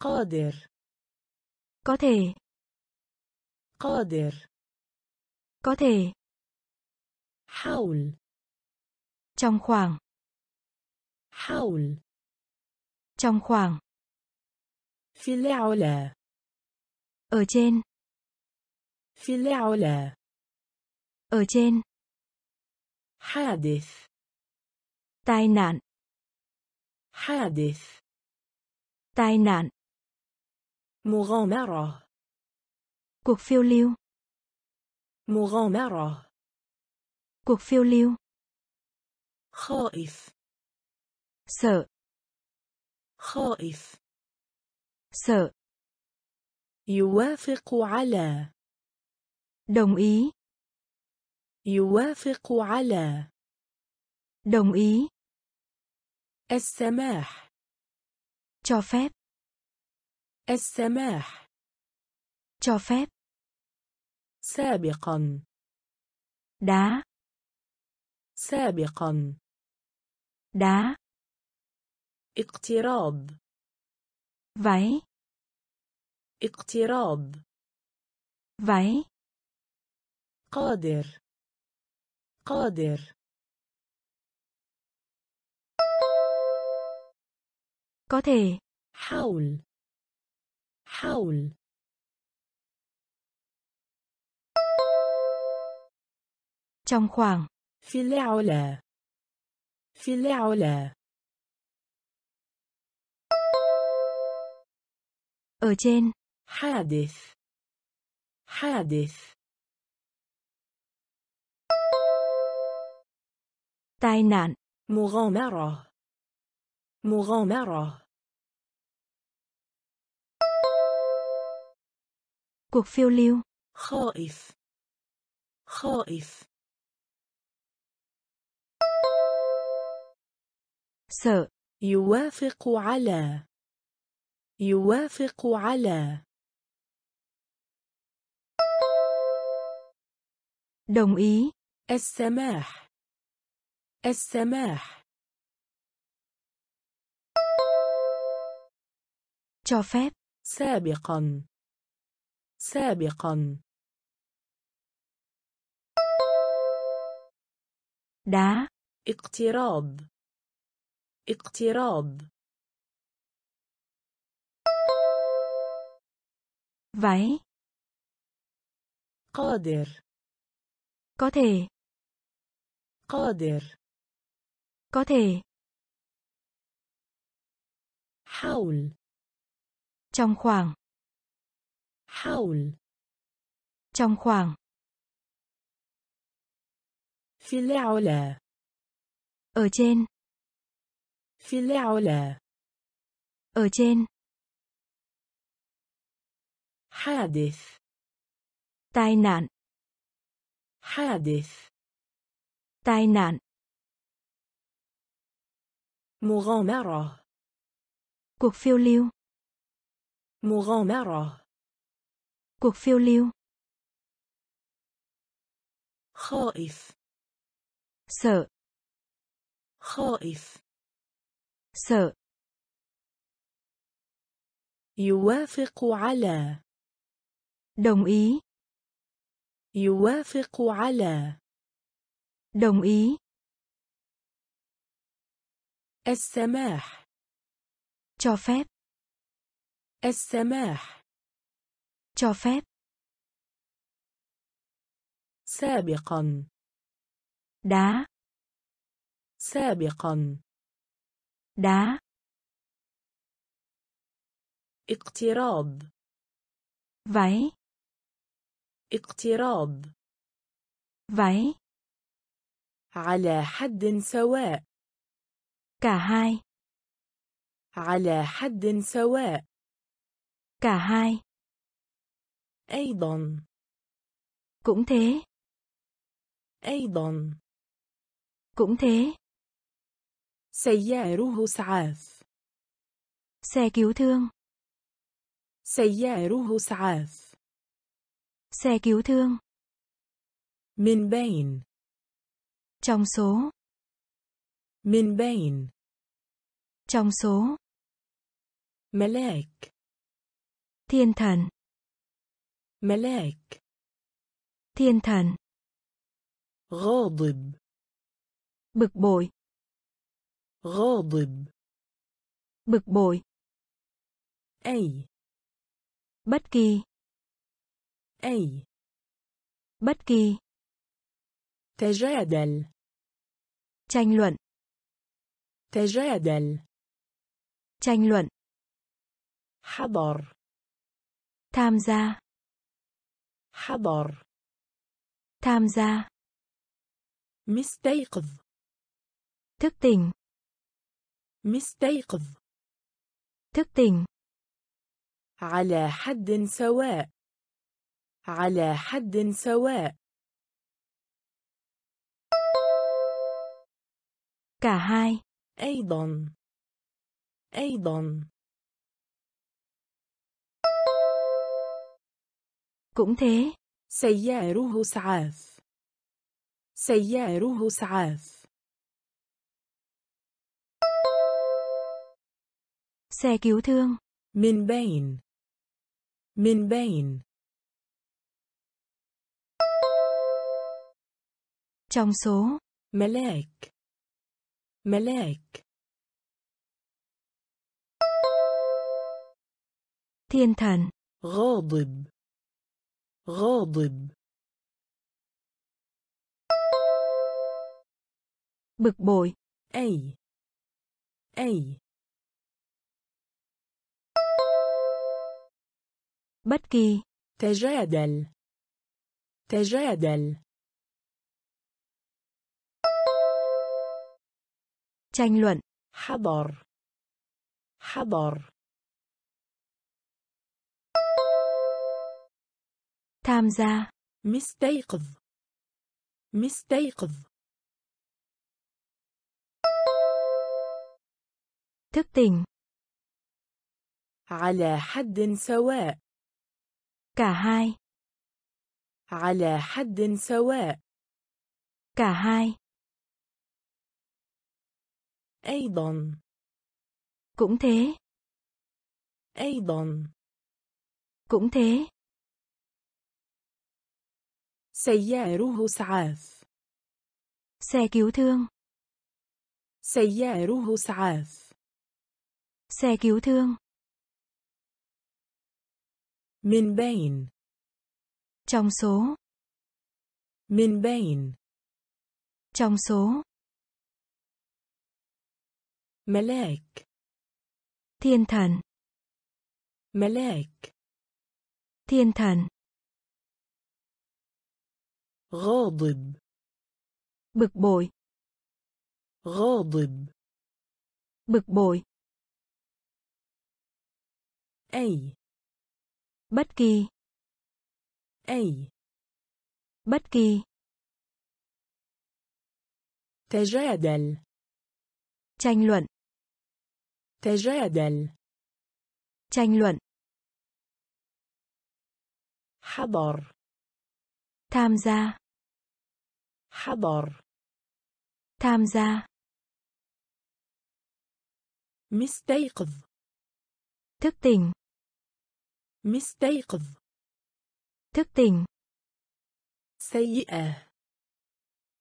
قادر Có thể. قادر Có thể. حول Trong khoảng. حول Trong khoảng. في العلا Ở trên. في العلا Ở trên. حادث Tai nạn. حادث Tai nạn. مغامرة Cuộc phiêu lưu. مغامرة Cuộc phiêu lưu. خائف Sợ. خائف Sợ. يوافق على Đồng ý. يوافق على Đồng ý. السماح Cho phép. السماح Cho phép. سابقا Đá. سابقا Đá. اقتراب Váy. اقتراب Váy. قادر قادر Có thể. حول حول Trong khoảng. في العلا في العلا Ở trên. حادث حادث Tai nạn. مغامرة مغامرة Cuộc phiêu lưu. خائف خائف Sợ. يوافق على يوافق على Đồng ý. السماح السماح Cho phép. سابقا سابقا Đá. اقتراب اقتراب Váy. قادر Có thể. قادر Có thể. حول Trong khoảng. حول Trong khoảng. في العلا Ở trên. في العلا Ở trên. حادث Tai nạn. حادث Tai nạn. مغامرة Cuộc phiêu lưu. مغامرة Cuộc phiêu lưu. خائف Sợ. خائف Sợ. يوافق على Đồng ý. يوافق على Đồng ý. السماح Cho phép. السماح Cho phép. سابقا Đá. سابقا Đá. اقتراب Váy. اقتراب Váy. على حد سواء Cả hai. على حد سواء Cả hai. أيضا Cũng thế. أيضا Cũng thế. سياره إسعاف Xe cứu thương. سياره إسعاف Xe cứu thương. من بين Trong số. من بين Trong số. ملاك Thiên thần. ملاك Thiên thần. غاضب Bực bội. غاضب Bực bội. أي Bất kỳ. أي Bất kỳ. تجادل Tranh luận. تجادل Tranh luận. حضر Tham gia. حضر Tham gia. مستيقظ Thức tỉnh. مستيقظ Thức tỉnh. على حد سواء على حد سواء Cả hai. أيضا أيضا Cũng thế. سياره إسعاف سياره إسعاف Xe cứu thương. من بين من بين Trong số. ملاك ملاك Thiên thần. غاضب غاضب. Bực bội. أي. أي. Bất kỳ. تجادل. تجادل. Tranh luận. حضر. حضر. Tham gia. مستيقظ مستيقظ Thức tỉnh. على حد سواء Cả hai. على حد سواء Cả hai. أيضا Cũng thế. أيضا Cũng thế. سياره إسعاف Xe cứu thương. سياره إسعاف Xe cứu thương. من بين Trong số. من بين Trong số. ملاك Thiên thần. ملاك Thiên thần. غاضب Bực bội. غاضب Bực bội. أي Bất kỳ. أي Bất kỳ. تجادل Tranh luận. تجادل Tranh luận. حضر Tham gia. حضر Tham gia. مستيقظ Thức tỉnh. مستيقظ Thức tỉnh. سيئة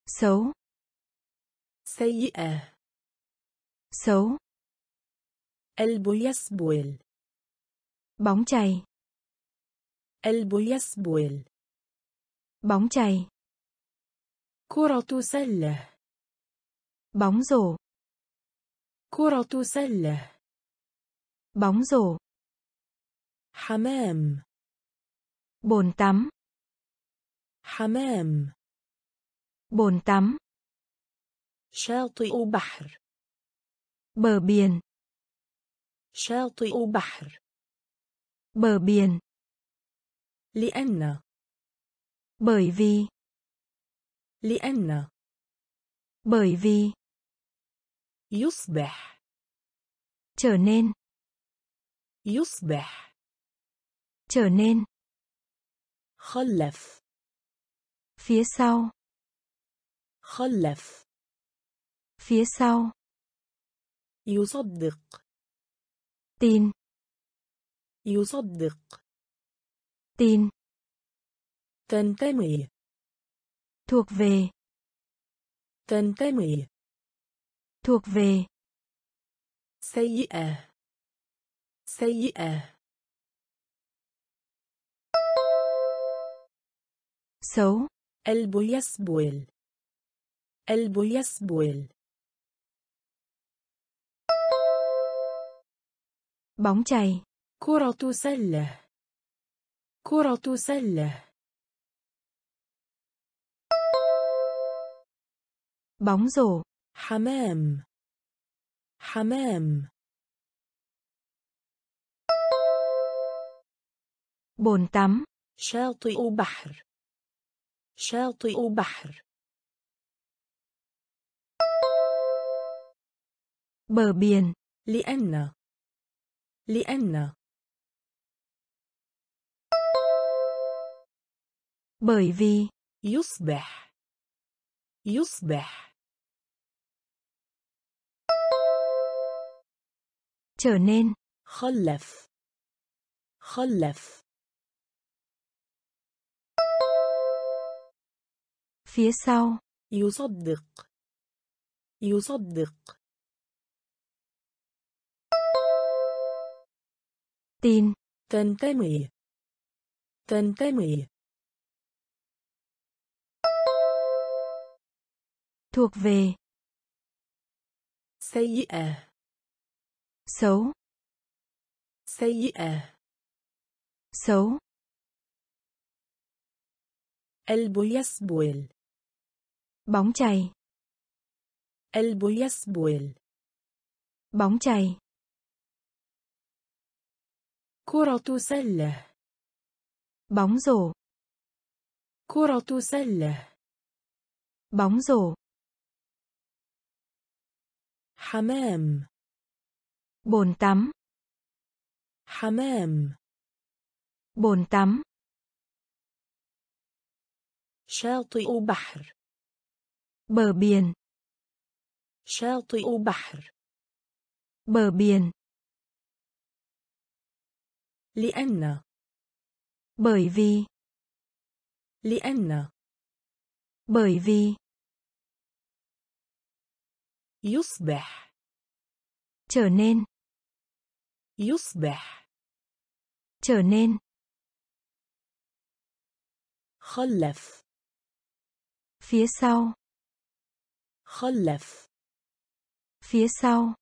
Xấu. سيئة Xấu. قلب يسبل Bóng chày. قلب يسبل Bóng chày. كرة سلة Bóng rổ. كرة سلة Bóng rổ. حمام Bồn tắm. حمام Bồn tắm. شاطئ بحر Bờ biển. شاطئ بحر Bờ biển. لأن Bởi vì. لأن Bởi vì. يصبح Trở nên. يصبح Trở nên. خلف Phía sau. خلف Phía sau. يصدق Tin. يصدق tin تنتمي thuộc về تنتمي thuộc về سيئة سيئة xấu قلب يسبل قلب يسبل bóng chày كرة سلة كرة سلة bóng rổ. حمام. حمام. Bồn tắm. شاطئ بحر. شاطئ بحر. Bờ biển. لأن. لأن. Bởi vì. يصبح. يصبح. Trở nên. خلف. خلف. Phía sau. يصدق. يصدق. Tin. تنتمي. تنتمي. Thuộc về. سيئة. xấu سيئة xấu قلب يسبل bóng chày قلب يسبل bóng chày كرة سلة bóng rổ كرة سلة bóng rổ حمام bồn tắm حمام bồn tắm شاطئ بحر bờ biển شاطئ بحر bờ biển لأن bởi vì لأن bởi vì يصبح trở nên يصبح trở nên خلف phía sau خلف phía sau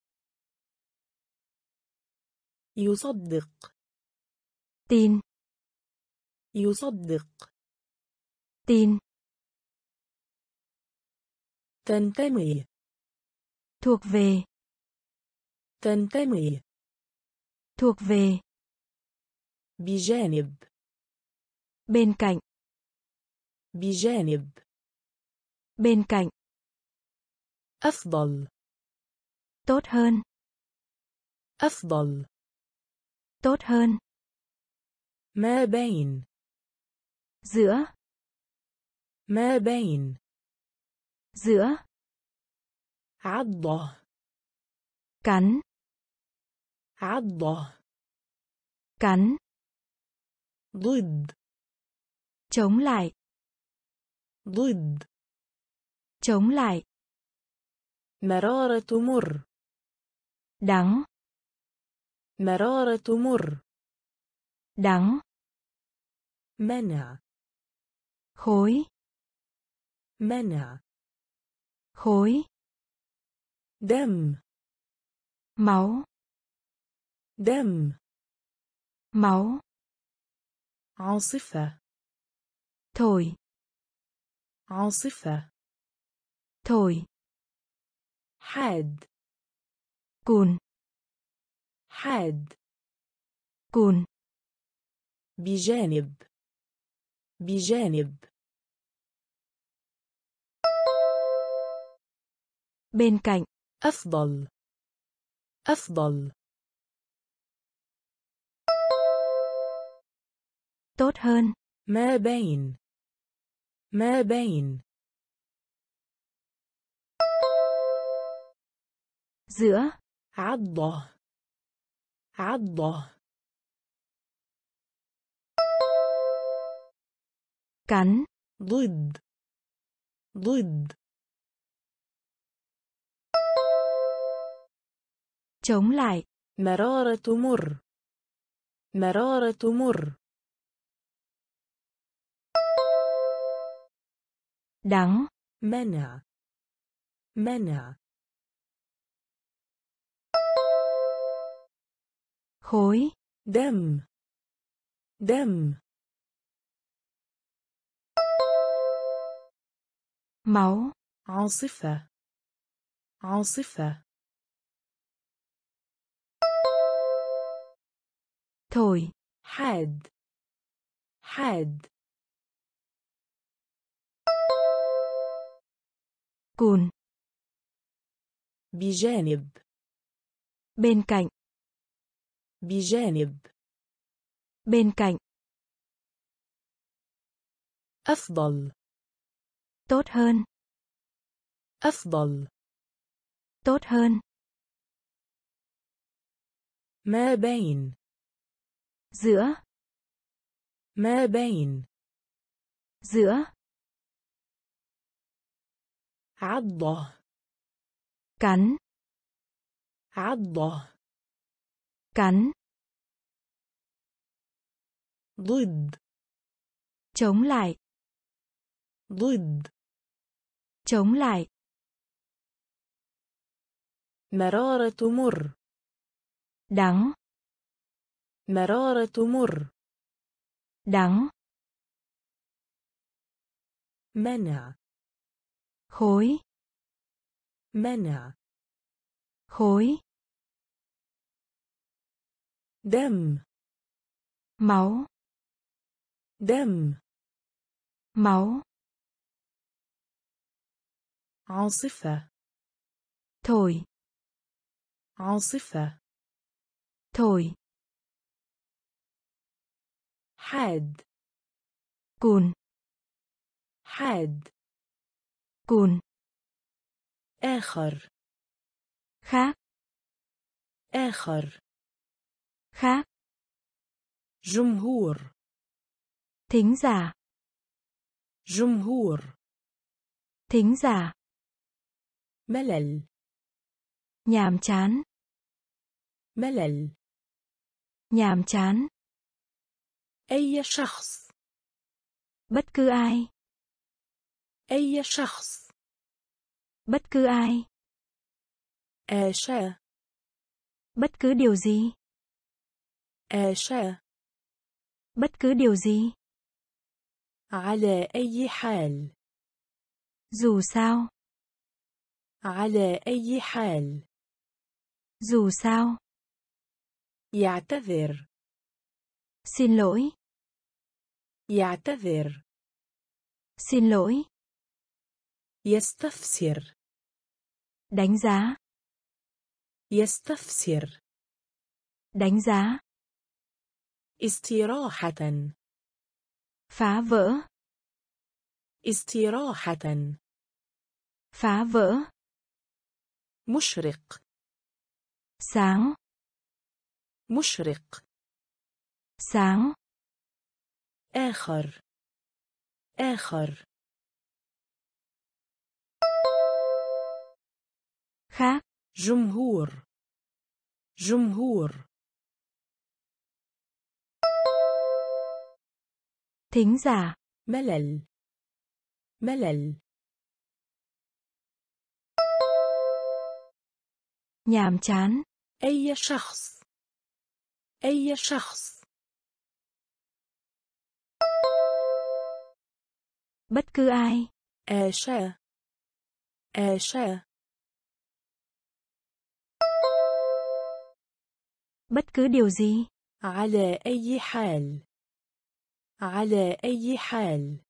يصدق tin يصدق tin تنتمي thuộc về تنتمي thuộc về بجانب bên cạnh بجانب bên cạnh أفضل tốt hơn أفضل tốt hơn ما بين giữa ما بين giữa عضة cắn عضة cắn ضد chống lại ضد chống lại مرارة مر đắng مرارة مر đắng منع khối منع khối دم máu دم máu عاصفة thổi عاصفة thổi حاد cùn حاد cùn بجانب بجانب. bên cạnh أفضل أفضل. Tốt hơn. ما بين. ما بين. giữa. عضة عضة cắn ضد ضد chống lại. مرارة مر مرارة مر đắng منع منع khối دم دم máu عاصفة عاصفة thổi حاد حاد cùn بجانب bên cạnh بجانب bên cạnh أفضل tốt hơn أفضل tốt hơn ما بين giữa ما بين giữa عضة cắn عضة cắn ضد chống lại ضد chống lại مرارة مر đắng مرارة مر đắng منع خوي منع خوي دم ماو دم ماو عاصفة توي عاصفة توي حاد كون حاد cùn آخر khác آخر khác جمهور thính giả جمهور thính giả ملل nhàm chán ملل nhàm chán أي شخص bất cứ ai أي شخص bất cứ ai آشا bất cứ điều gì آشا bất cứ điều gì على أي حال dù sao على أي حال dù sao يعتذر xin lỗi يعتذر xin lỗi يستفسر. Đánh giá. يستفسر. Đánh giá. استراحة. Phá vỡ. استراحة. Phá vỡ. مشرق. Sáng. مشرق. Sáng. آخر. آخر. khác جمهور جمهور thính giả ملل ملل nhàm chán أي شخص أي شخص bất cứ ai آشا آشا bất cứ điều gì على أي حال على أي حال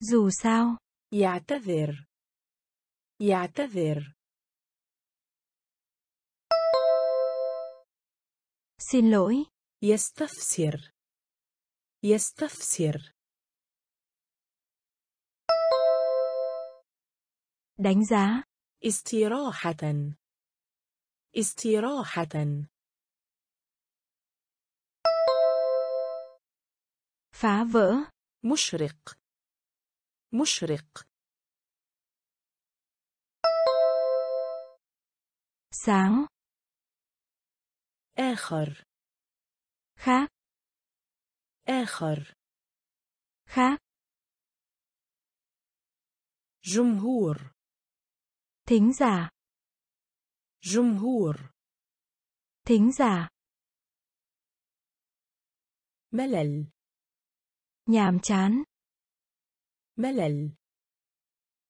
dù sao يعتذر يعتذر xin lỗi يستفسر يستفسر đánh giá استراحة. استراحة. Phá vỡ مشرق. مشرق. Sáng آخر. Khác آخر. Khác جمهور. thính giả جمهور thính giả ملل nhàm chán ملل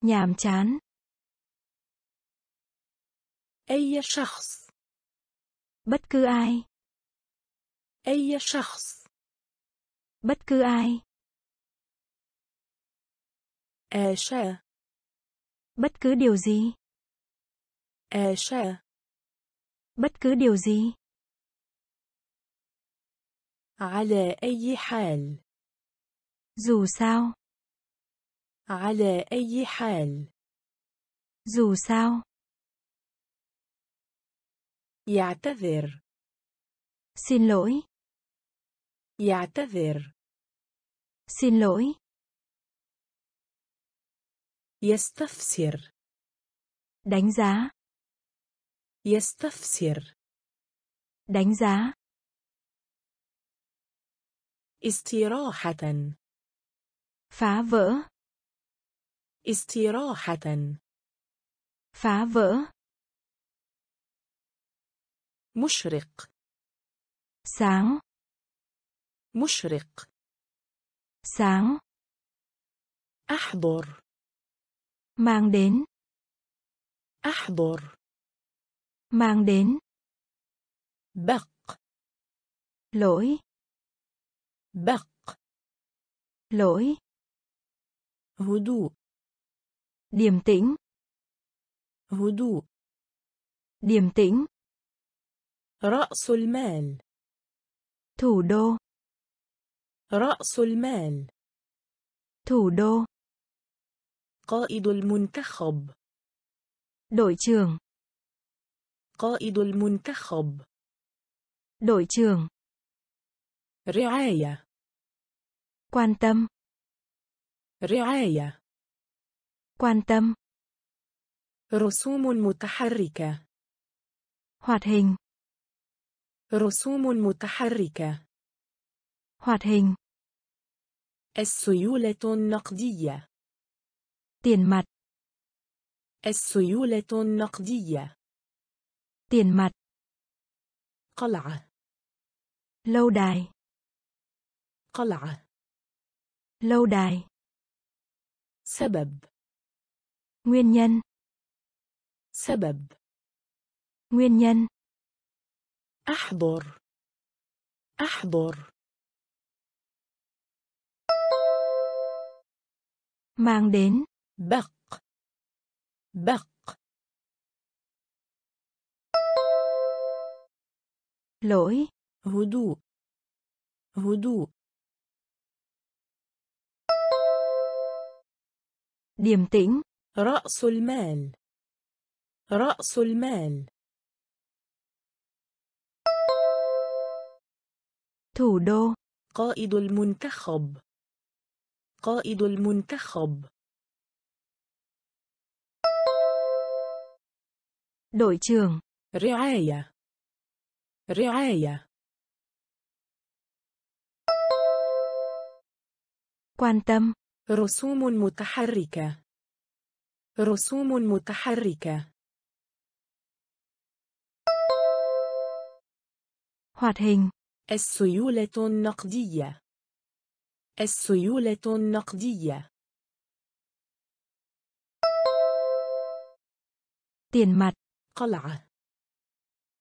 nhàm chán أي شخص bất cứ ai أي شخص bất cứ ai آشا bất cứ điều gì آشا bất cứ điều gì على أي حال dù sao على أي حال dù sao يعتذر xin lỗi يعتذر xin lỗi يستفسر đánh giá يستفسر. Đánh giá. استراحة. Phá vỡ. استراحة. Phá vỡ. مشرق. Sáng. مشرق. Sáng. أحضر. Mang đến. أحضر. mang đến بق lỗi بق lỗi هدوء điềm tĩnh هدوء điềm tĩnh رأس المال thủ đô رأس المال thủ đô قائد المنتخب đội trưởng قائد المنتخب. Đội trưởng. رعاية. Quan tâm. رعاية. Quan tâm. رسوم متحركة. Hoạt hình. رسوم متحركة. Hoạt hình. السيولة النقدية. Tiền mặt. السيولة النقدية. Tiền mặt قلعة lâu đài قلعة lâu đài سبب nguyên nhân سبب nguyên nhân أحضر أحضر mang đến بق بق lỗi هدوء هدوء điềm tĩnh رأس المال رأس المال thủ đô قائد المنتخب قائد المنتخب đội trưởng رعاية رعاية. quan tâm رسوم متحركة. رسوم متحركة. hoạt hình. السيولة النقدية. السيولة النقدية. tiền mặt. قلعة.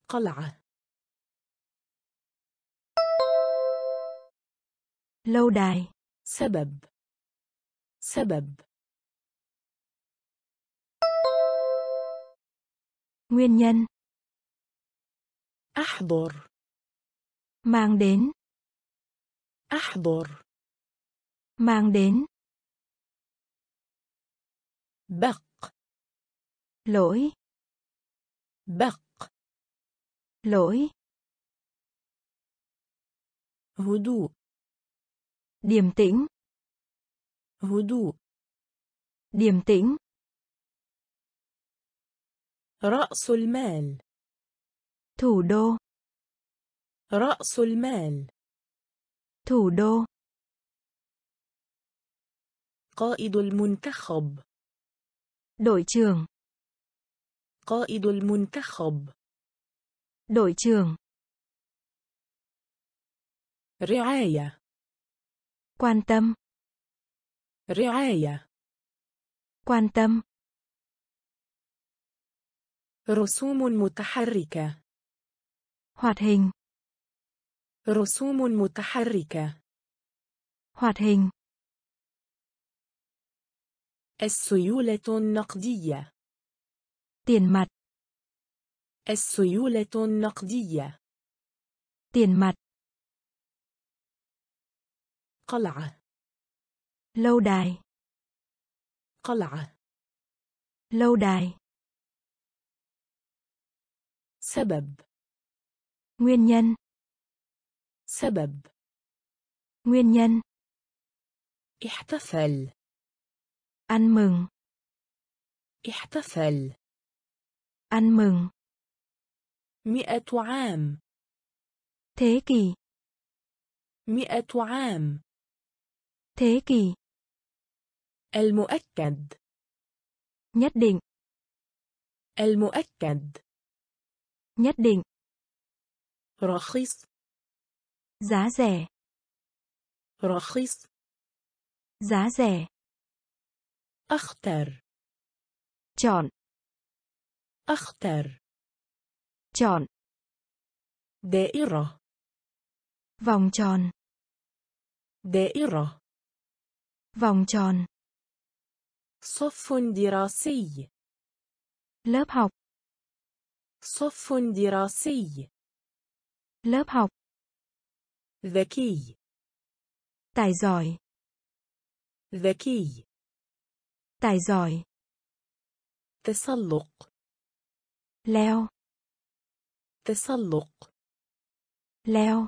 قلعة. lâu đài سبب سبب nguyên nhân أحضر mang đến أحضر mang đến بق lỗi بق lỗi هدوء Điềm tĩnh. هدوء Điềm tĩnh. رأس المال Thủ đô. رأس المال Thủ đô. قائد المنتخب Đội trưởng. قائد المنتخب Đội trưởng. رعاية Quan tâm. رعاية Quan tâm. رسوم متحركة Hoạt hình. رسوم متحركة Hoạt hình. السيولة النقدية Tiền mặt. السيولة النقدية Tiền mặt. قلعة. لو داي قلعة. لو داي سبب. Nguyên nhân. سبب. Nguyên nhân. احتفل. Ăn mừng. احتفل. Ăn mừng. مئة عام. Thế kỷ. مئة عام. Thế kỷ. المؤكد Nhất định. المؤكد Nhất định. رخيص Giá rẻ. رخيص Giá rẻ. أختر Chọn. أختر Chọn. دائرة Vòng tròn. دائرة Vòng tròn. صف دراسي Lớp học. صف دراسي Lớp học. ذكي Tài giỏi. ذكي Tài giỏi. تسلق Leo. تسلق Leo.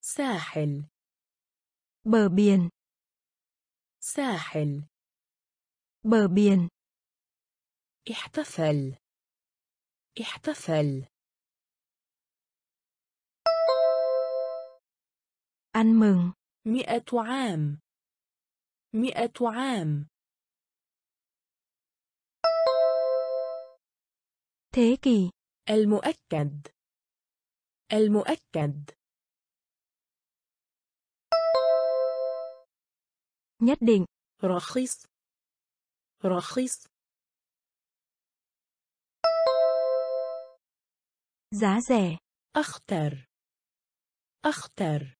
ساحل Bờ biển. ساحل. Bờ biển. احتفل. احتفل. Ăn mừng. مئة عام. مئة عام. Thế kỷ. المؤكد. المؤكد. Nhất định. رخيص رخيص Giá rẻ. أختر أختر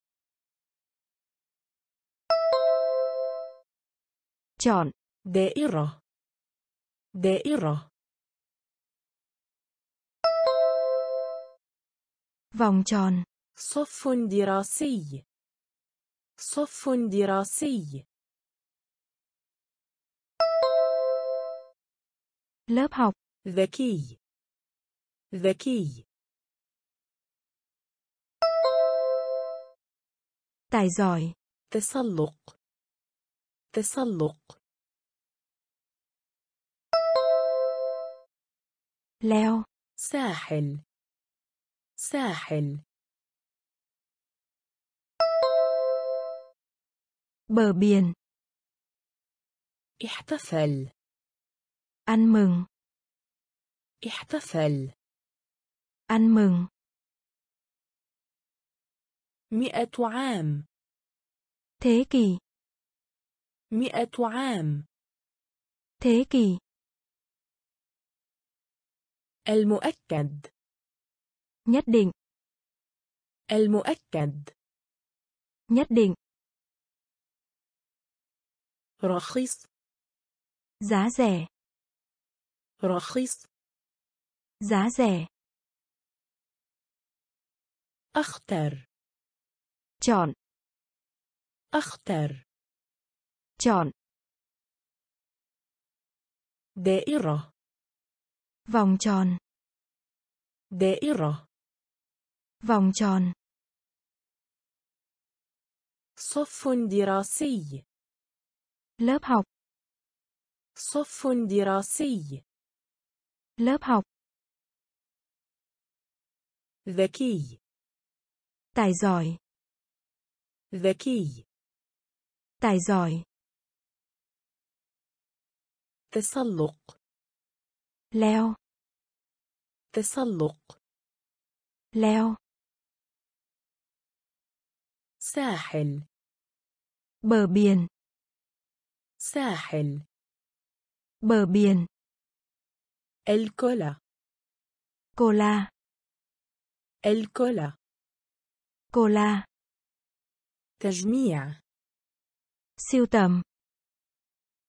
Chọn. دائرة دائرة Vòng tròn. صف دراسي صف دراسي Lớp học. ذكي ذكي Tài giỏi. تسلق تسلق Leo. ساحل ساحل Bờ biển. احتفل Ăn mừng. احتفل Ăn mừng. مئة عام Thế kỷ. مئة عام Thế kỷ. المؤكد Nhất định. المؤكد Nhất định. رخيص Giá rẻ. رخيص Giá rẻ. أختر Chọn. أختر Chọn. دائرة Vòng tròn. دائرة Vòng tròn. صف دراسي lớp học صف دراسي lớp học ذكي tài giỏi ذكي tài giỏi تسلق leo تسلق leo ساحل bờ biển ساحل bờ biển الكولا cola الكولا cola تجميع siêu tầm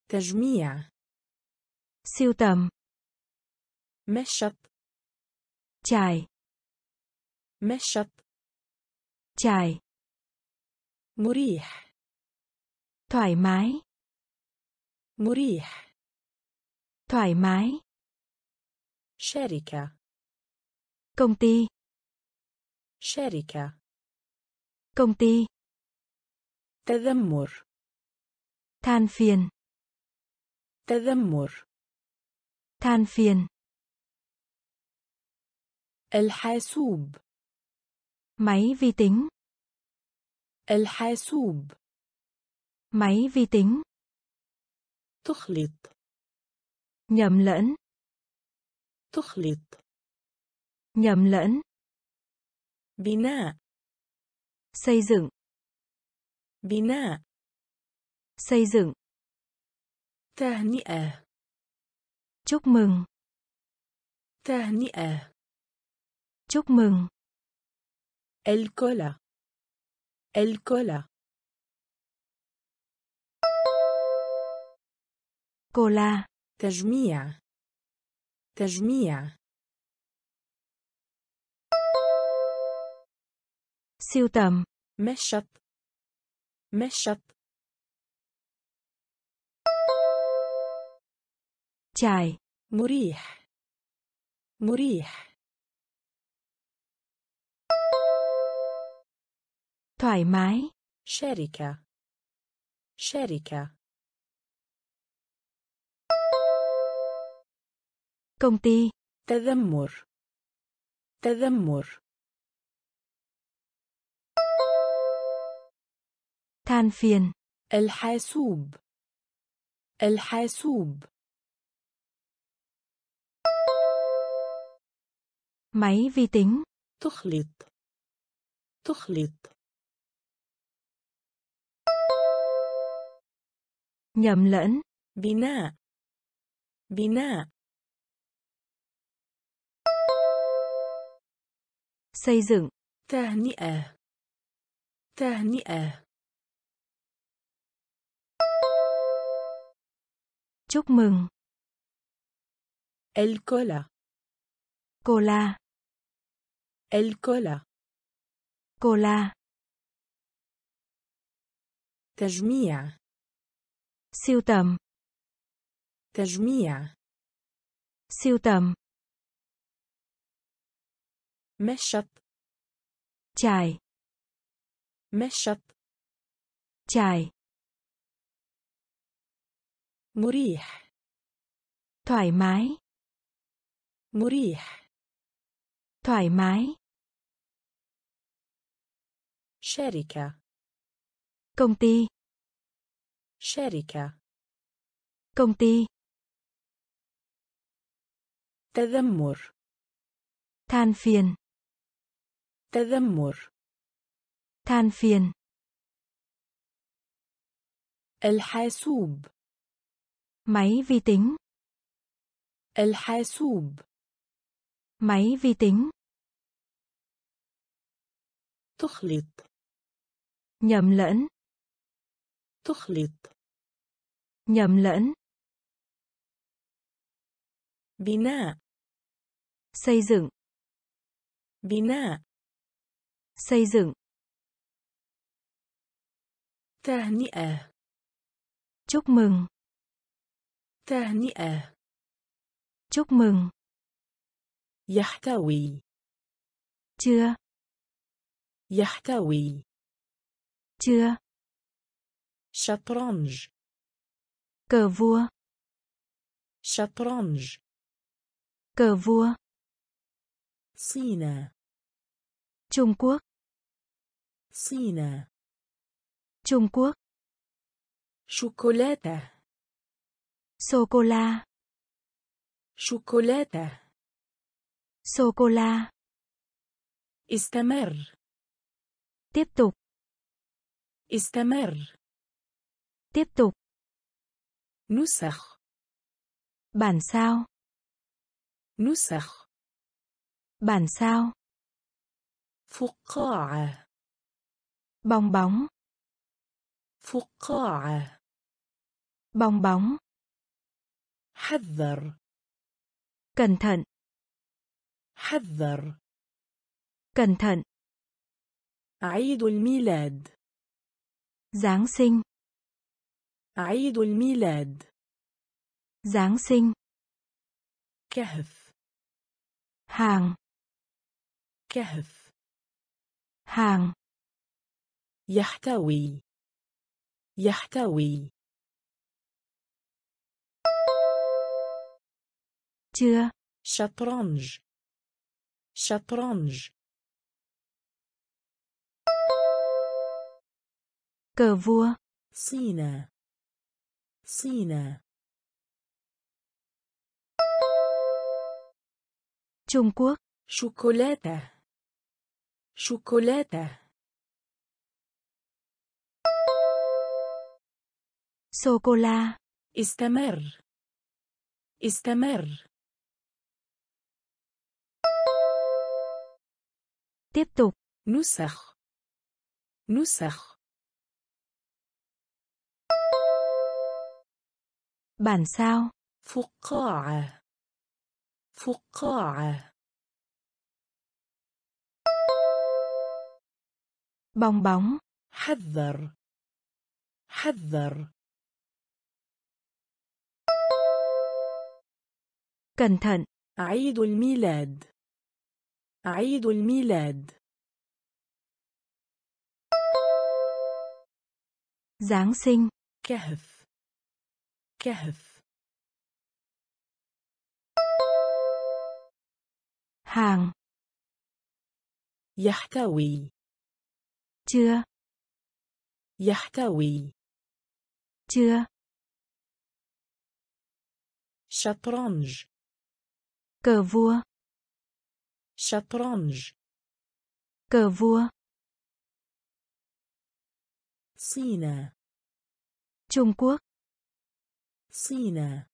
تجميع siêu tầm مشط trải مشط trải مريح thoải mái مريح thoải mái شركة công ty شركة công ty تذمر than phiền تذمر than phiền الحاسوب máy vi tính الحاسوب máy vi tính تخلط nhầm lẫn تخلط nhầm lẫn بناء xây dựng بناء xây dựng تهنئة chúc mừng تهنئة chúc mừng الكولا الكولا cola تجميع تجميع. siêu tầm مشط. مشط. trải مريح. مريح. thoải mái شركة شركة công ty. تذمر. تذمر. Than phiền. الحاسوب. الحاسوب. Máy vi tính. تخلط. تخلط. Nhầm lẫn. بناء. بناء. xây dựng تهنئة تهنئة chúc mừng الكولا cola الكولا cola تجميع siêu tầm تجميع siêu tầm مشط trải مشط trải مريح thoải mái مريح thoải mái شركة công ty شركة công ty تذمر than phiền تذمر than phiền الحاسوب máy vi tính الحاسوب máy vi tính تخلط nhầm lẫn تخلط nhầm lẫn بناء xây dựng بناء xây dựng تهنئة chúc mừng تهنئة chúc mừng يحتوي chưa يحتوي chưa شطرنج cờ vua شطرنج cờ vua صينة Trung Quốc صينة Trung Quốc شوكولاتة sô cô la شوكولاتة sô cô la استمر tiếp tục استمر tiếp tục نسخ bản sao نسخ bản sao فقاعة Bong bóng فقاعة bong bóng حذر cẩn thận حذر cẩn thận عيد الميلاد Giáng sinh عيد الميلاد Giáng sinh كهف hàng كهف hàng يحتوي يحتوي. chưa شطرنج شطرنج. cờ vua صينة صينة Trung Quốc شوكولاتة شوكولاتة. La استمر. استمر. Tiếp tục. نسخ. نسخ. Bản sao? فقاعة. فقاعة. Bong bóng. حذر. حذر. Cẩn thận. عيد الميلاد. عيد الميلاد. Giáng sinh. كهف. كهف. Hàng. يحتوي. Chưa. يحتوي. Chưa. شطرنج. cờ vua شطرنج cờ vua صينة Trung Quốc صينة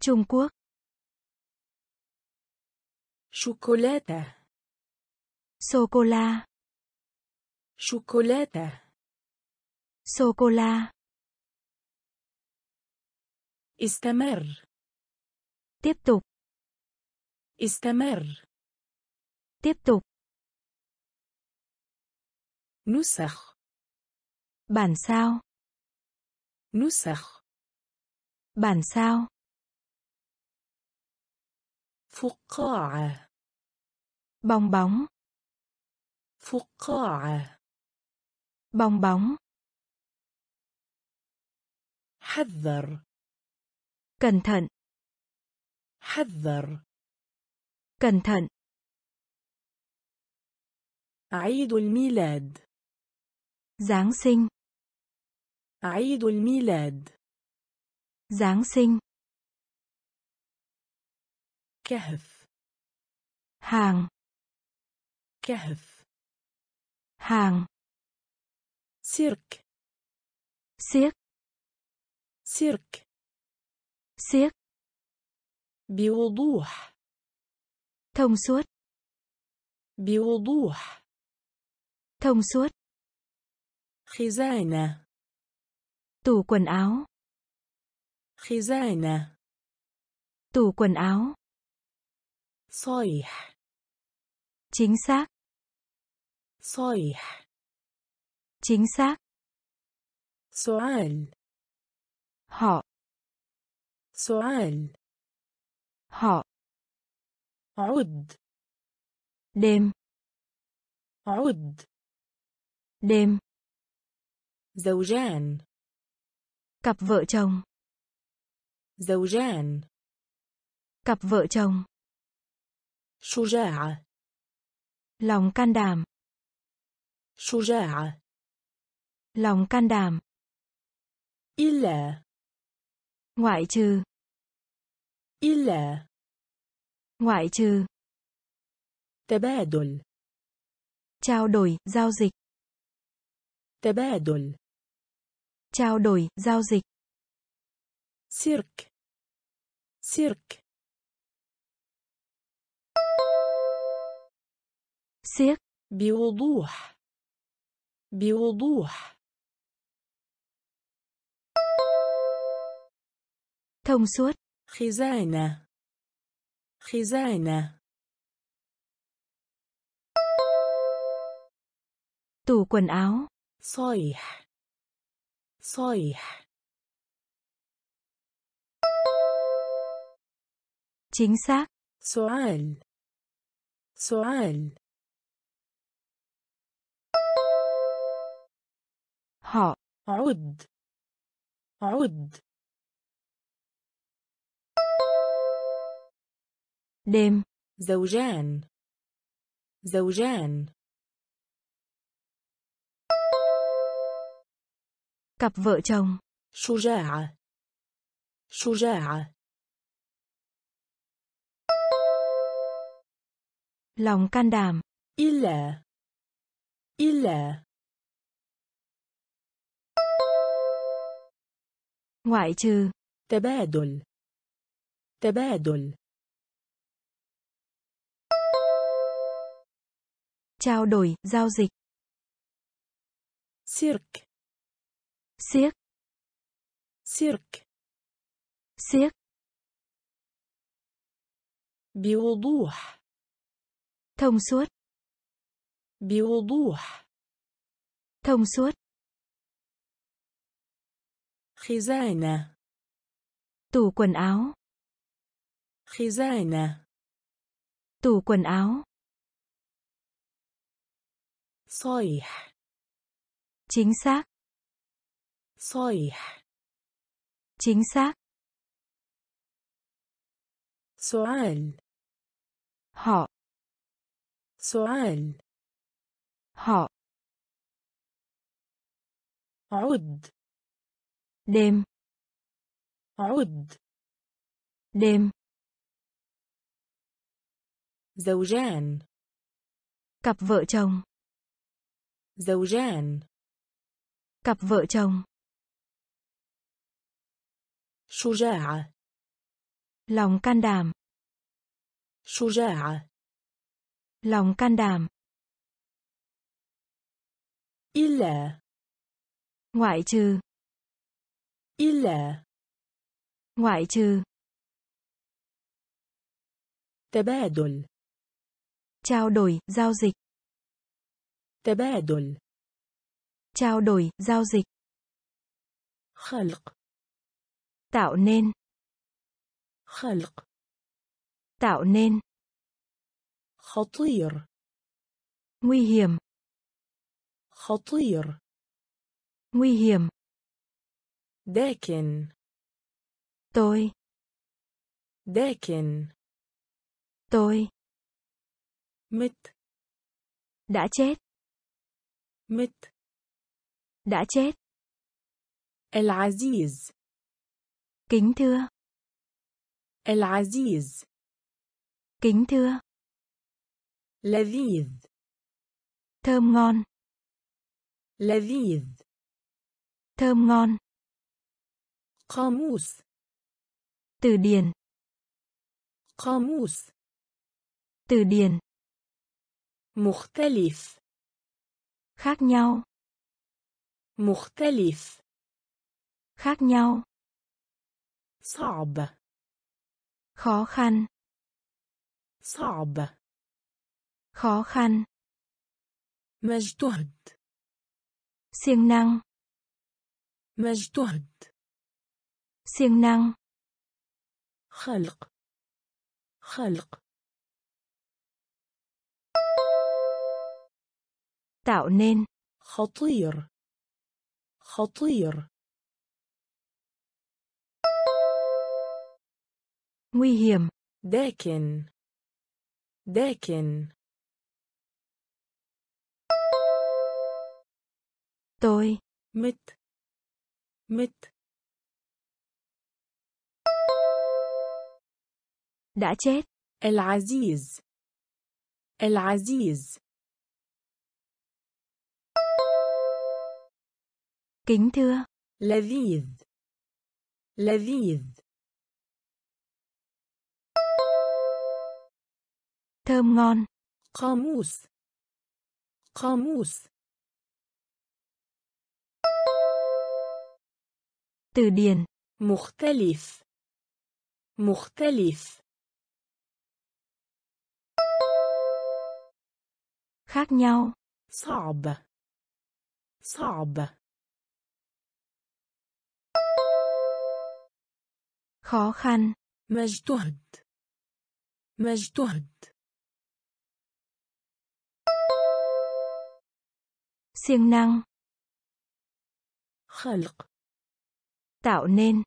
Trung Quốc شوكولاتة sô cô la شوكولاتة sô cô la استمر tiếp tục استمر tiếp tục نسخ bản sao نسخ bản sao فقاعة bong bóng فقاعة bong bóng حذر cẩn thận حذر cẩn thận. عيد الميلاد. Giáng sinh. عيد الميلاد. Giáng sinh. كهف. Hàng. كهف. Hàng. سيرك. سيرك سيرك. سيرك بوضوح. thông suốt بوضوح thông suốt خزانة tủ quần áo خزانة tủ quần áo صيح chính xác صيح chính xác سؤال họ سؤال họ عد đêm عد đêm زوجان cặp vợ chồng زوجان cặp vợ chồng شجاع lòng can đảm شجاع lòng can đảm إلا ngoại trừ إلا ngoại trừ تبادل trao đổi giao dịch تبادل trao đổi giao dịch سيرك سيرك xiếc بوضوح بوضوح thông suốt خزانة خزانة. Tủ quần áo. صيح. صيح. Chính xác. سؤال. سؤال. Họ. عد. عد. đêm زوجان زوجان cặp vợ chồng شجاعة شجاعة lòng can đảm إلا إلا ngoại trừ تبادل تبادل trao đổi giao dịch سيرك xiếc سيرك xiếc بوضوح thông suốt بوضوح thông suốt خزانة tủ quần áo خزانة tủ quần áo صيح chính xác صيح chính xác سؤال họ سؤال họ عد đêm عد đêm زوجان cặp vợ chồng زوجان cặp vợ chồng شجاعة lòng can đảm شجاعة lòng can đảm إلا ngoại trừ إلا ngoại trừ تبادل trao đổi giao dịch تبادل trao đổi giao dịch خلق tạo nên خلق tạo nên خطير nguy hiểm خطير nguy hiểm داكن tôi داكن tôi مت đã chết مت đã chết العزيز kính thưa العزيز kính thưa لذيذ thơm ngon لذيذ thơm ngon قاموس từ điển قاموس từ điển مختلف khác nhau مختلف khác nhau صعب khó khăn صعب khó khăn مجتهد siêng năng مجتهد siêng năng خلق خلق tạo nên. خطير. خطير. Nguy hiểm. داكن. داكن. Tôi. مت. مت. Đã chết. العزيز. العزيز. Kính thưa. لذيذ. لذيذ. Thơm ngon. قاموس. قاموس. Từ điển. مختلف. مختلف. Khác nhau. صعب. صعب. khó khăn مجتهد مجتهد siêng năng خلق tạo nên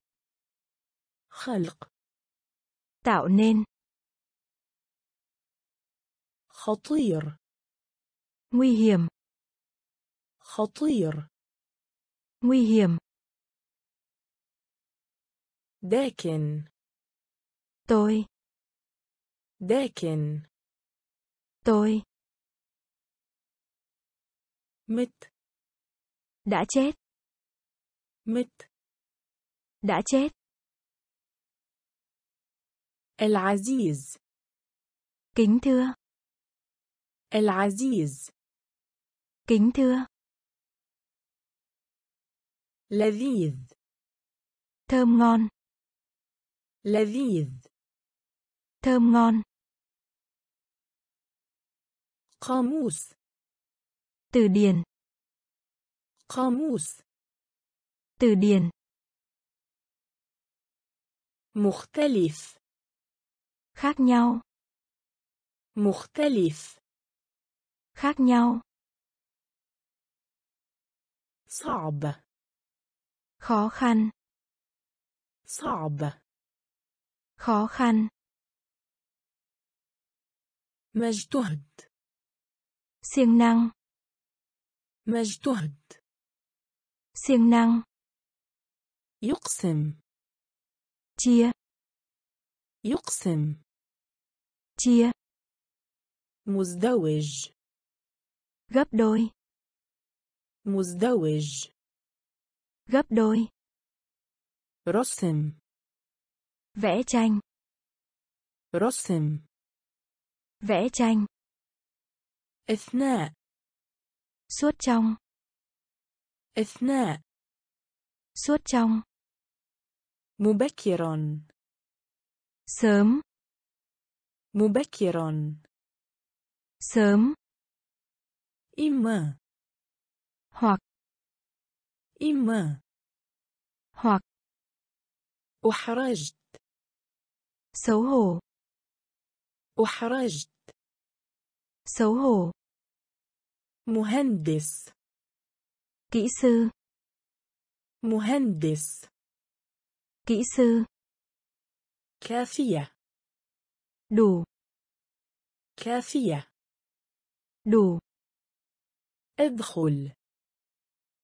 خلق tạo nên خطير nguy hiểm خطير nguy hiểm داكن tôi داكن tôi مت đã chết مت đã chết العزيز kính thưa العزيز kính thưa لذيذ thơm ngon لذيذ thơm ngon قاموس từ điển قاموس từ điển مختلف khác nhau مختلف khác nhau صعب khó khăn صعب khó khăn مجتهد siêng năng مجتهد siêng năng يقسم chia يقسم chia مزدوج gấp đôi مزدوج gấp đôi رسم vẽ tranh رسم vẽ tranh اثناء suốt trong اثناء suốt trong مبكرا sớm مبكرا sớm إما hoặc إما hoặc أحرجت xấu hổ. أحرجت xấu hổ. مهندس. Kỹ sư. مهندس. Kỹ sư. كافية. Đủ. كافية. Đủ. أدخل.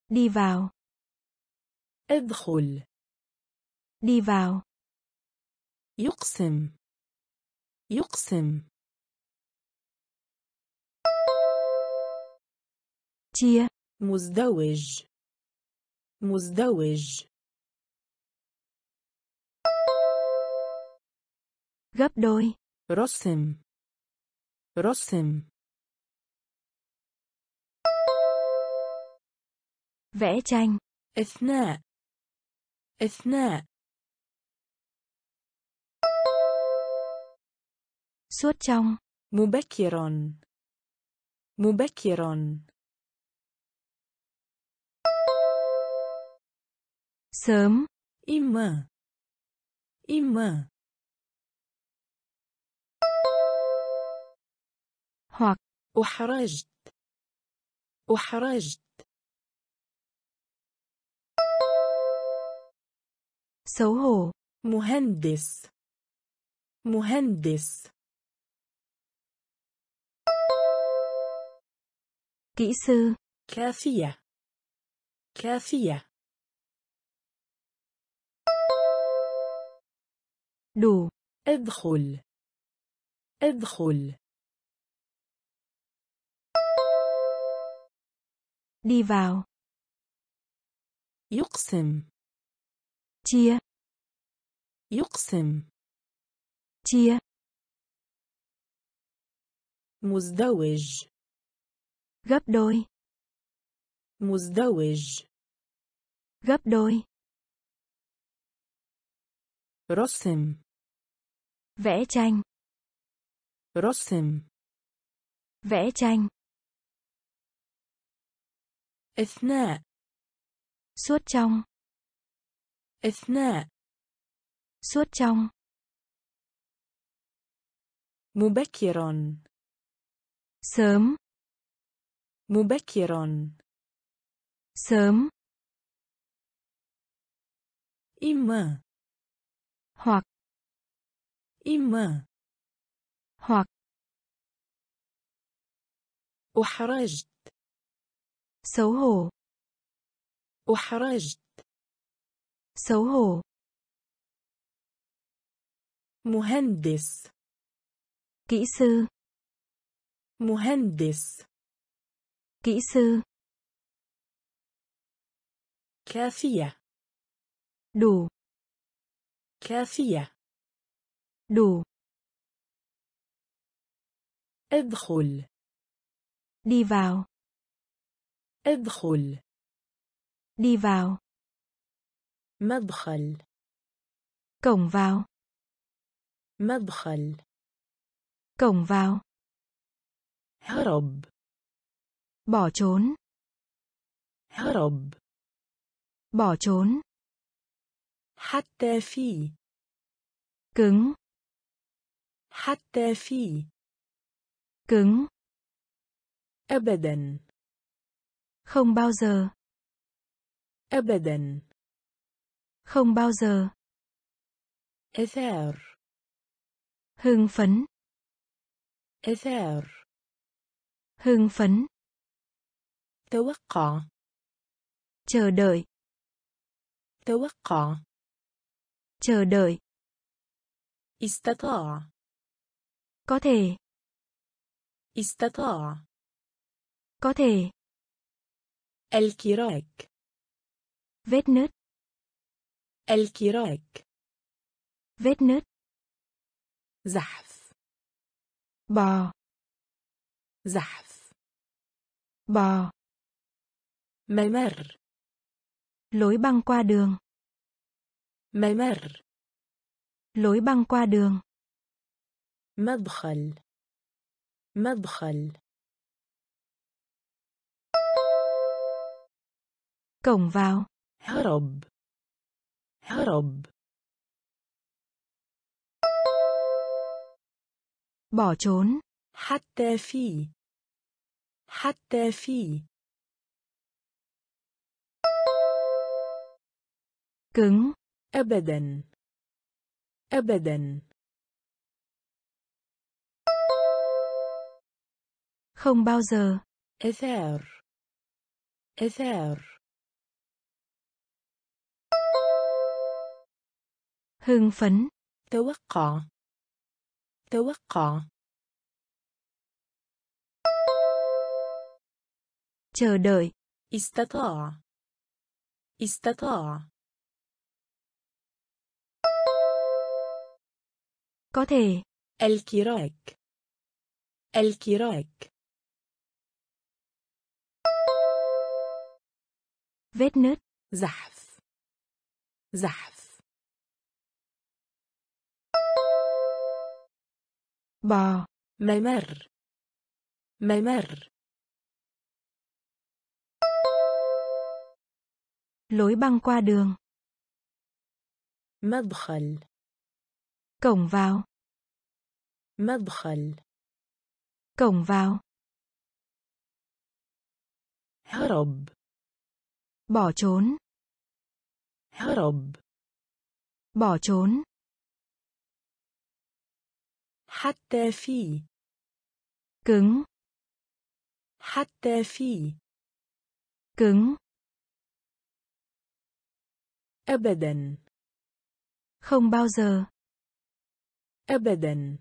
Đi vào. أدخل. Đi vào. يقسم. يقسم. chia مزدوج. مزدوج. Gấp đôi. رسم. رسم. Vẽ tranh. إثناء. إثناء. Suốt trong. مبكرا. مبكرا. Sớm. إما. إما. Hoặc. أحرجت. أحرجت. Xấu hổ. مهندس. مهندس. Kỹ sư. كافية كافية đủ. ادخل ادخل đi vào. يقسم chia. يقسم chia. مزدوج gấp đôi مزدوج gấp đôi رسم vẽ tranh رسم vẽ tranh اثناء suốt trong اثناء suốt trong مبكر sớm مبكر sớm إما. hoặc إما. hoặc أحرجت. xấu hổ أحرجت. xấu hổ مهندس. kỹ sư مهندس. Kỹ sư كافية đủ كافية đủ ادخل đi vào ادخل đi vào مدخل cổng vào مدخل cổng vào هرب bỏ trốn هرب bỏ trốn حتى في cứng حتى في cứng أبدا không bao giờ أبدا không bao giờ إثار hưng phấn إثار hưng phấn توقع chờ đợi توقع chờ đợi استطاع có thể استطاع có thể الكراك vết nứt الكراك vết nứt زحف bò زحف bò ممر lối băng qua đường ممر lối băng qua đường مدخل مدخل cổng vào هرب هرب bỏ trốn حتى في حتى في cứng أبدا أبدا không bao giờ إثار إثار hưng phấn توقع توقع chờ đợi استطاع استطاع có thể. الكراك الكراك vết nứt. زحف زحف bò. ممر ممر lối băng qua đường. مدخل cổng vào مدخل cổng vào هرب bỏ trốn هرب Bỏ trốn. حتى في Cứng. حتى في Cứng. أبدا Không bao giờ. أبدا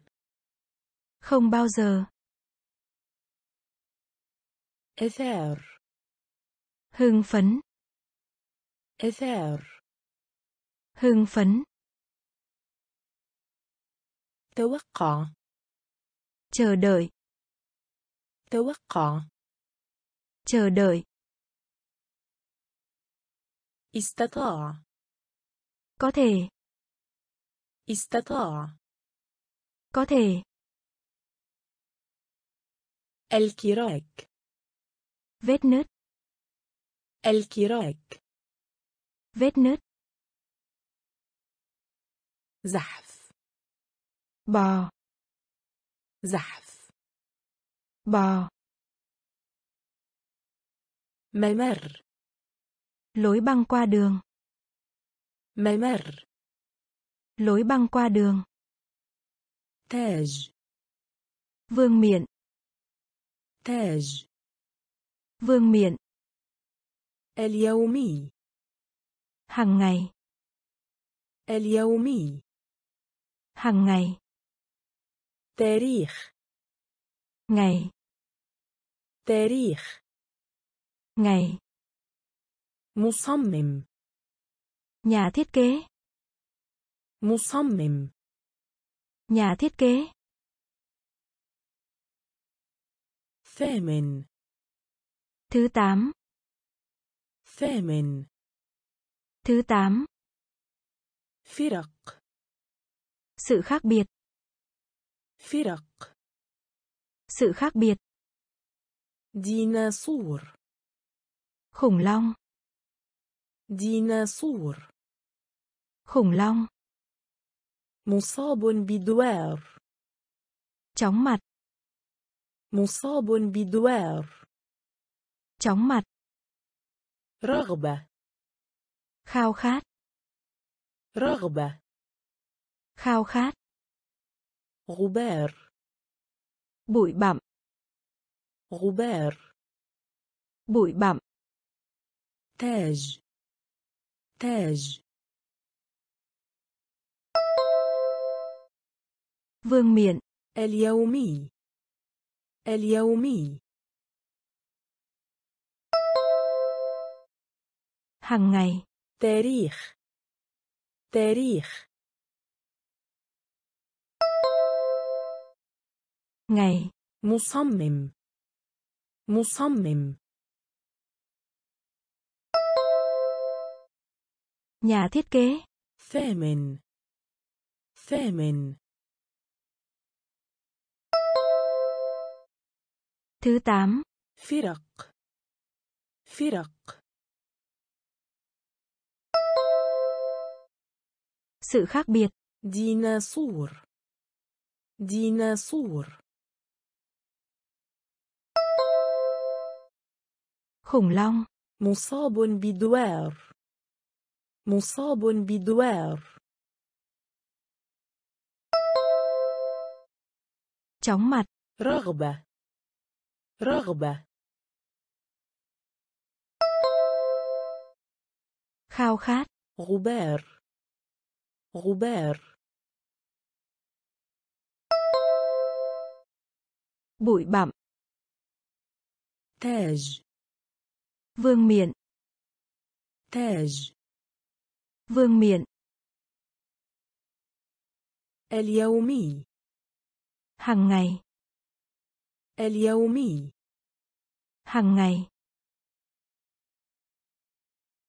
Không bao giờ. إثار Hưng phấn. إثار Hưng phấn. توقع Chờ đợi. توقع Chờ đợi. استطاع Có thể. استطاع Có thể. الكراك Vết nứt. الكراك Vết nứt. زحف Bò. زحف Bò. ممر Lối băng qua đường. ممر Lối băng qua đường. تاج Vương miện. تاج Vương miện. اليومي Hàng ngày. اليومي Hàng ngày. تاريخ Ngày. تاريخ Ngày. مصمم Nhà thiết kế. مصمم Nhà thiết kế. ثامن Thứ 8. ثامن Thứ 8. فرق Sự khác biệt. فرق Sự khác biệt. ديناصور Khủng long. ديناصور Khủng long. مصاب بدوار Chóng mặt. مصاب بدوار Chóng mặt. رغبة Khao khát. رغبة Khao khát. غبار Bụi bặm. غبار Bụi bặm. تاج تاج Vương miện. اليومي اليومي Hàng ngày. تاريخ تاريخ Ngày. مصمم مصمم Nhà thiết kế. ثامن ثامن Thứ 8. فرق فرق Sự khác biệt. ديناصور ديناصور Khủng long. مصاب بدوار مصاب بدوار Chóng mặt. رغبة رغبة Khao khát. غبار غبار Bụi bặm. تاج Vương miện. تاج Vương miện. اليومي Hàng ngày. اليومي Hàng ngày.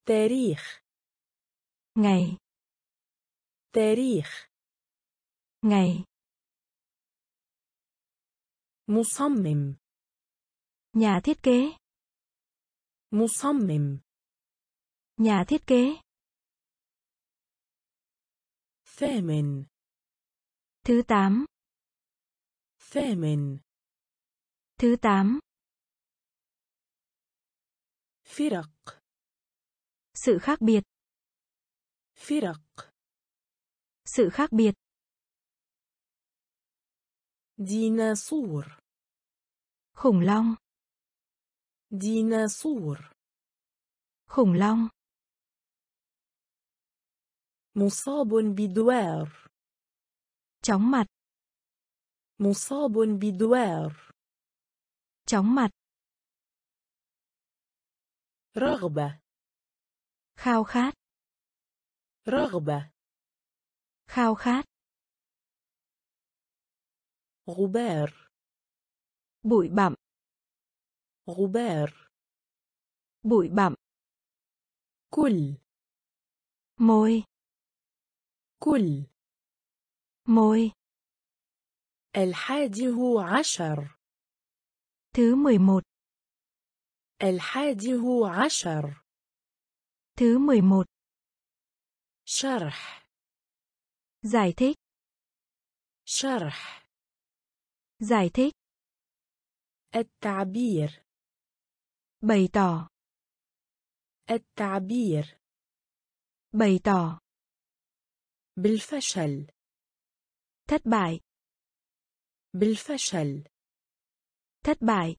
تاريخ Ngày. تاريخ Ngày. مصمم Nhà thiết kế. مصمم Nhà thiết kế. ثامن Thứ 8. ثامن Thứ 8. فرق Sự khác biệt. فرق Sự khác biệt. ديناصور Khủng long. ديناصور Khủng long. مصاب بدوار Chóng mặt. مصاب بدوار Chóng mặt. رغبة Khao khát. رغبة Khao khát. غبار Bụi bặm. غبار Bụi bặm. كل Môi. كل Môi. الحادي عشر Thứ 11. الحادي عشر Thứ 11. شرح Giải thích. شرح Giải thích. التعبير Bày tỏ. التعبير Bày tỏ. بالفشل Thất bại. بالفشل Thất bại.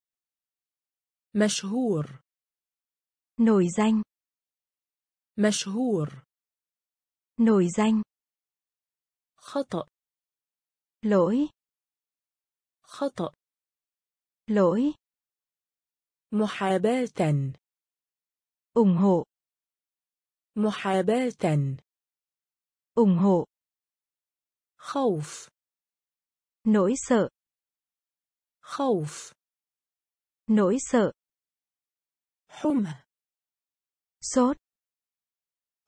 مشهور Nổi danh. مشهور Nổi danh. خطأ Lỗi. خطأ Lỗi. محاباة ủng hộ محاباة ủng hộ خوف nỗi sợ خوف nỗi sợ. حمى sốt.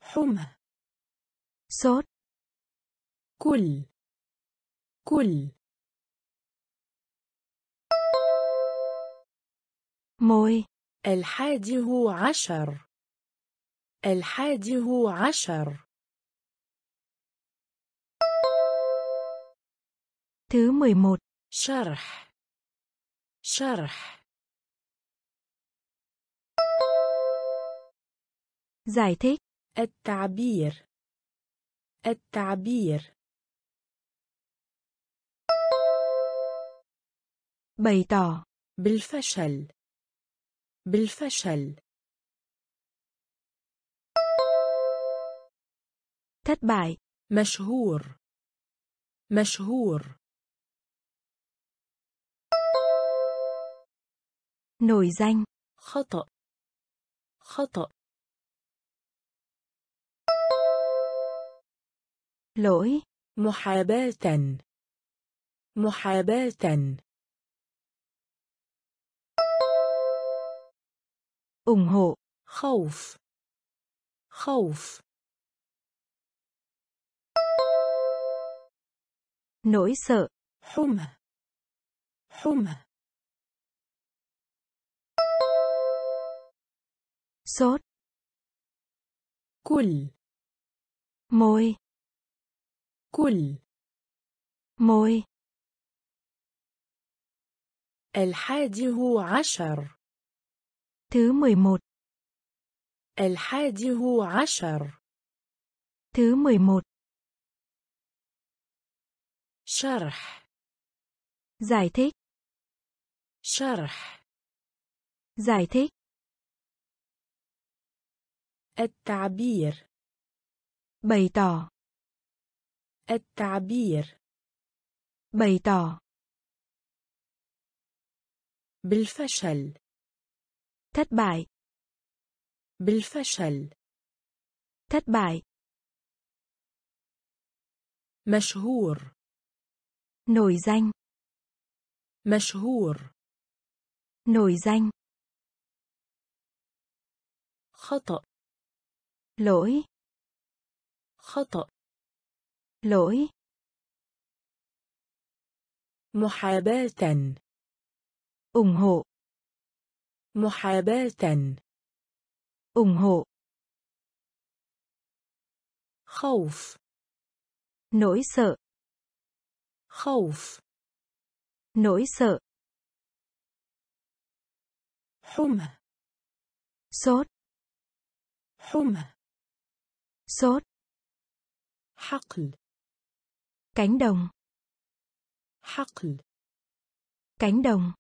حمى sốt. كل كل môi. الحادي عشر الحادي عشر thứ 11 شرح شرح giải thích. التعبير. التعبير. Bày tỏ. بالفشل. بالفشل. Thất bại. مشهور. مشهور. Nổi danh. خطأ. خطأ. Lỗi. محاباة. محاباة. ủng hộ. خوف. خوف. Nỗi sợ. حمى. حمى. Sốt. كل. Môi. كل môi الحادي عشر. thứ 11 الحادي عشر. thứ 11 شرح. giải thích. شرح. giải thích. التعبير. bày tỏ. التعبير bày tỏ بالفشل thất bại بالفشل thất bại مشهور nổi danh مشهور nổi danh خطأ lỗi خطأ lỗi محاباة ủng hộ محاباة ủng hộ خوف nỗi sợ خوف nỗi sợ حمى sốt حمى sốt حقل Cánh đồng. حقل Cánh đồng.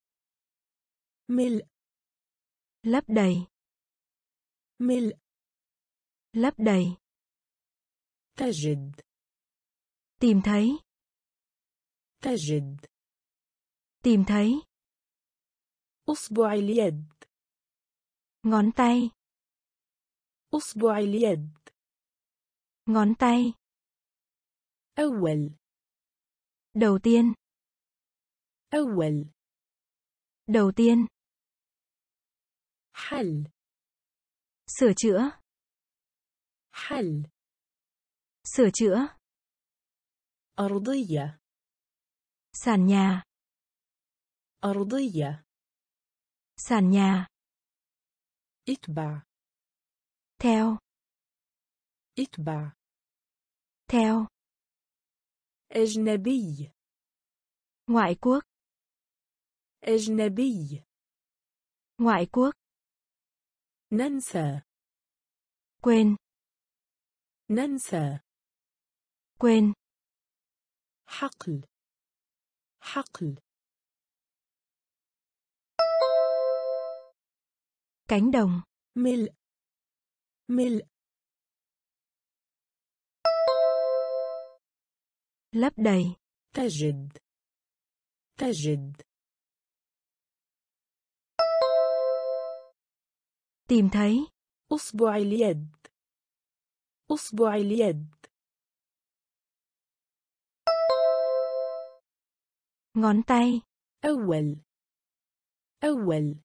ملء Lấp đầy. ملء Lấp đầy. تجد Tìm thấy. تجد Tìm thấy. أصبع اليد Ngón tay. أصبع اليد Ngón tay. أول Đầu tiên. أول Đầu tiên. حل Sửa chữa. حل Sửa chữa. أرضية Sàn nhà. أرضية Sàn nhà. اتبع Theo. اتبع Theo. أجنبي Ngoại quốc. أجنبي Ngoại quốc. ننسى Quên. ننسى Quên. حقل حقل Cánh đồng. ملء ملء Lấp đầy. تجد تجد Tìm thấy. أصبع اليد أصبع اليد Ngón tay. أول أول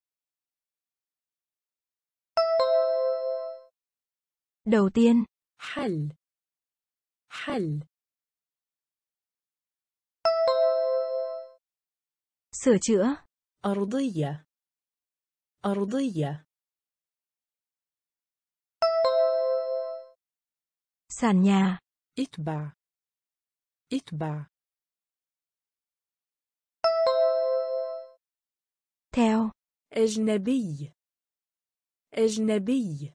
Đầu tiên. حل حل Sửa chữa. أرضية أرضية Sàn nhà. اتبع اتبع Theo. أجنبي أجنبي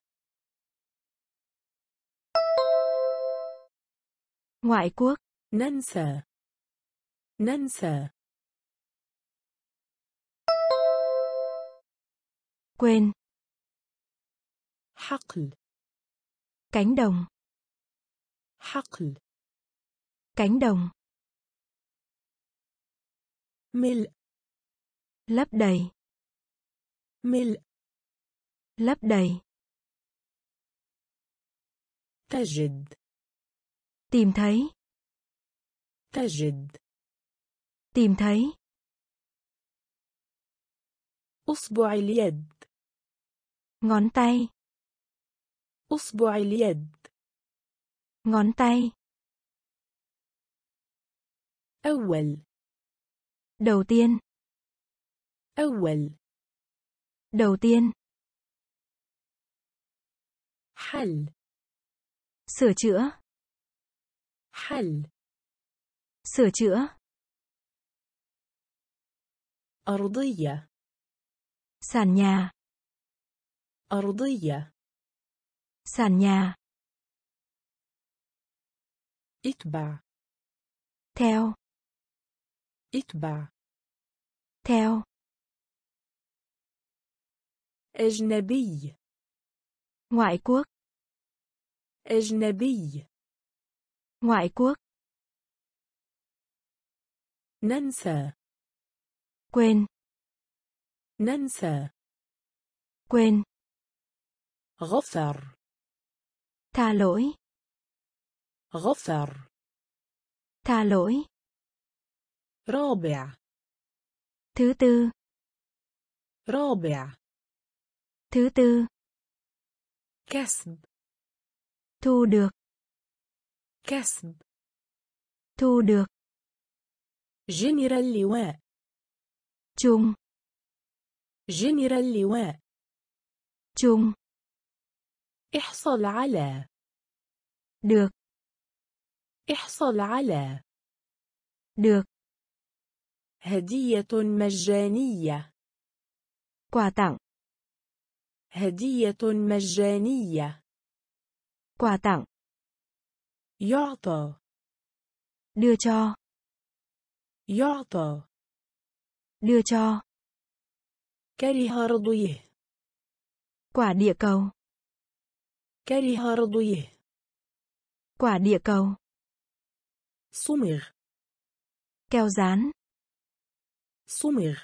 Ngoại quốc. ننسى ننسى Quên. حقل Cánh đồng. حقل Cánh đồng. ملء Lấp đầy. ملء Lấp đầy. تجد Tìm thấy. تجد Tìm thấy. أصبع اليد Ngón tay. أصبع اليد Ngón tay. أول Đầu tiên. أول Đầu tiên. حل Sửa chữa. حل Sửa chữa. أرضية Sàn nhà. أرضية Sàn nhà. اتبع Theo. اتبع Theo. أجنبي Ngoại quốc. أجنبي Ngoại quốc. ننسى Quên. ننسى Quên. غفر Tha lỗi. غفر Tha lỗi. رابع Thứ tư. رابع Thứ tư. كسب Thu được. كسب Thu được. جنر اللواء Chung. جنر اللواء Chung. احصل على Được. احصل على Được. هدية مجانية Quà tặng. هدية مجانية Quà tặng. يعطى Đưa cho. يعطى đưa cho, كره رضيه quả địa cầu, كره رضيه quả địa cầu, صمغ keo dán, صمغ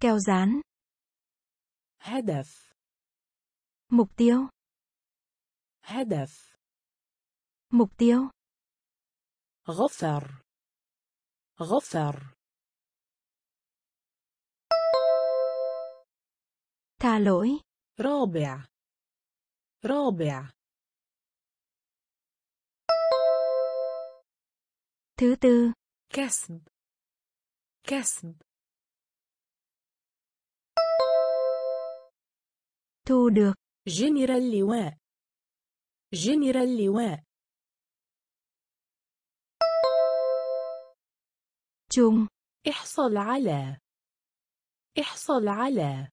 keo dán, هدف mục tiêu, هدف mục tiêu, غفر غفر tha lỗi, رابع رابع. Thứ tư, كسب. كسب. Thu được, جنرال اللواء جنرال اللواء chung, احصل على. احصل على.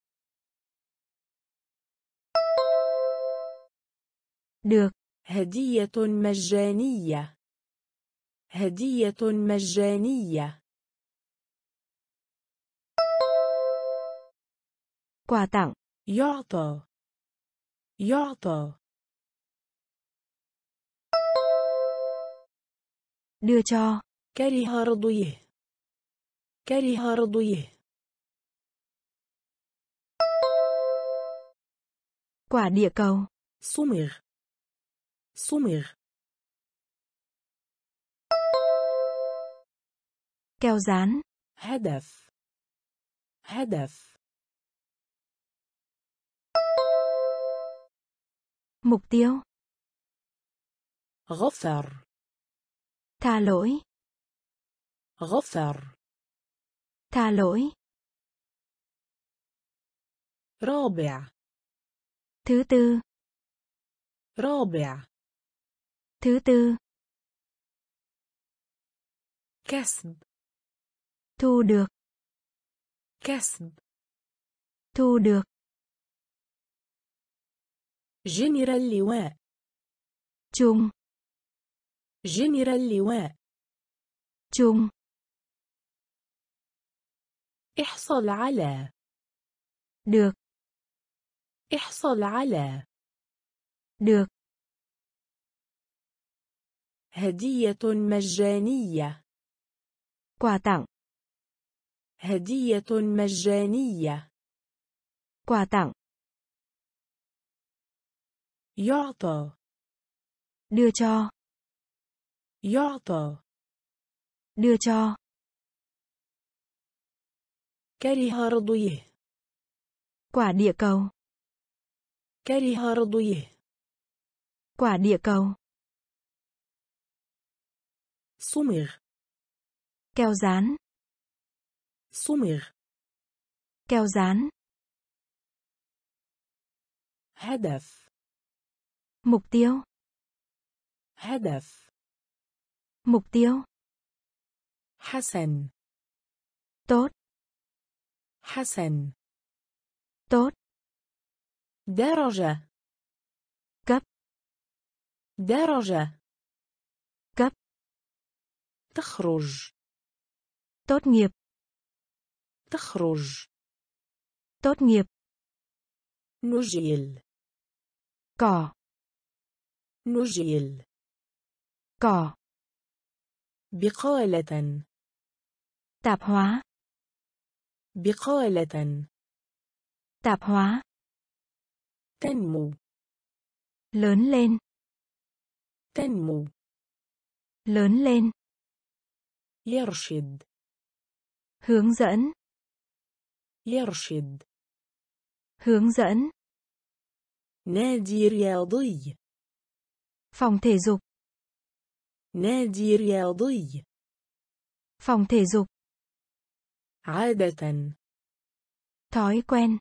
Được, هدية مجانية. هدية مجانية. Quà tặng, يعطى. يعطى. Đưa cho, كره رضيه. كره رضيه. Quả địa cầu, صمغ. صمغ keo dán, هدف هدف mục tiêu, غفر tha lỗi, غفر tha lỗi, رابع thứ tư, رابع Thứ tư, كسب thu được, كسب thu được, جنرال اللواء chung, جنرال اللواء chung, احصل على được, احصل على được, هدية مجانية quà tặng, هدية مجانية quà tặng, يعطى đưa cho, يعطى đưa cho, كره رضيه quả địa cầu, كره رضيه quả địa cầu, صمغ keo dán, صمغ keo dán, هدف mục tiêu, هدف mục tiêu, حسن tốt, حسن tốt, درجة cấp, درجة تخرج tốt nghiệp, تخرج tốt nghiệp, نجيل cỏ, نجيل cỏ, بقالة tạp hóa, بقالة tạp hóa, تنمو lớn lên, تنمو lớn lên, يرشد hướng dẫn, يرشد hướng dẫn, نادي رياضي phòng thể dục, نادي رياضي phòng thể dục, عادة thói quen,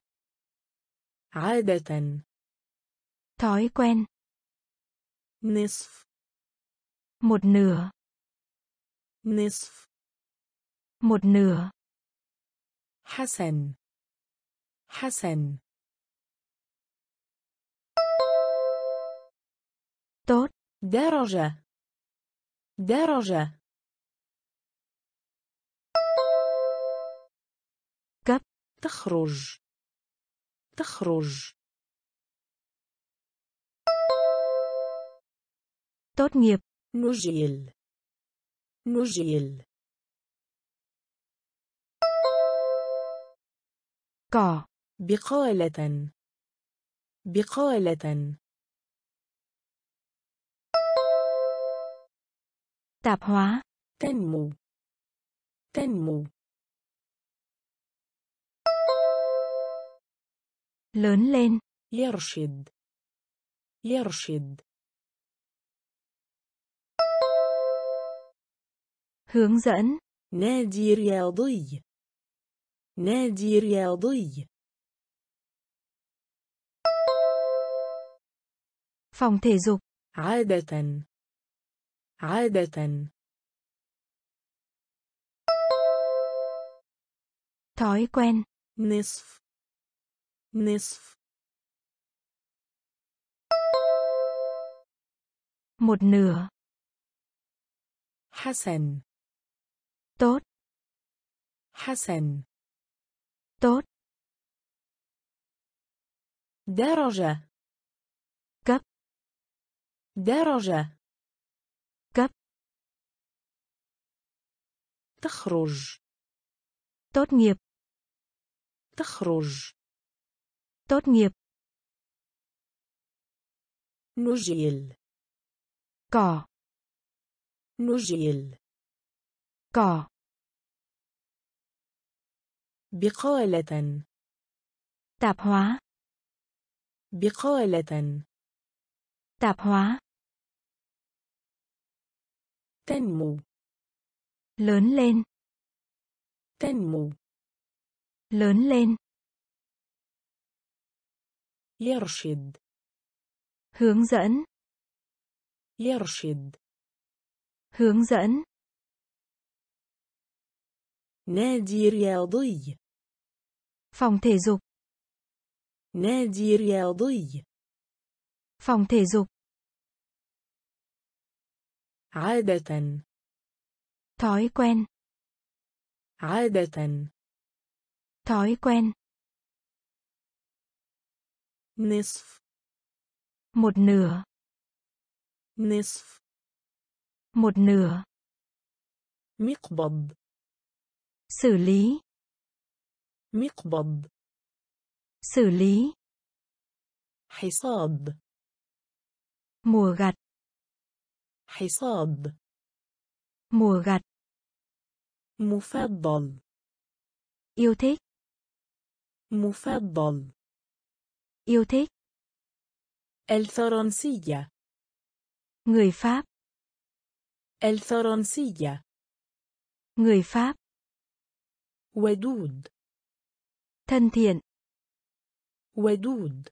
عادة thói quen, نصف một nửa, نصف một nửa. حسن حسن tốt. درجة درجة كب تخرج تخرج tốt nghiệp. نجيل نجيل. cỏ بقالة. بقالة. tạp hóa تنمو. تنمو. lớn lên يرشد. يرشد. hướng dẫn نادي رياضي نادي رياضي phòng thể dục عادة عادة thói quen نصف نصف một nửa حسن tốt حسن tốt درجة cấp درجة cấp تخرج tốt nghiệp تخرج tốt nghiệp نجيل cỏ نجيل cỏ بقالة. تاب هوا بقالة. تاب هوا تنمو. لون لين تنمو. لون لين يرشد. Hướng dẫn. يرشد. Hướng dẫn. نادي رياضي. phòng thể dục نادي رياضي phòng thể dục عادة thói quen عادة thói quen نصف một nửa نصف một nửa مقبض xử lý مقبض xử lý حصاد mùa gặt حصاد mùa gặt مفضل yêu thích مفضل yêu thích الفرنسية người Pháp الفرنسية người Pháp ودود thân thiện ودود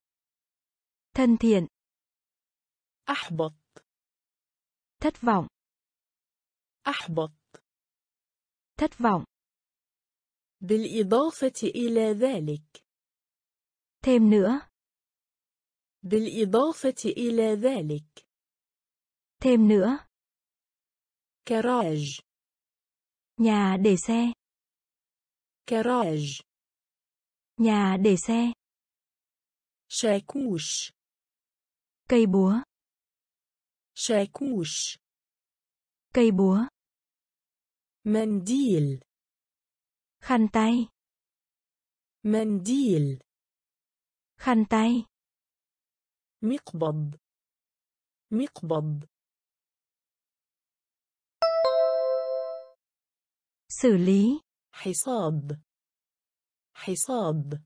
thân thiện أحبط thất vọng أحبط thất vọng بالإضافة إلى ذلك thêm nữa بالإضافة إلى ذلك thêm nữa كراج nhà để xe كراج nhà để xe شاكوش cây búa شاكوش cây búa منديل khăn tay منديل khăn tay مقبض مقبض xử lý حصاد حصاد.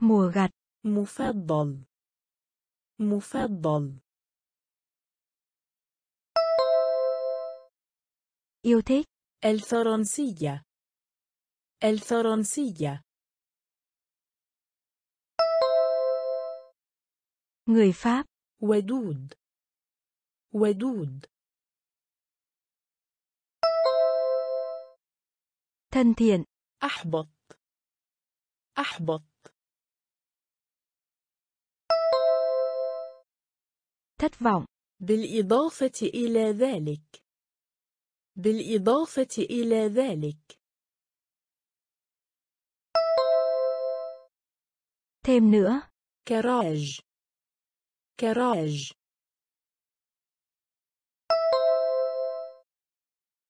Mùa gặt. مفضل. مفضل. Yêu thích. الفرنسية. الفرنسية. Người Pháp. ودود. ودود. Thiện. أحبط. أحبط. Thất vọng. بالإضافة إلى ذلك. بالإضافة إلى ذلك. Thêm nữa. كراج. كراج.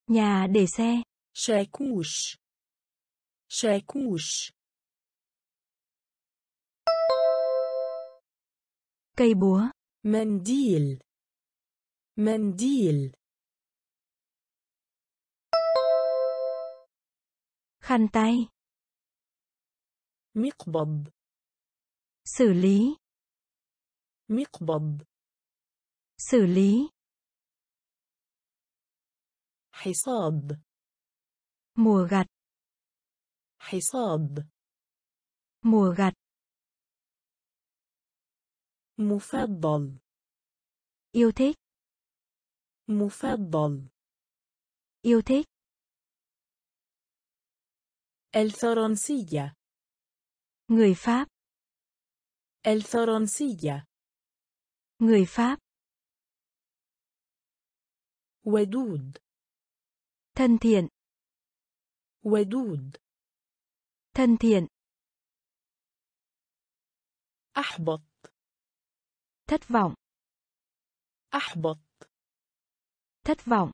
Nhà để xe. شاكوش شاكوش Cây búa. منديل منديل Khăn tay. مقبض Xử lý. مقبض Xử lý. حصاد Mùa gặt. حصاد Mùa gặt. مفضل Yêu thích. مفضل Yêu thích. الفرنسية Người Pháp. الفرنسية Người Pháp. ودود Thân thiện. ودود. تنتين. أحبط. thất vọng أحبط. thất vọng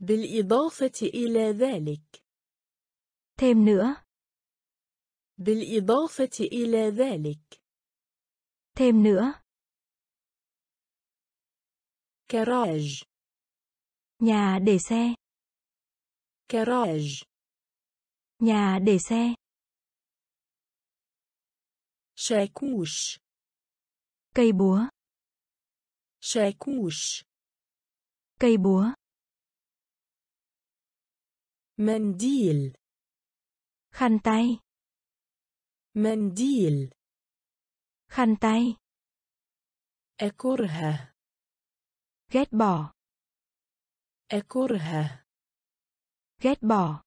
بالإضافة إلى ذلك. thêm nữa. بالإضافة إلى ذلك. thêm nữa. كراج. nhà để xe. كراج Nhà để xe. شاكوش Cây búa. شاكوش Cây búa. منديل Khăn tay. منديل Khăn tay. أكره Ghét bỏ. أكره Ghét bỏ.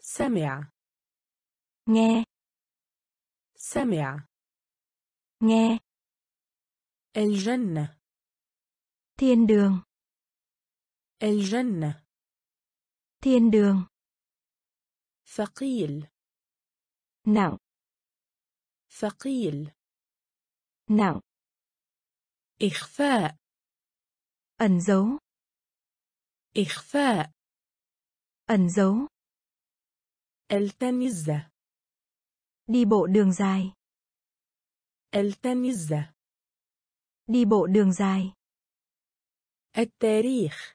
سمع Nghe. سمع Nghe. الجنة Thiên đường. الجنة Thiên đường. ثقيل Nặng. ثقيل Nặng. إخفاء Ẩn giấu. إخفاء Ẩn giấu. التمز Đi bộ đường dài. التمز Đi bộ đường dài. التاريخ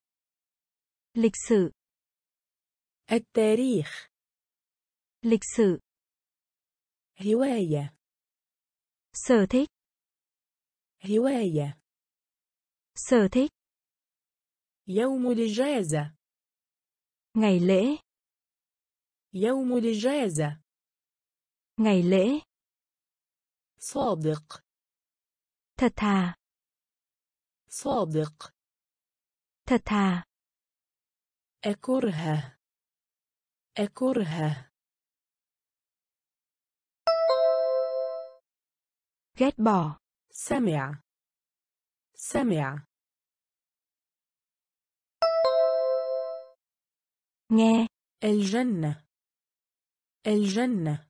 Lịch sử. التاريخ Lịch sử. هواية Sở thích. هواية Sở thích. يوم الإجازة Ngày lễ. يوم الإجازة Ngày lễ. صادق Thật thà. صادق Thật thà. أكره أكره Ghét bỏ. سمع سمع Nghe. الجنة الجنة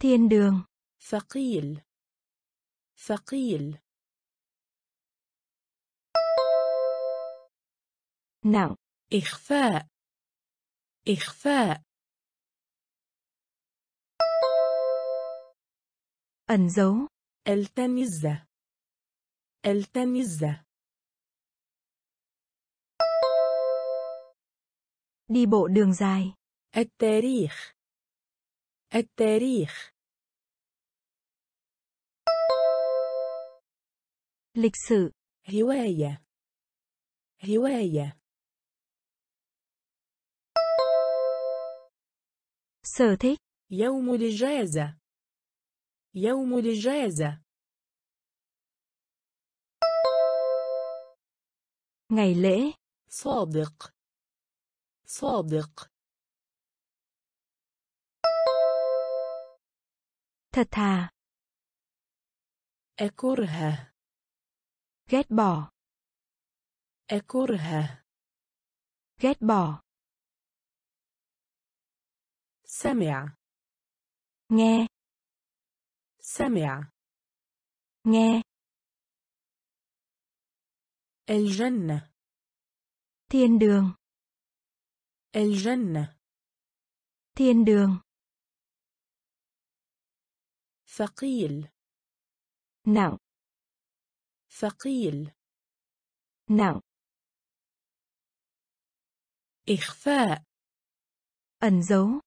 Thiên đường. ثقيل ثقيل Nặng. إخفاء إخفاء Ẩn giấu. ألتمز ألتمز Đi bộ đường dài. التاريخ التاريخ Lịch sử. هواية هواية Sở thích. يوم الإجازة يوم الإجازة Ngày lễ. صادق صادق Thật thà. أكره ghét bỏ, أكره ghét bỏ, سمع nghe, سمع nghe, الجنة thiên đường, الجنة thiên đường, ثقيل nặng, ثقيل nặng, إخفاء ẩn giấu,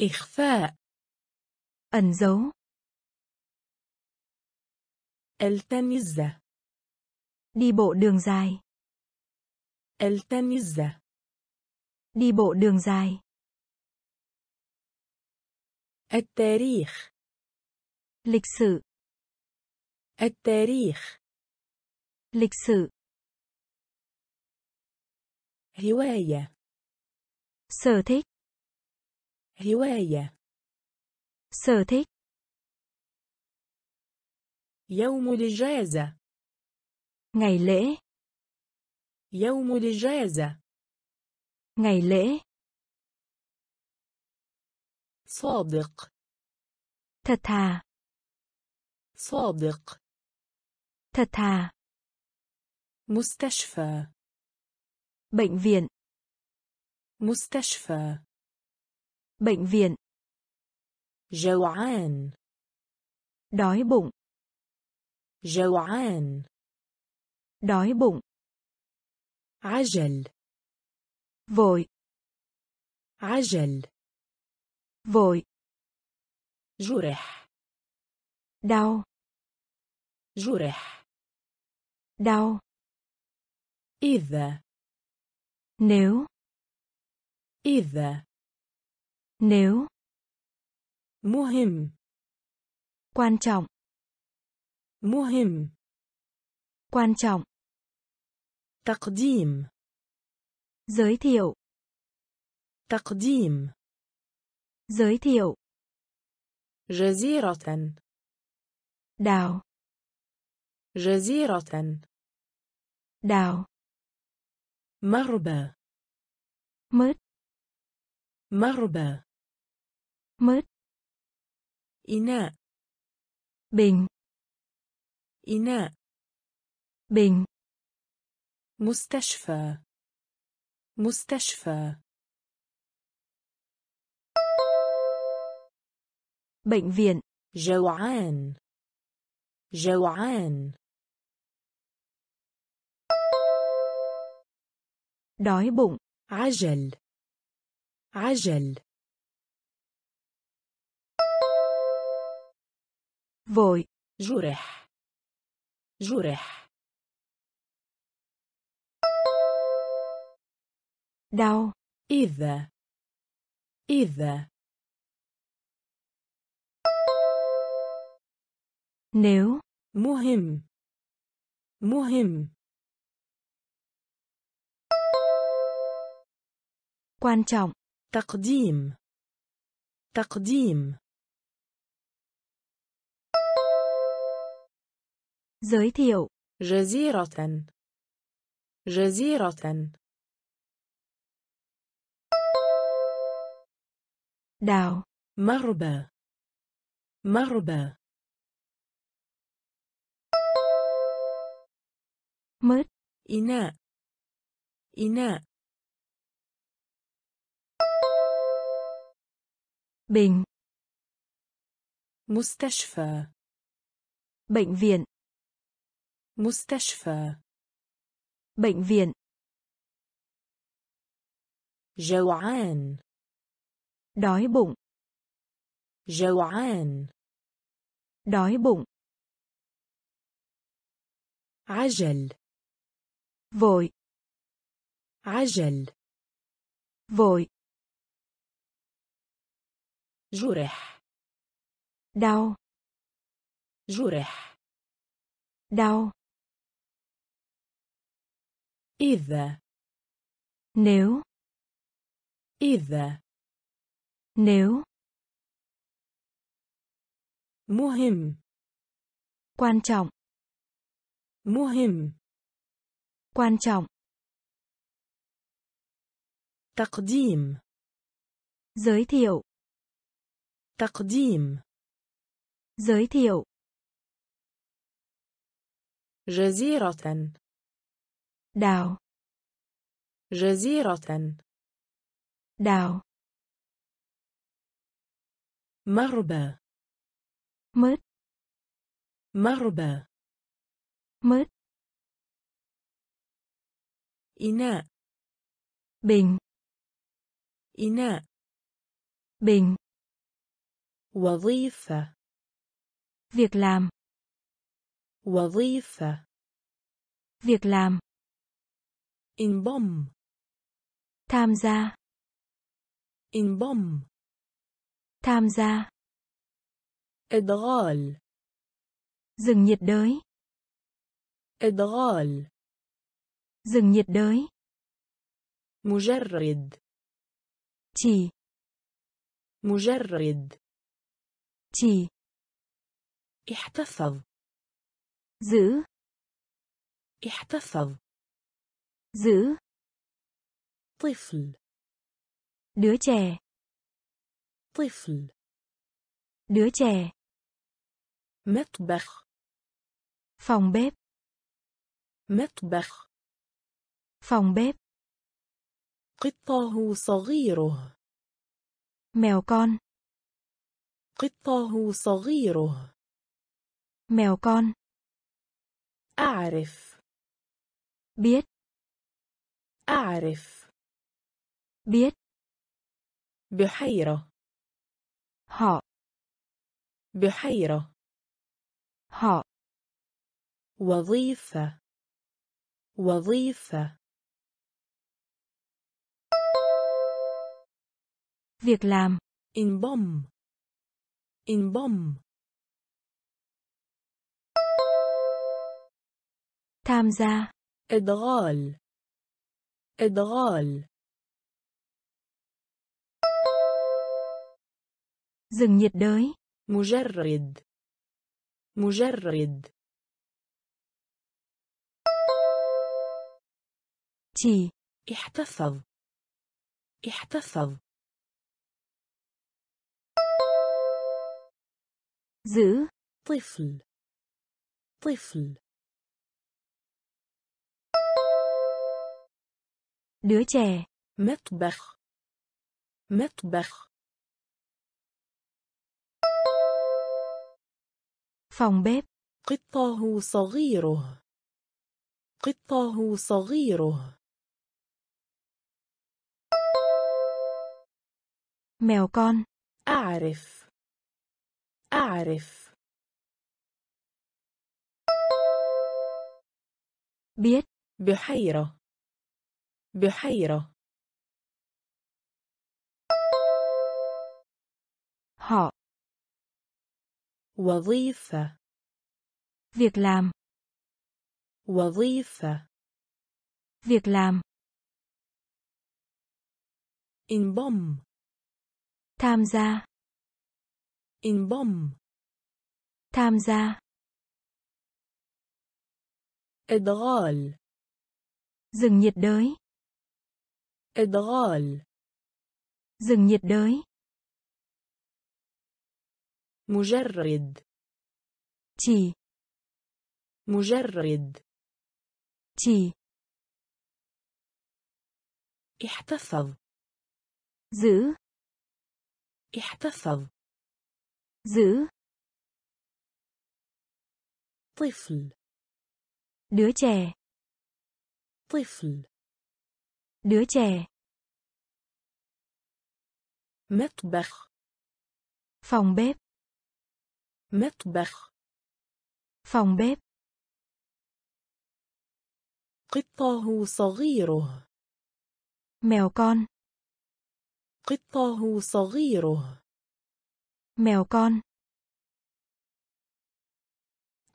إخفاء ẩn giấu, التمز đi bộ đường dài, التمز đi bộ đường dài, التاريخ lịch sử, التاريخ lịch sử, هواية sở thích, هواية sở thích, يوم الإجازة ngày lễ, يوم الإجازة ngày lễ, صادق thật thà, صادق thật thà, مستشفى bệnh viện, مستشفى bệnh viện, جوعان đói bụng, جوعان đói bụng, عجل vội, عجل vội, جرح đau, جرح đau, إذا nếu, إذا nếu, مهم quan trọng, مهم quan trọng, تقديم giới thiệu. تقديم. Giới thiệu. جزيرة. دعو جزيرة. دعو مربى. مت مربى. مت إناء. Bình. إناء. Bình. مستشفى. مستشفى. Bệnh viện, جوعان. جوعان. Đói bụng, عجل. عجل. Vội, جرح. جرح. đau, إذا إذا nếu, مهم مهم quan trọng, تقديم تقديم giới thiệu, جزيرة جزيرة đào, مربى. مربى. Mứt, إناء. إناء. Bình, مستشفى. Bệnh viện, مستشفى. Bệnh viện, جوعان. Đói bụng, جوعان đói bụng, عجل vội, عجل vội, جرح đau, جرح đau, إذا nếu, إذا nếu, مهم Quan trọng. مهم Quan trọng. تقديم Giới thiệu. تقديم Giới thiệu. جزيرة Đảo. جزيرة Đảo. مربى Mứt. مربى Mứt. إناء Bình. إناء Bình. وظيفة Việc làm. وظيفة Việc làm. انضم Tham gia. انضم Tham gia. إدغال Rừng nhiệt đới. إدغال Rừng nhiệt đới. مجرد Chỉ. مجرد Chỉ. احتفظ Giữ. احتفظ Giữ. طفل Đứa trẻ. طفل Đứa trẻ. مطبخ Phòng bếp. مطبخ Phòng bếp. قطه صغيره Mèo con. قطه صغيره Mèo con. أعرف Biết. أعرف Biết. بحيرة Họ. بحيرة Họ. وظيفة وظيفة Việc làm. انضم انضم Tham gia. إدغال إدغال Rừng nhiệt đới. مجرد مجرد Chỉ. احتفظ احتفظ Giữ. طفل طفل Đứa trẻ. مطبخ مطبخ Phòng bếp. قطه صغيره قطه صغيره Mèo con. أعرف أعرف Biết. بحيرة بحيرة Họ. وظيفة Việc làm. وظيفة Việc làm. انضم Tham gia. انضم Tham gia. إدغال Rừng nhiệt đới. إدغال Rừng nhiệt đới. مجرد Chỉ. مجرد Chỉ. احتفظ Giữ. احتفظ Giữ. طفل Đứa trẻ. طفل Đứa trẻ. مطبخ Phòng bếp. مطبخ Phòng bếp. قطه صغيره Mèo con. قطه صغيره Mèo con.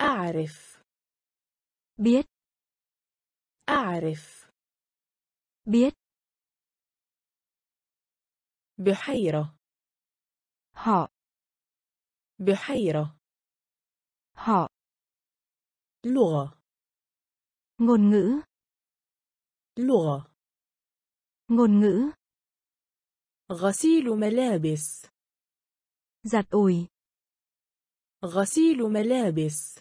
أعرف Biết. أعرف Biết. بحيرة Họ. بحيرة Họ. لغة ngôn ngữ لغة ngôn ngữ غسيل ملابس giặt ủi غسيل ملابس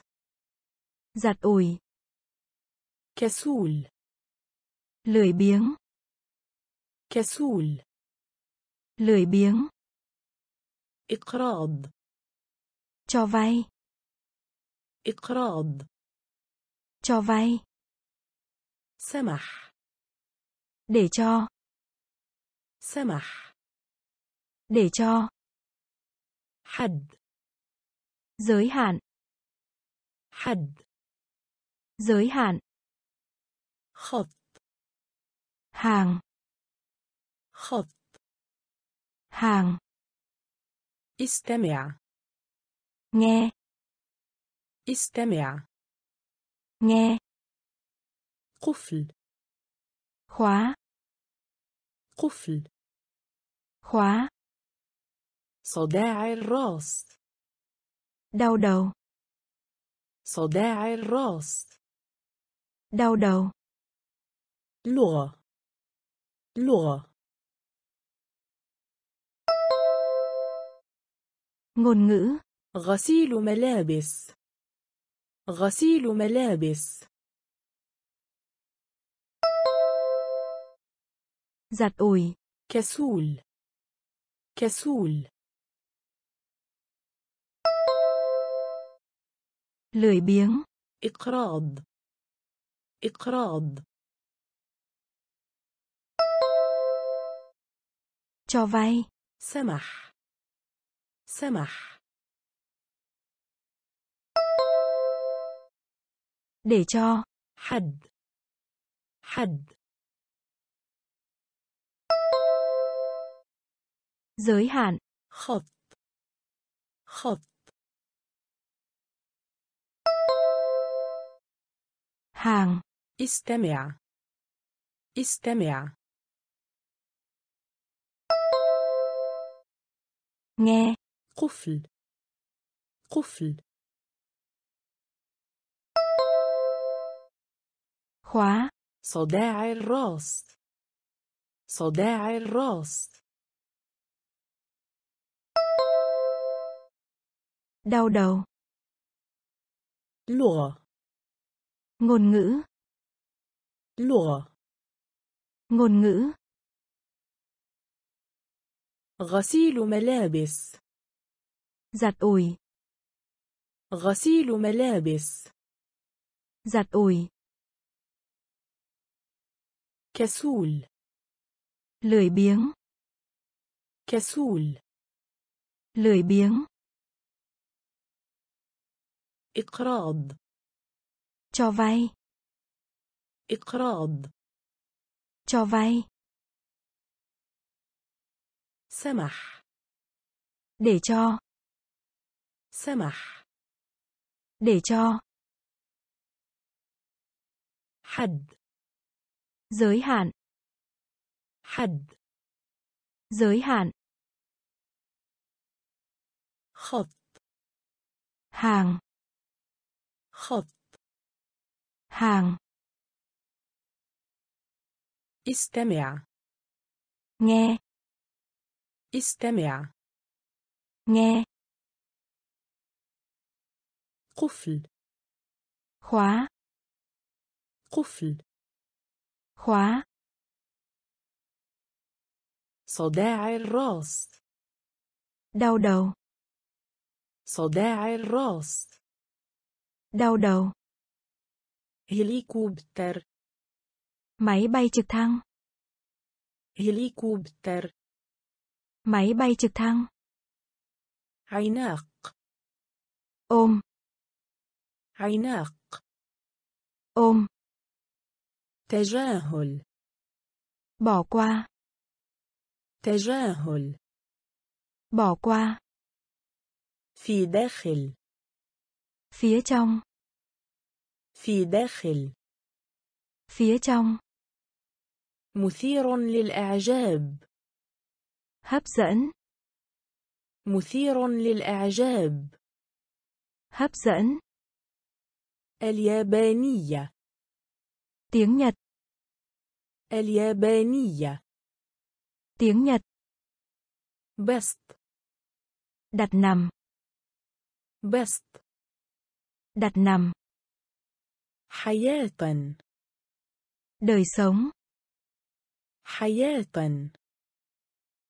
giặt ủi كسول lười biếng كسول lười biếng إقراض cho vay إقراض cho vay سمح để cho سمح để cho حد giới hạn حد giới hạn خط hàng خط hàng استمع nghe استمع nghe قفل khóa قفل khóa صداع الراس đau đầu صداع الراس đau đầu لغة لغة ngôn ngữ غسيل ملابس. غسيل ملابس. Giặt ủi. كسول. كسول. Lười biếng. إقراض. إقراض. Cho vay. سمح. سمح. để cho حد حد giới hạn خط خط hàng استمع استمع nghe قفل قفل khóa. صداع الراس. صداع الراس. Đau đầu. لغة. Ngôn ngữ. لغة. Ngôn ngữ. غسيل ملابس. Giặt ủi. غسيل ملابس. Giặt ủi. كسول lười biếng كسول lười biếng إقراض cho vay إقراض cho vay سمح để cho سمح để cho حد giới hạn حد giới hạn خط hàng خط hàng استمع nghe استمع nghe قفل khóa قفل khóa صداع الراس đau đầu صداع الراس đau đầu هليكوبتر máy bay trực thăng هليكوبتر máy bay trực thăng عناق ôm عناق ôm تجاهل. Bỏ qua. تجاهل. Bỏ qua. في داخل. Phía trong. في داخل. Phía trong. مثير للإعجاب. Hấp dẫn. مثير للإعجاب. Hấp dẫn. اليابانية. Tiếng Nhật. اليابانية Tiếng Nhật. بسط Đặt nằm. بسط Đặt nằm. حياة Đời sống. حياة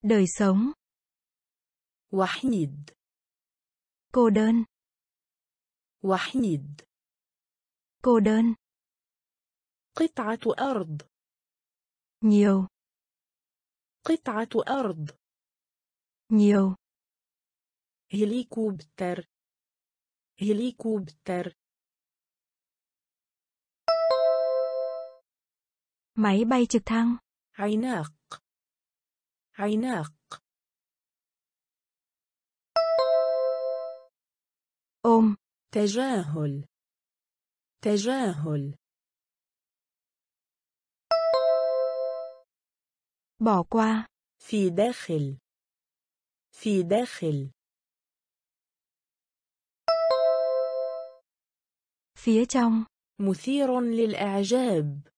Đời sống. وحيد Cô đơn. وحيد Cô đơn. قطعة أرض Nhiều. قطعة أرض Nhiều. هليكوبتر هليكوبتر Máy bay trực thăng. عناق عناق Ôm. تجاهل تجاهل Bỏ qua. في داخل في داخل Phía trong. مثير للإعجاب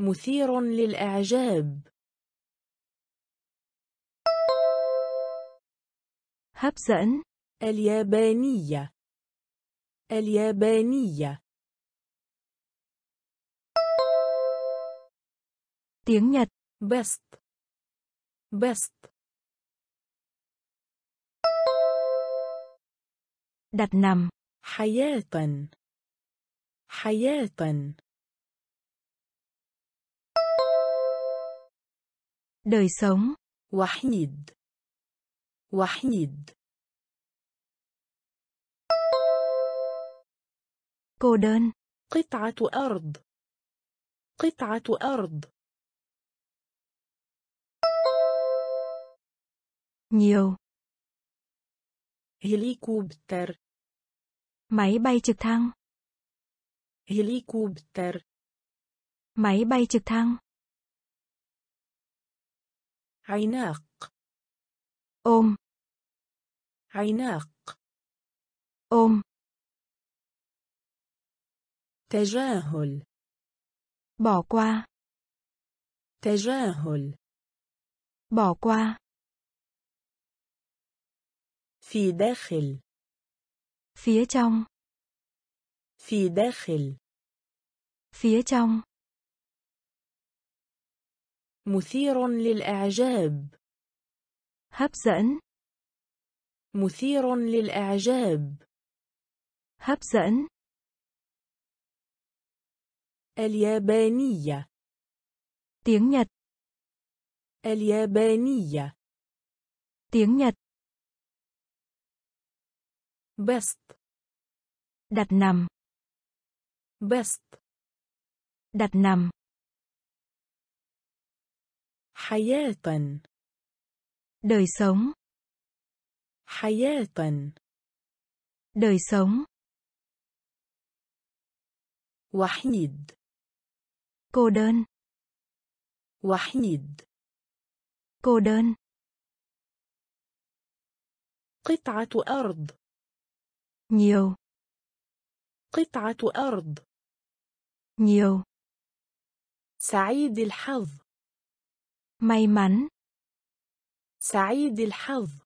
مثير للإعجاب Hấp dẫn. اليابانية اليابانية Tiếng Nhật. بسط بسط Đặt nằm. حياة حياة Đời sống. وحيد وحيد Cô đơn. قطعة أرض قطعة أرض Nhiều. هليكوبتر Máy bay trực thăng. هليكوبتر Máy bay trực thăng. عناق Ôm. عناق Ôm. تجاهل Bỏ qua. تجاهل Bỏ qua. في داخل Phía trong. في داخل Phía trong. مثير للإعجاب Hấp dẫn. مثير للإعجاب Hấp dẫn. اليابانية Tiếng Nhật. اليابانية Tiếng Nhật. بسط Đặt nằm. بسط Đặt nằm. حياة Đời sống. حياة Đời sống. وحيد Cô đơn. وحيد Cô đơn. قطعة أرض نيو قطعة أرض. نيو سعيد الحظ. ماي سعيد الحظ.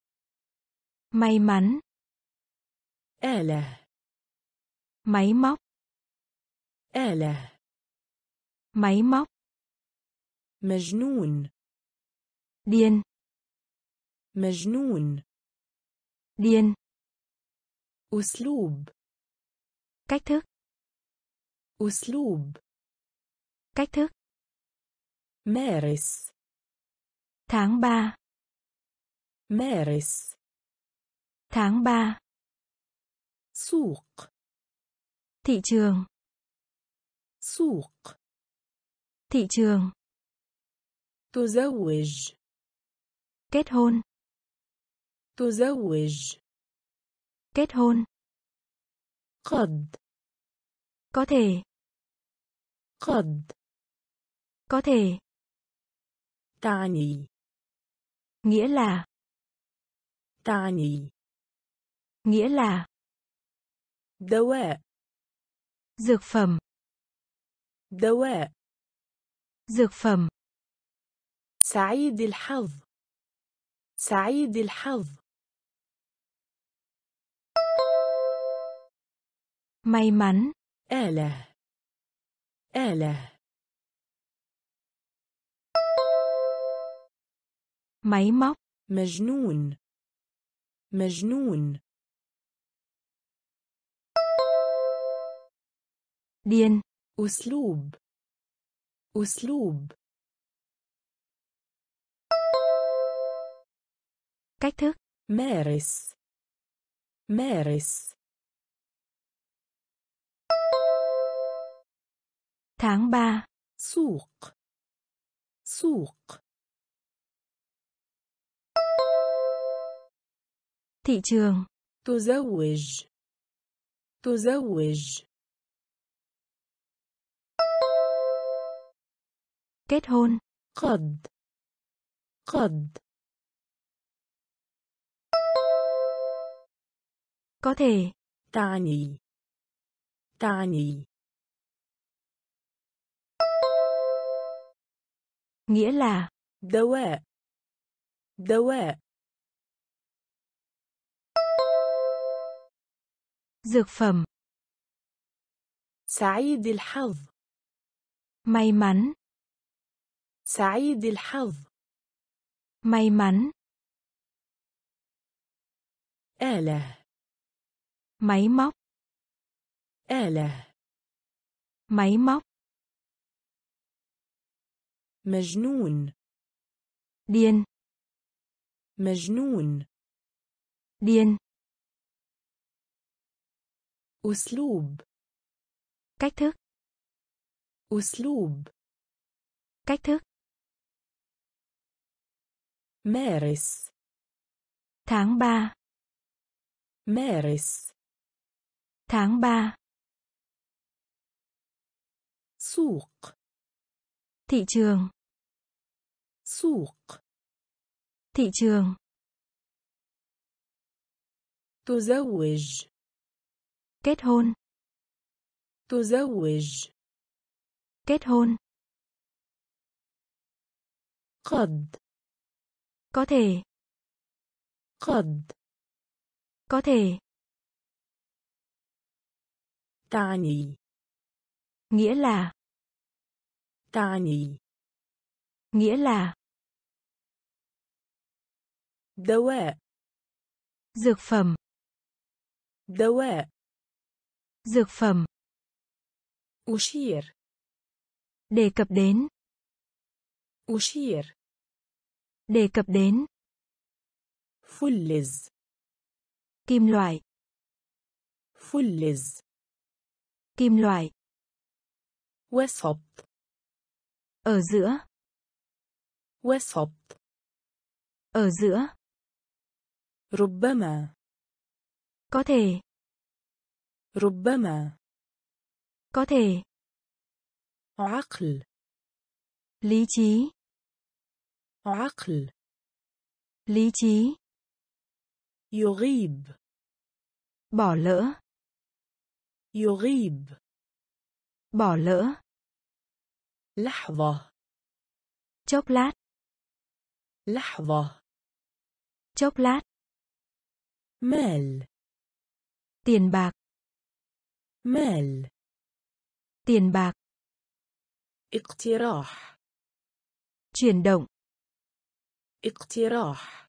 Máy آلة. Máy móc آلة. Máy móc مجنون. Điên مجنون. دين أسلوب Cách thức. أسلوب Cách thức. مارس Tháng 3. مارس Tháng 3. سوق Thị trường. سوق Thị trường. تزوج Kết hôn. تزوج Kết hôn. قد Có thể. قد Có thể. تعني Nghĩa là. تعني Nghĩa là. دواء Dược phẩm. دواء Dược phẩm. سعيد الحظ سعيد الحظ May mắn. آلة آلة Máy móc. مجنون مجنون Điên. أسلوب أسلوب Cách thức. مارس مارس Tháng 3. سوق سوق Thị trường. تزوج تزوج Kết hôn. قد قد Có thể. تعني تعني Nghĩa là. دواء دواء Dược phẩm. سعيد الحظ May mắn. سعيد الحظ May mắn. آلة Máy móc. آلة Máy móc. مجنون Điên. مجنون Điên. أسلوب Cách thức. أسلوب Cách thức. مارس Tháng 3. مارس Tháng 3. سوق Thị trường. سوق Thị trường. تزوج Kết hôn. تزوج Kết hôn. قد Có thể. قد Có thể. تعني Nghĩa là. تعني Nghĩa là. دواء Dược phẩm. دواء Dược phẩm. أشير Đề cập đến. أشير Đề cập đến. فلز Kim loại. فلز Kim loại. وسط Ở giữa. وسط Ở giữa. ربما Có thể. ربما Có thể. عقل Lý trí. عقل Lý trí. يغيب Bỏ lỡ. يغيب Bỏ lỡ. لحظة Chốc lát. لحظة Chốc lát. مال Tiền bạc. مال Tiền bạc. اقتراح Chuyển động. اقتراح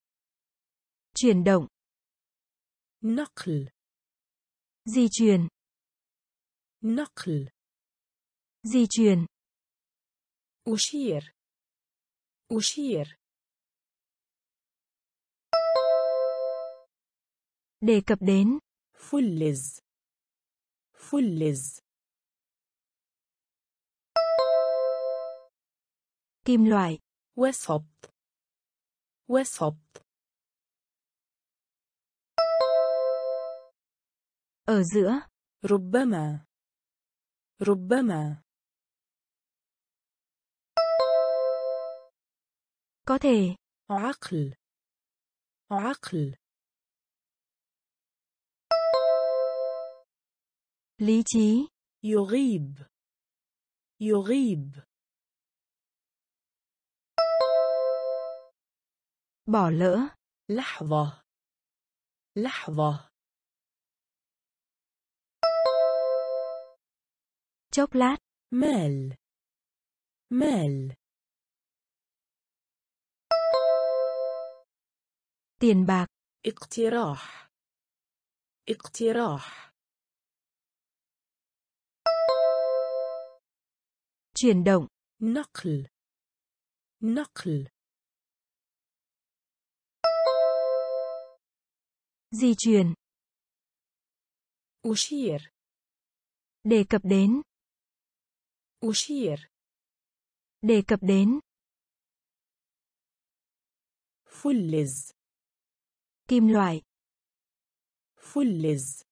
Chuyển động. نقل Di chuyển. نقل Di chuyển. أشير. أشير. Đề cập đến. فلز. فلز. Kim loại. وسط. وسط. Ở giữa. ربما. ربما. Có thể. عقل. عقل. Lý trí. يغيب. يغيب. Bỏ lỡ. لحظة. لحظة. Chốc lát. مال. مال. tiền bạc اقتراح اقتراح chuyển động نقل نقل di chuyển أشير đề cập đến أشير đề cập đến فلز kim loại فلز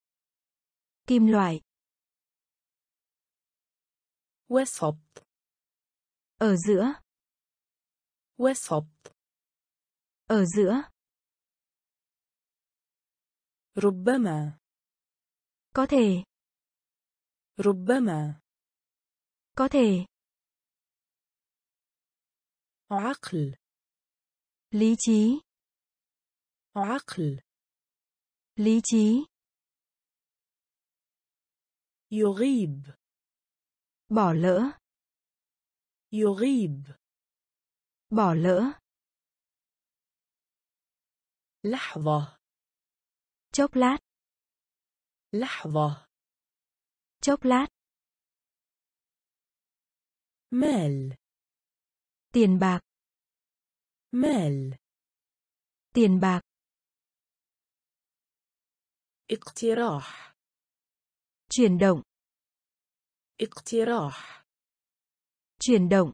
kim loại وسط ở giữa وسط ở giữa ربما có thể ربما có thể عقل lý trí عقل lý trí يغيب bỏ lỡ يغيب bỏ lỡ لحظة chốc lát لحظة chốc lát مال tiền bạc مال tiền bạc اقتراح chuyển động اقتراح chuyển động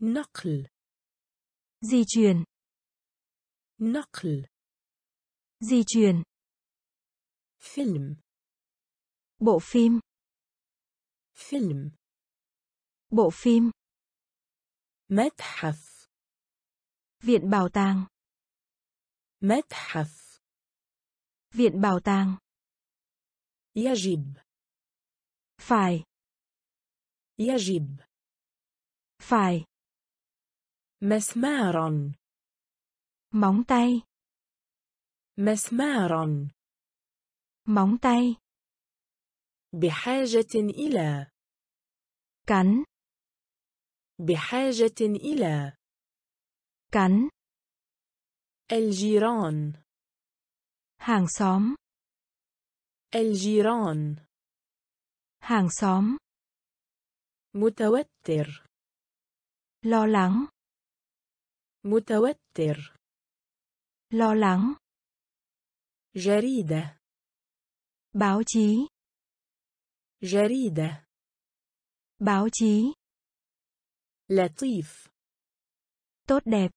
نقل di chuyển نقل di chuyển فيلم bộ phim فيلم bộ phim متحف viện bảo tàng متحف Viện bảo tàng. يجب. Phải. يجب. Phải. مسمارا. Móng tay. مسمارا. Móng tay. بحاجة إلى. Cắn. بحاجة إلى. Cắn. الجيران. Hàng xóm الجيران hàng xóm متوتر lo lắng متوتر lo lắng جريدة báo chí جريدة báo chí لطيف tốt đẹp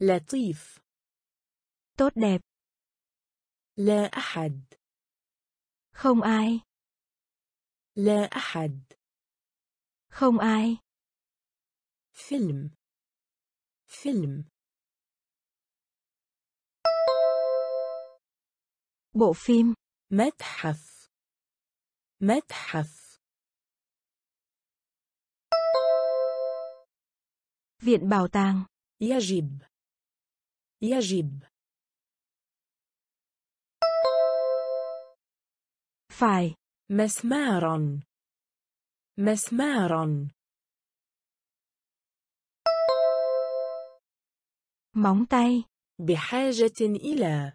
لطيف tốt đẹp لا أحد. Không ai. لا أحد. Không ai. فيلم. فيلم. Bộ phim. متحف. متحف. Viện bảo tàng. يجب. يجب. Phải مسمارا. مسمارا. móng tay بحاجة إلى.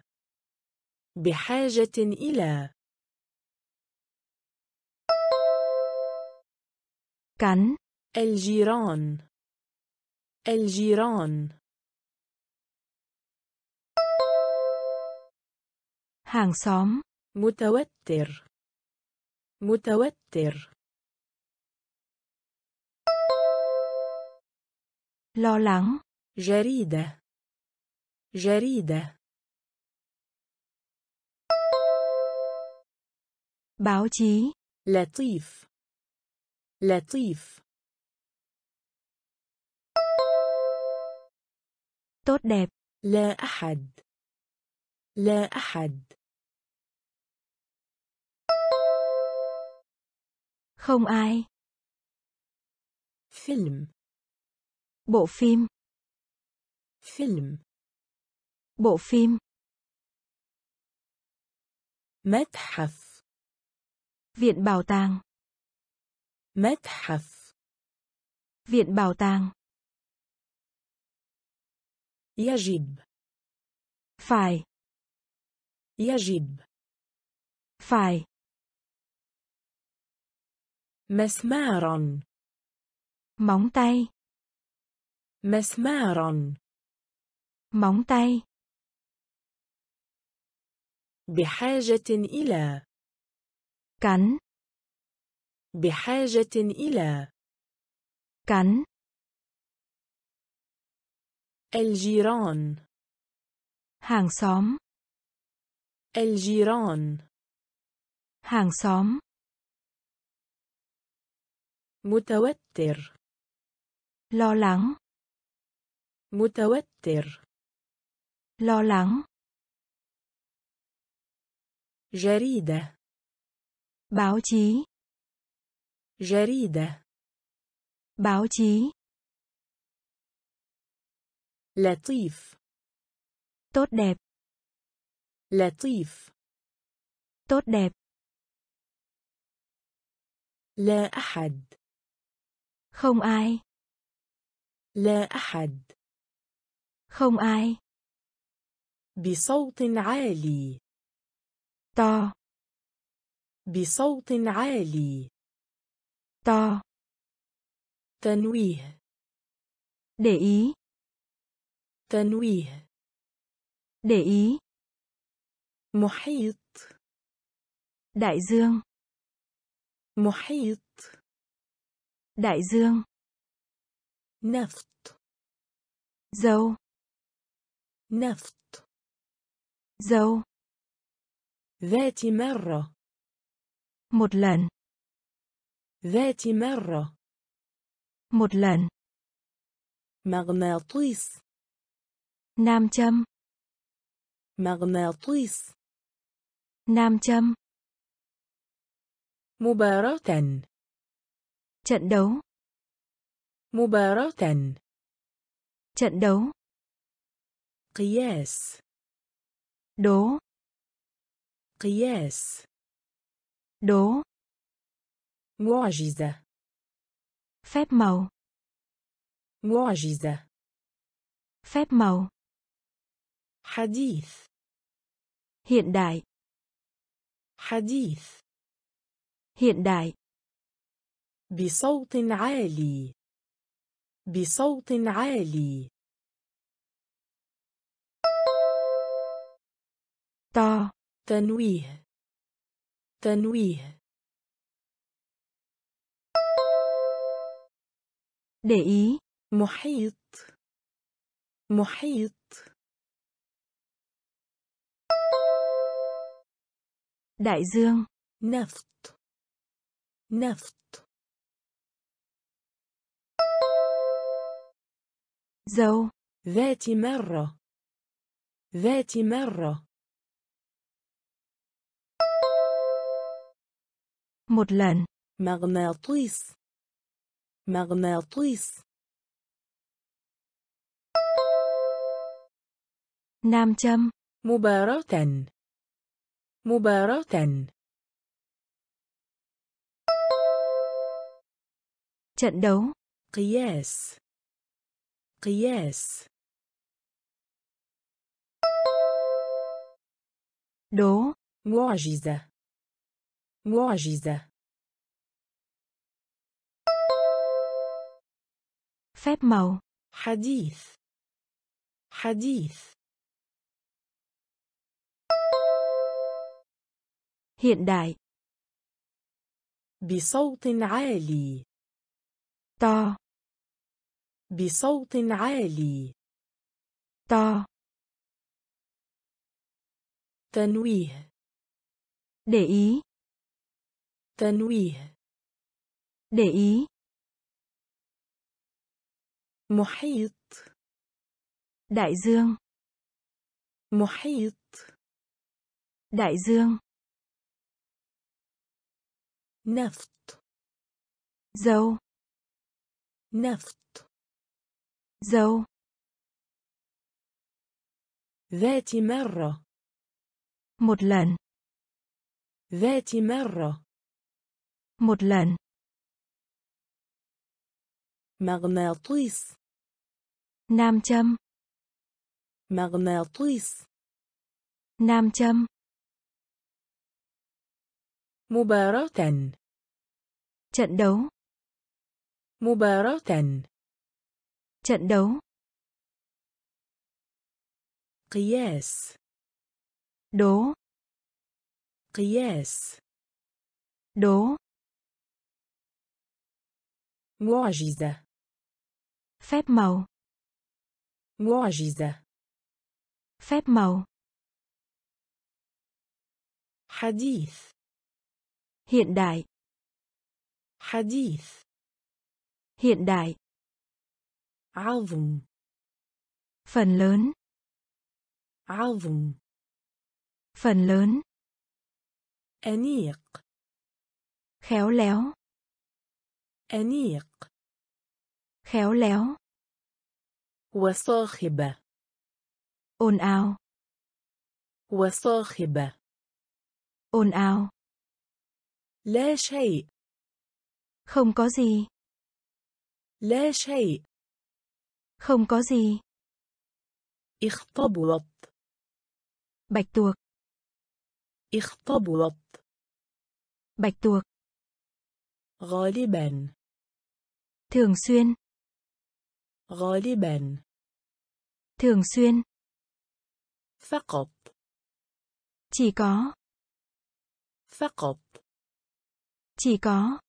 بحاجة إلى. cắn الجيران. الجيران. hàng xóm متوتر. متوتر. Lo lắng. جريدة. جريدة. Báo chí. لطيف. لطيف. Tốt đẹp. لا أحد. لا أحد. Không ai. فيلم Bộ phim. فيلم Bộ phim. متحف Viện bảo tàng. متحف Viện bảo tàng. يجب Phải. يجب Phải. مسمارا Móng tay. مسمارا Móng tay. بحاجة إلى Cắn. بحاجة إلى Cắn. الجيران Hàng xóm. الجيران Hàng xóm. متوتر Lo lắng. متوتر Lo lắng. جريدة Báo chí. جريدة Báo chí. لطيف Tốt đẹp. لطيف Tốt đẹp. لا أحد Không ai. لا أحد Không ai. بصوت عالي To. بصوت عالي To. تنويه Để ý. تنويه Để ý. محيط Đại dương. محيط Đại dương. نفط Dâu. نفط Dâu. ذات مرة Một lần. ذات مرة Một lần. مغناطيس Nam châm. مغناطيس Nam châm. مباراة Trận đấu. مباراة Trận đấu. قياس Đố. قياس Đố. معجزة Phép màu. معجزة Phép màu. حديث Hiện đại. حديث Hiện đại. بصوت عالي. بصوت عالي. To. تنويه. تنويه. Ý. محيط. محيط. Đại dương. نفط. نفط. Dâu. ذات مرة ذات مرة Một lần. مغناطيس مغناطيس Nam châm. مباراة مباراة Trận đấu. قياس قياس Đố. معجزة معجزة Phép màu. حديث حديث Hiện đại. بصوت عالي To. بصوت عالي To. تنويه Để ý. تنويه Để ý. محيط Đại dương. محيط Đại dương. نفط dâu نفط dâu ذات مرة một lần ذات مرة một lần مغناطيس nam châm مغناطيس nam châm مباراة trận đấu مباراة trận đấu قياس đố قياس đố معجزة phép màu معجزة phép màu حديث hiện đại حديث hiện đại عظم phần lớn عظم phần lớn أنيق khéo léo أنيق khéo léo وصاخبة ồn ào وصاخبة ồn ào لا شيء không có gì لا شيء không có gì اختبرت bạch tuộc اختبرت bạch tuộc غالبا thường xuyên غالبا thường xuyên فقط chỉ có فقط chỉ có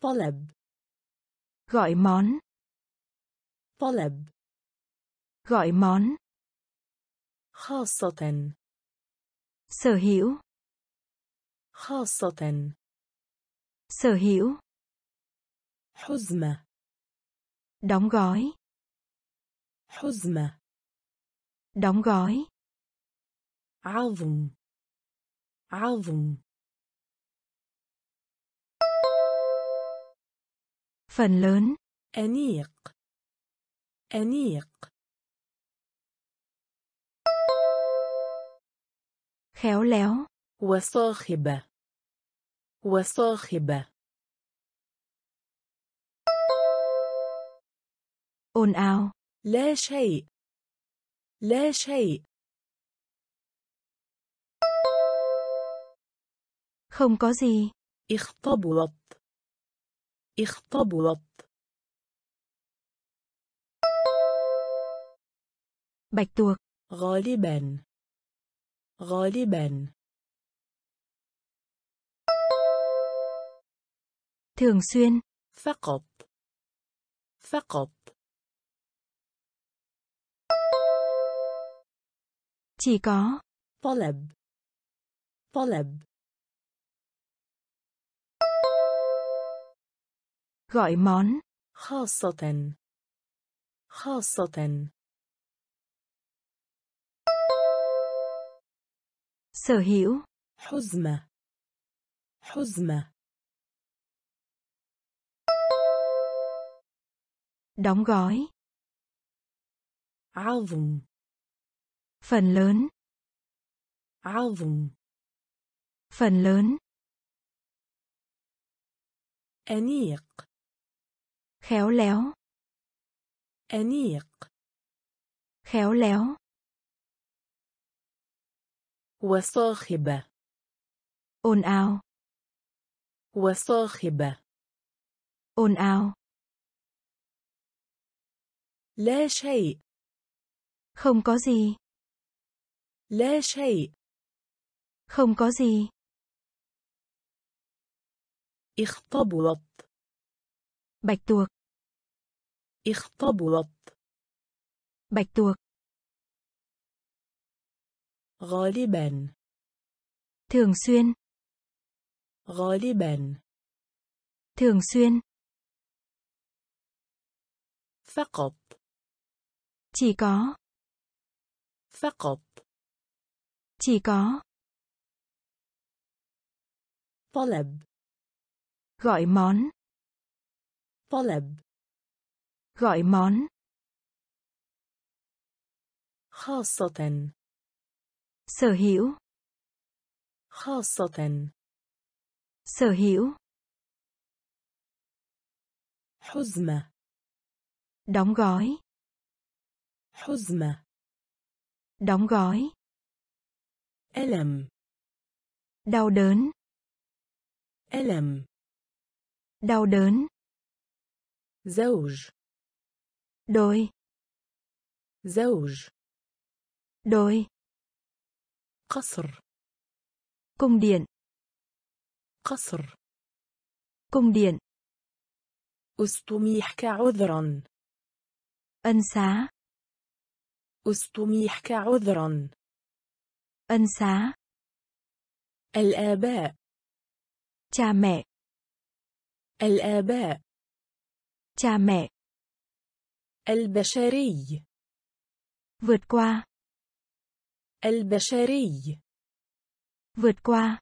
طلب gọi món طلب gọi món خاصة sở hữu خاصة sở hữu حزمة đóng gói حزمة đóng gói عظم عظم phần lớn أنيق أنيق. Khéo léo. وصاخبة. وصاخبة. Ồn ào. لا شيء. لا شيء. Không có gì. اختبرت. اختبرت. bạch tuộc غالبا غالبا thường xuyên فقط فقط chỉ có طلب طلب gọi món خاصة خاصة sở hữu حزمة حزمة đóng gói عظم phần lớn عظم phần lớn أنيق khéo léo أنيق khéo léo وصاخبة ồn ào وصاخبة ồn ào لا شيء không có gì لا شيء không có gì اختبرت bạch tuộc اختبرت bạch tuộc غالبا thường xuyên غالبا thường xuyên فقط chỉ có فقط chỉ có طلب Gọi món. طلب Gọi món. خاصة Sở hữu. خاصة Sở hữu. حزمة Đóng gói. حزمة Đóng gói. ألم Đau đớn. ألم Đau đớn. زوج Đôi. زوج Đôi. قصر Cung điện. قصر Cung điện. استميحك عذرا Ân xá. استميحك عذرا Ân xá. الآباء Cha mẹ. الآباء Cha mẹ. البشري Vượt qua. البشري Vượt qua.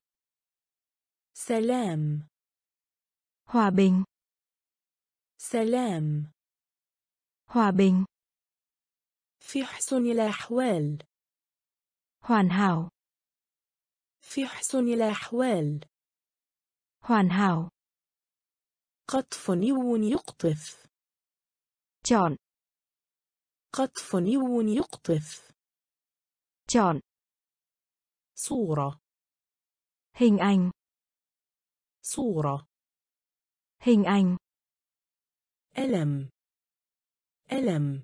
سلام Hòa bình. سلام Hòa bình. في حسن الأحوال Hoàn hảo. في حسن الأحوال Hoàn hảo. قطف نو يقطف Chọn. قطف نو يقطف Chọn. صورة Hình ảnh. صورة Hình ảnh. ألم ألم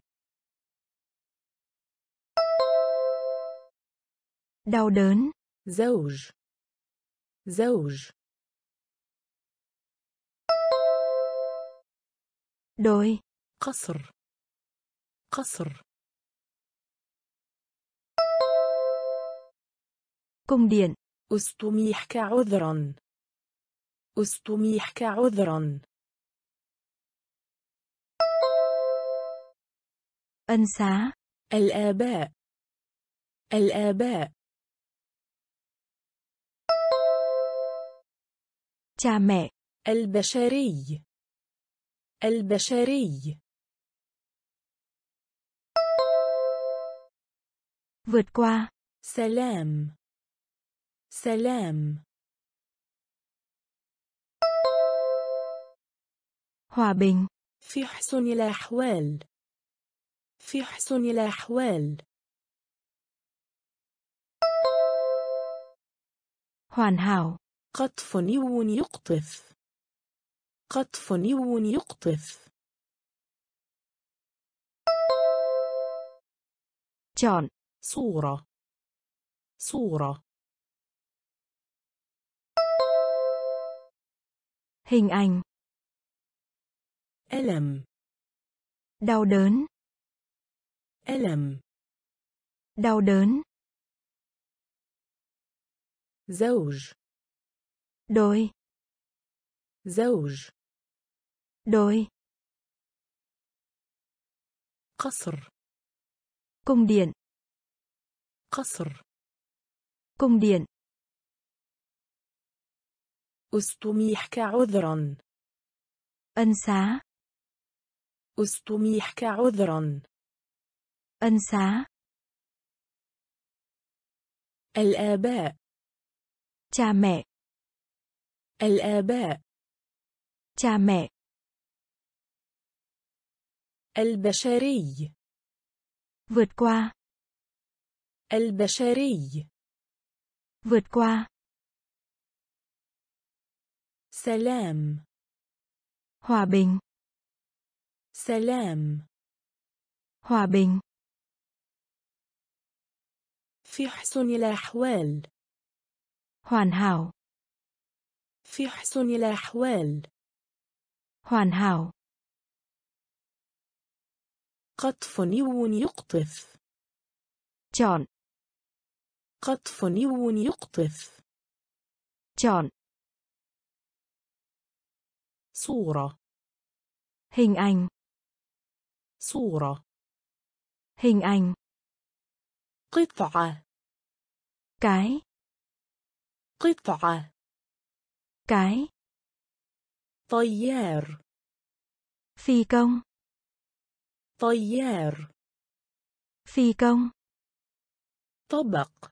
Đau đớn. زوج زوج Đôi. قصر قصر Cung điện. استميحك عذرا استميحك عذرا Ân xá. الآباء الآباء Cha mẹ. البشري البشري Vượt qua. سلام سلام. Hòa bình. في حسن الأحوال. في حسن الأحوال. Hoàn hảo. قطف نو يقطف. قطف نو يقطف. Chọn. صورة. صورة. Hình ảnh. ألم Đau đớn. ألم Đau đớn. زوج Đôi. زوج Đôi. قصر Cung điện. قصر Cung điện. أستميحك عذرا Ân xá. أستميحك عذرا xá. الآباء Cha mẹ. الآباء Cha mẹ. البشري Vượt qua. البشري Vượt qua. سلام Hòa bình. سلام Hòa bình. في حسن الأحوال Hoàn hảo. في حسن الأحوال Hoàn hảo. قطف نو يقطف Chọn. قطف نو يقطف Chọn. صورة Hình ảnh. صورة Hình ảnh. قطعة Cái. قطعة Cái. طيار phi công طيار phi công طبق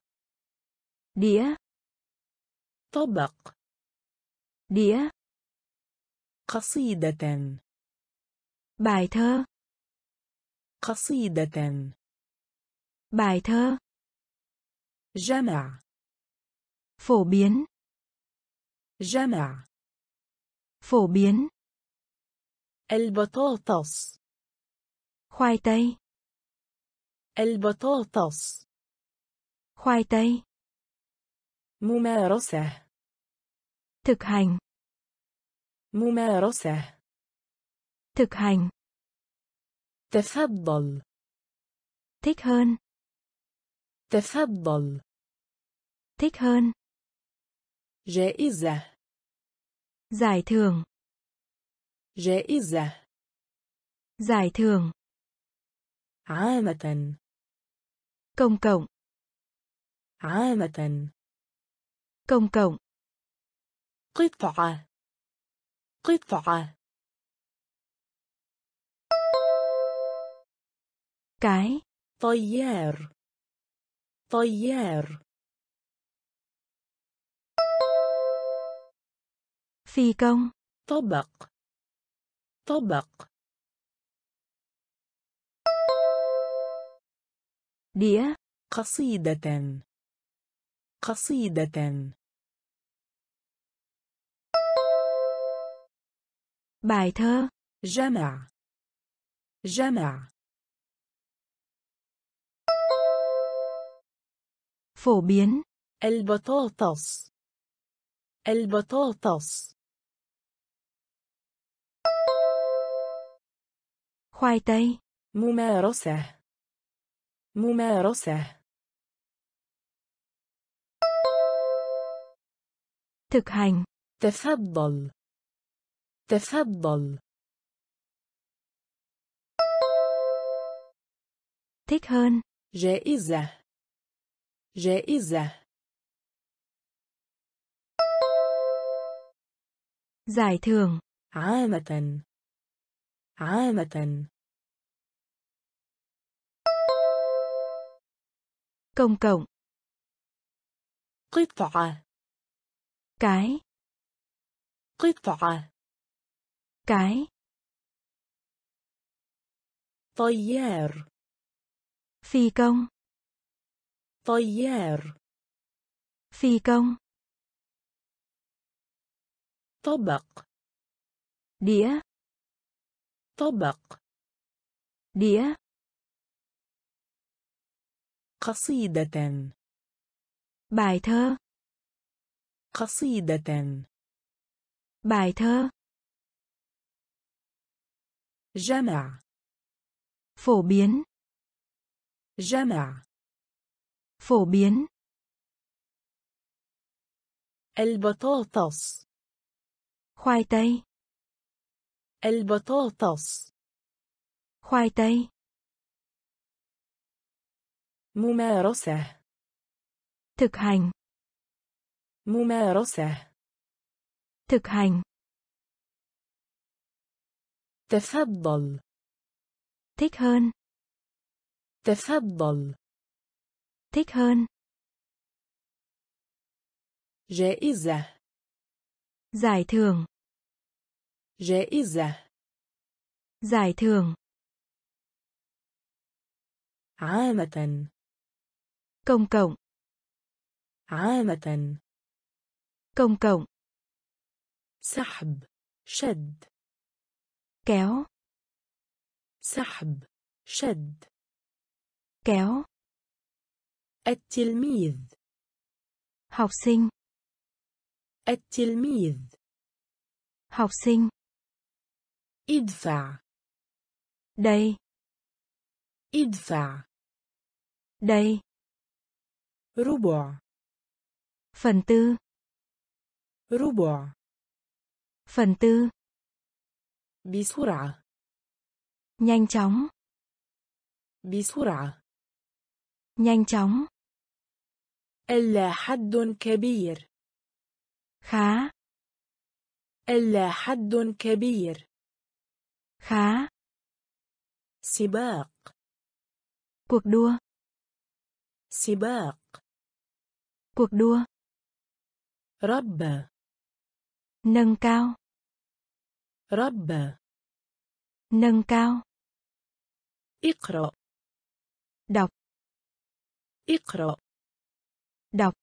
đĩa طبق đĩa قصيدة bài thơ قصيدة bài thơ جمع phổ biến جمع phổ biến البطاطس khoai tây البطاطس khoai tây ممارسة thực hành ممارسة thực hành تفضل thích hơn تفضل thích hơn جائزة giải thưởng جائزة giải thưởng عامة công cộng عامة công cộng قطعة قطعة cái. طيار. طيار. Phi công. طبق. طبق. Đĩa. قصيدة. قصيدة. Bài thơ. جمع. جمع. Phổ biến. البطاطس. البطاطس. Khoai tây. ممارسة. ممارسة. Thực hành. تفضل. تفضل. Thích hơn. جائزة. جائزة. Giải thưởng. عامة. عامة. Công cộng. قطعة. Cái. قطعة. cái طيار phi công طيار phi công طبق đĩa طبق đĩa قصيدة bài thơ قصيدة bài thơ جمع phổ biến جمع phổ biến البطاطس khoai tây البطاطس khoai tây ممارسة thực hành ممارسة thực hành تفضل thích hơn تفضل thích hơn جائزة giải thưởng جائزة giải thưởng عامة công cộng عامة công cộng سحب شد kéo سحب شد kéo التلميذ học sinh التلميذ học sinh ادفع đây ادفع đây ربع phần tư ربع phần tư بسرعة nhanh chóng بسرعة nhanh chóng إلا حد كبير khá ألا حد كبير khá سباق cuộc đua سباق cuộc đua رب nâng cao رب. Nâng cao. اقرأ. Đọc. اقرأ. Đọc.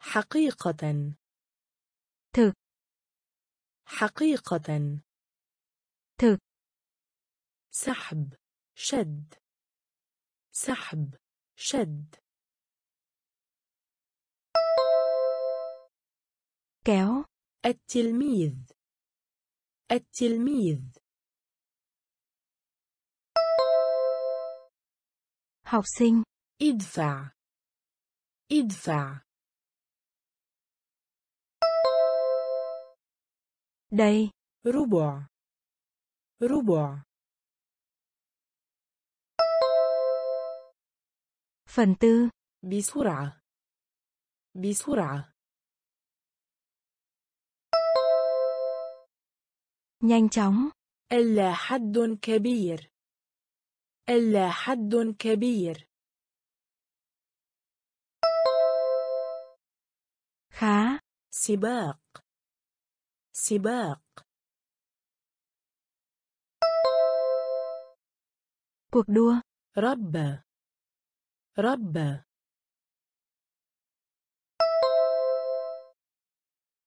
حقيقة. Thực. حقيقة. Thực. سحب. شد. سحب. شد. Kéo. التلميذ. التلميذ. Học sinh. ادفع. ادفع. Đây. ربع. ربع. Phần tư. بسرعة. بسرعة. nhanh chóng ألا حد كبير ألا حد كبير khá سباق سباق cuộc đua رب رب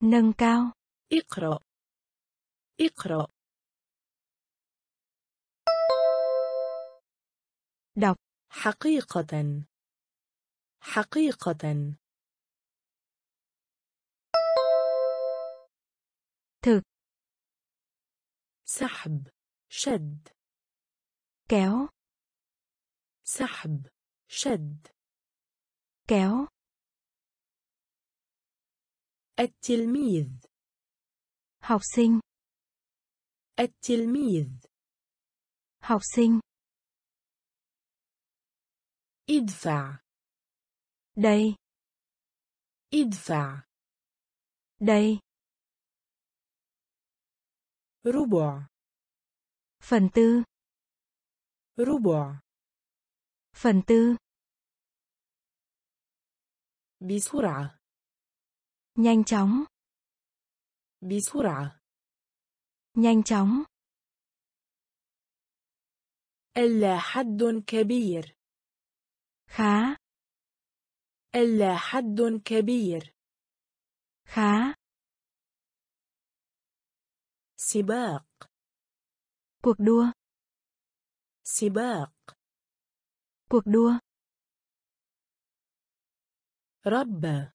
nâng cao اقرأ اقرأ. đọc حقيقة. حقيقة. Thực. سحب. شد. Kéo. سحب. شد. Kéo. التلميذ. Học sinh. التلميذ học sinh ادفع đây ادفع đây ربع phần tư ربع phần tư بسرعة nhanh chóng بسرعة nhanh chóng ألا حد كبير khá ألا حد كبير khá سباق cuộc đua سباق cuộc đua رب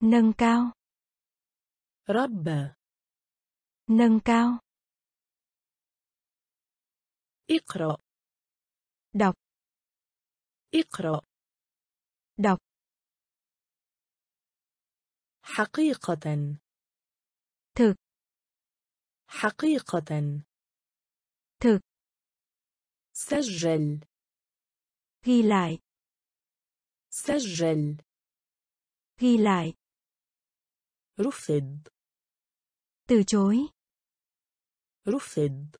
nâng cao رب nâng cao اقرأ đọc اقرأ đọc حقيقة thực حقيقة thực سجل ghi lại سجل ghi lại رفض từ chối رفض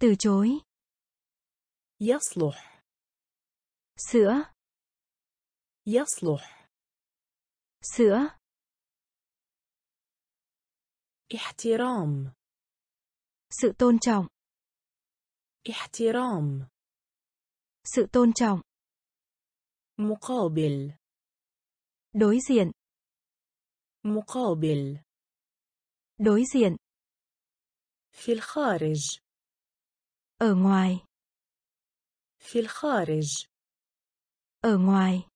từ chối يصلح sữa يصلح sữa احترام sự tôn trọng احترام sự tôn trọng مقابل đối diện مقابل đối diện في الخارج. ở ngoài في الخارج. ở ngoài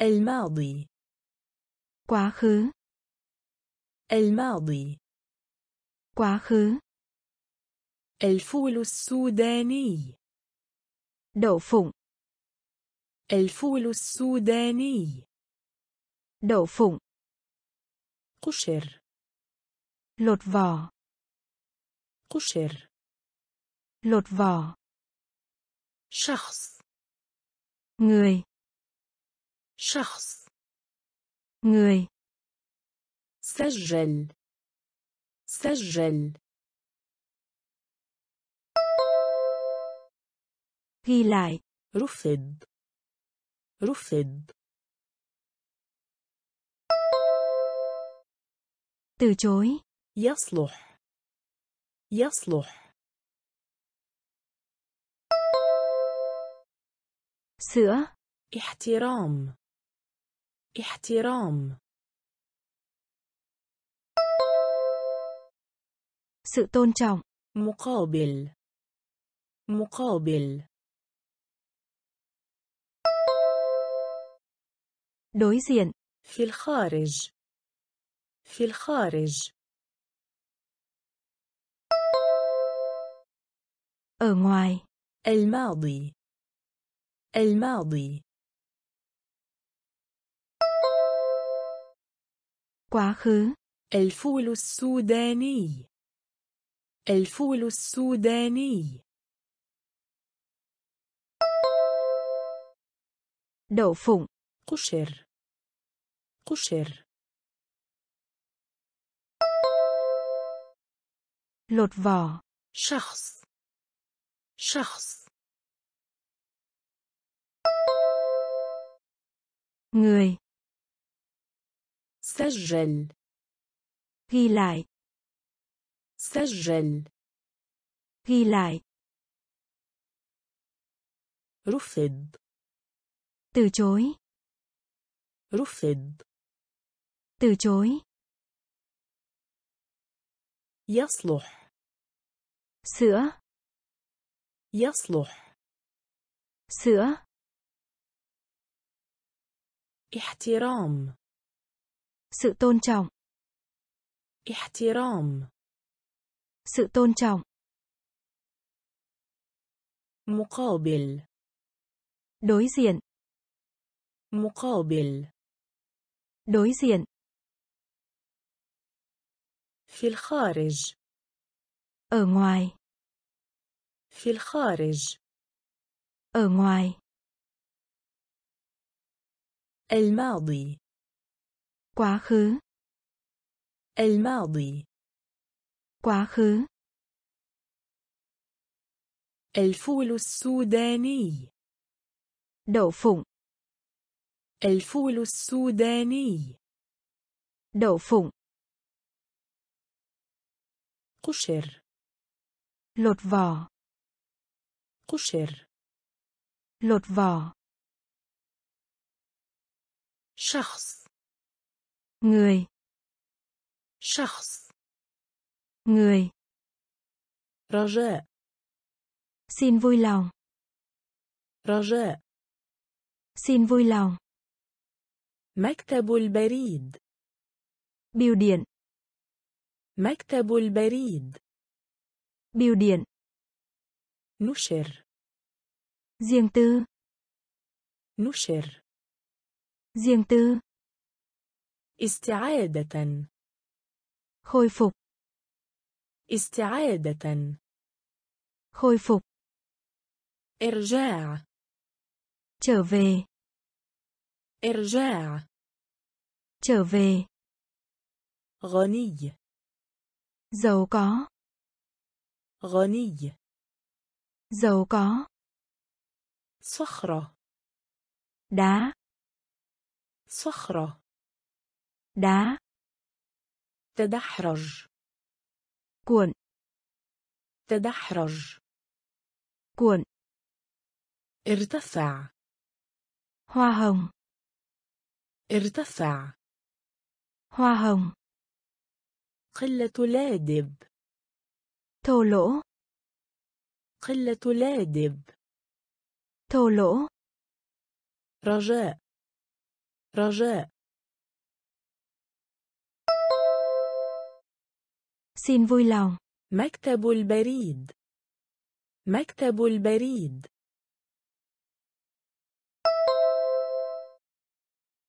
الماضي. quá khứ الماضي. quá khứ الفول السوداني. đậu phụng الفول السوداني. đậu phụng قشر. lột vỏ قشر lột vỏ شخص người شخص người سجل سجل ghi lại رفض رفض từ chối يصلح. يصلح. Sữa احترام. احترام. Sự tôn trọng. مقابل. مقابل. Đối diện. في الخارج. في الخارج. Ở ngoài. الماضي. الماضي. Quá khứ. الفول السوداني. الفول السوداني. Đậu phụng. قشر. قشر. Lột vỏ. شخص. شخص người سجل ghi lại سجل ghi lại رفض từ chối رفض từ chối يصلح sữa يصلح sữa احترام sự tôn trọng احترام sự tôn trọng مقابل đối diện مقابل đối diện في الخارج ở ngoài في الخارج. Ở ngoài. الماضي. Quá khứ. الماضي. Quá khứ. الفول السوداني. Đậu phụng. الفول السوداني. Đậu phụng. قشر. Lột vỏ. قشر lột vỏ شخص người شخص người رجاء xin vui lòng رجاء xin vui lòng مكتب البريد bưu điện مكتب البريد bưu điện نشر riêng tư نشر riêng tư استعادة khôi phục استعادة khôi phục إرجاع trở về إرجاع trở về غني giàu có غني giàu có صخرة đá صخرة đá تدحرج cuộn تدحرج cuộn ارتفع hoa hồng ارتفع hoa hồng قلة لادب thô lỗ قلة لادب. thô lỗ رجاء. رجاء. Xin vui lòng. مكتب البريد. مكتب البريد.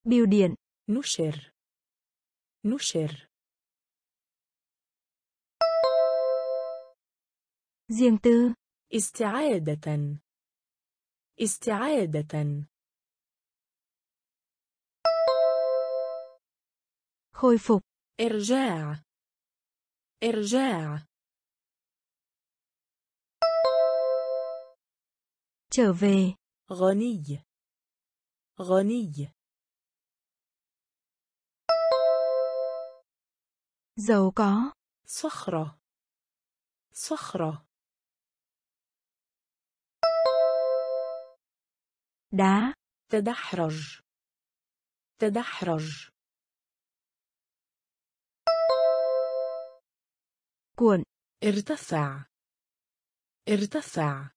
Bưu điện. نشر. نشر. Riêng tư. استعادة. استعادة. phục إرجاع. إرجاع. trở về غني. غني. giàu có صخرة. صخرة. Đá. تدحرج. تدحرج. Cuộn. ارتفع. ارتفع.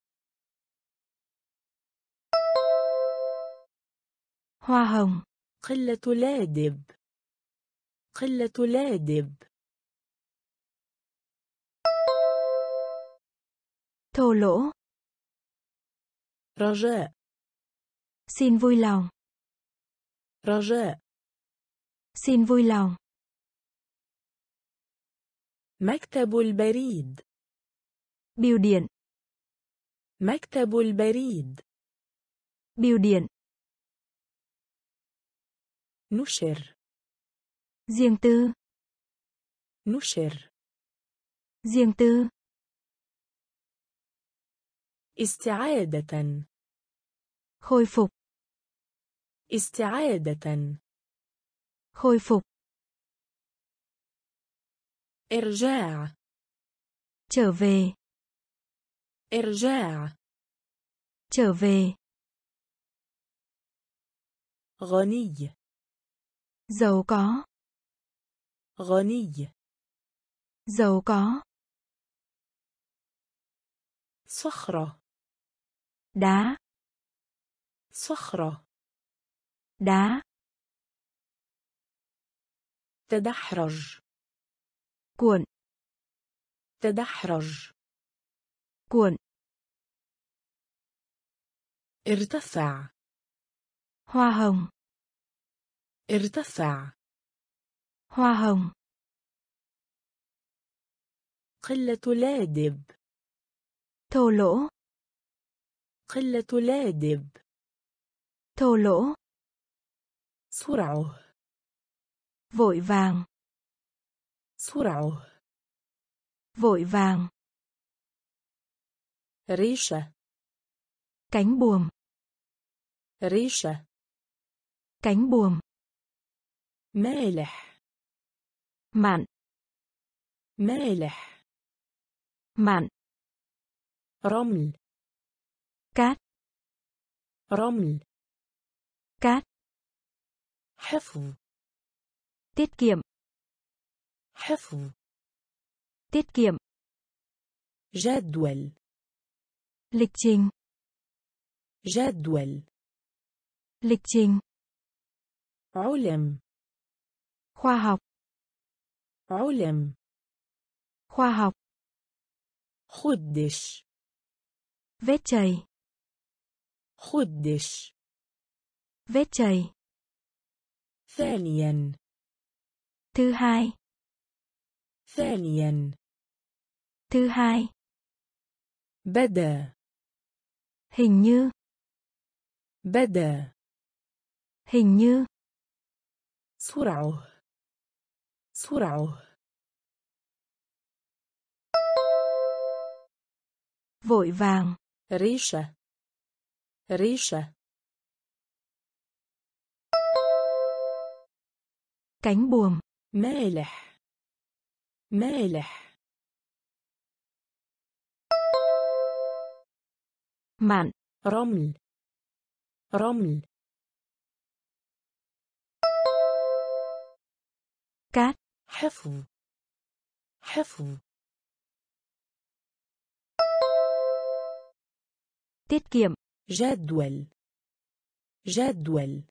Hoa hồng. قلة لادب. قلة لادب. Thô lỗ. رجاء. Xin vui lòng رجاء xin vui lòng مكتب البريد bưu điện مكتب البريد bưu điện نشر riêng tư نشر riêng tư استعادة khôi phục استعادة. خوي فوق إرجاع. Trở về. إرجاع. Trở về. غني. Giàu có. غني. Giàu có. صخرة. دا صخرة. Đá تدحرج cuộn تدحرج cuộn ارتفع hoa hồng ارتفع hoa hồng قلة لادب thô lỗ قلة لادب thô lỗ سرعه vội vàng سرعه vội vàng ريشة cánh buồm ريشة cánh buồm مالح mặn مالح mặn رمل cát رمل cát حفظ tiết kiệm حفظ tiết kiệm جدول lịch trình جدول lịch trình علم khoa học علم khoa học خدش vết chảy خدش vết chảy ثانيا thứ hai ثانيا thứ hai بدا hình như بدا hình như سرعه سرعه vội vàng ريشة ريشة cánh buồm. مالح. مالح. Mặn رمل. رمل. Cát. حفظ. حفظ. Tiết kiệm. جدول. جدول.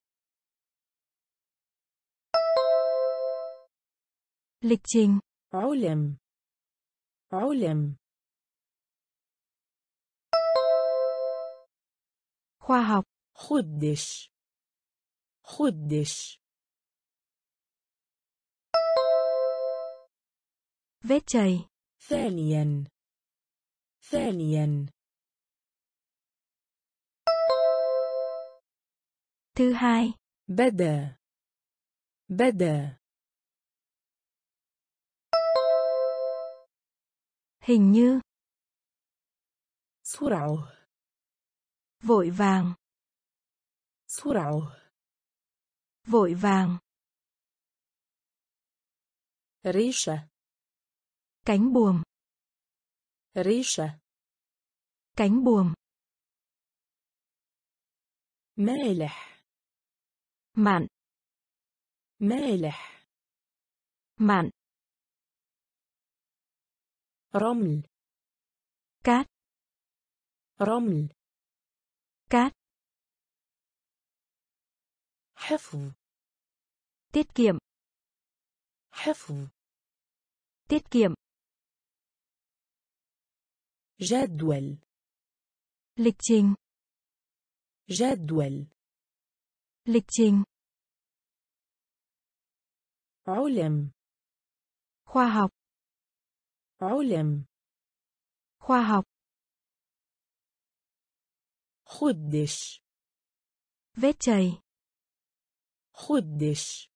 lịch trình علم علم khoa học خدش خدش vết chảy ثانيا ثانيا thứ hai بدا بدا Hình như. سرعه Vội vàng. سرعه Vội vàng. ريشة Cánh buồm. ريشة Cánh buồm. مالح Mặn. مالح Mặn. رمل. كات. رمل. كات. حفظ. تتكيم حفظ. تتكيم جدول. لịch جدول. لịch علم. Khoa علم Khoa học. خدش Vết chày. خدش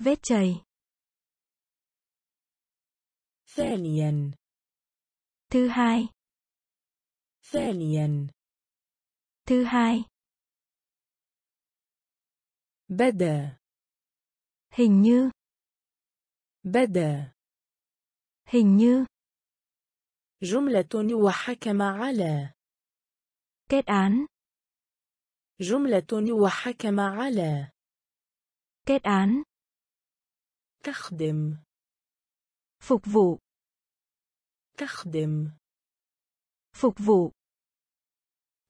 Vết chày. ثانيا Thứ hai. ثانيا Thứ hai. بدا Hình như. بدا Hình như. جملة وحكم على Kết án. جملة وحكم على Kết án. تخدم Phục vụ. تخدم Phục vụ.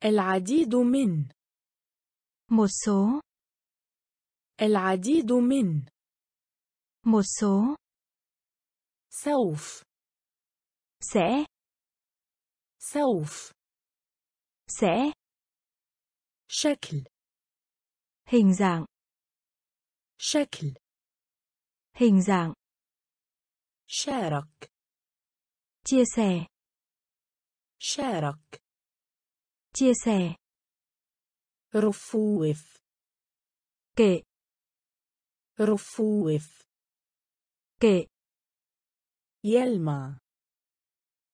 العديد من Một số. العديد من Một số. سوف Sẽ. سوف Sẽ. شكل Hình dạng. شكل Hình dạng. شارك Chia sẻ. شارك Chia sẻ. رفوف Kể. رفوف Kể. يلمع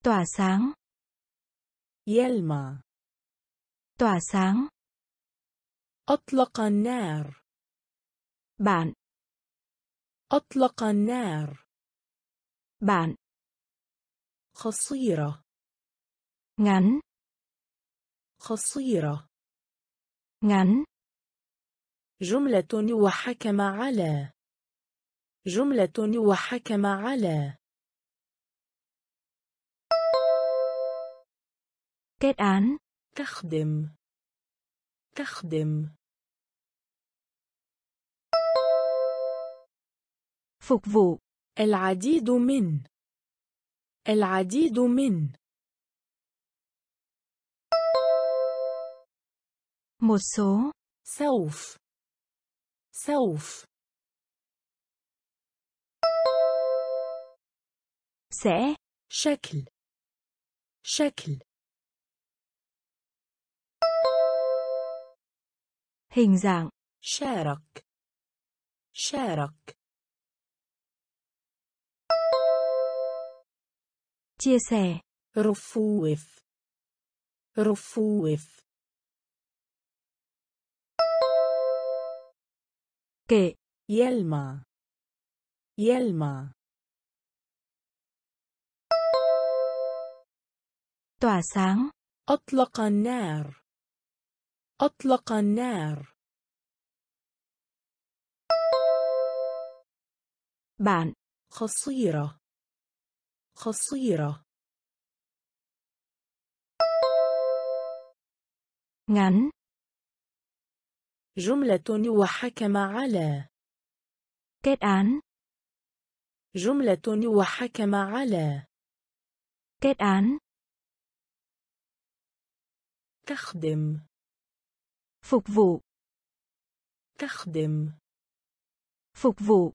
Tỏa sáng. يلمع Tỏa sáng. أطلق النار Bạn. أطلق النار Bạn. قصيرة Ngắn. قصيرة Ngắn. جملة وحكم على جملة وحكم على Kết án. تخدم تخدم Phục vụ. العديد من العديد من Một số. سوف سوف Sẽ. شكل شكل Hình dạng. شارك شارك Chia sẻ. رفوف رفوف Kể. يلمع يلمع Tỏa sáng. أطلق النار أطلق النار Bạn. قصيرة قصيرة Ngắn. جملة وحكم على Kết án. جملة وحكم على Kết án. تخدم Phục vụ. تخدم Phục vụ.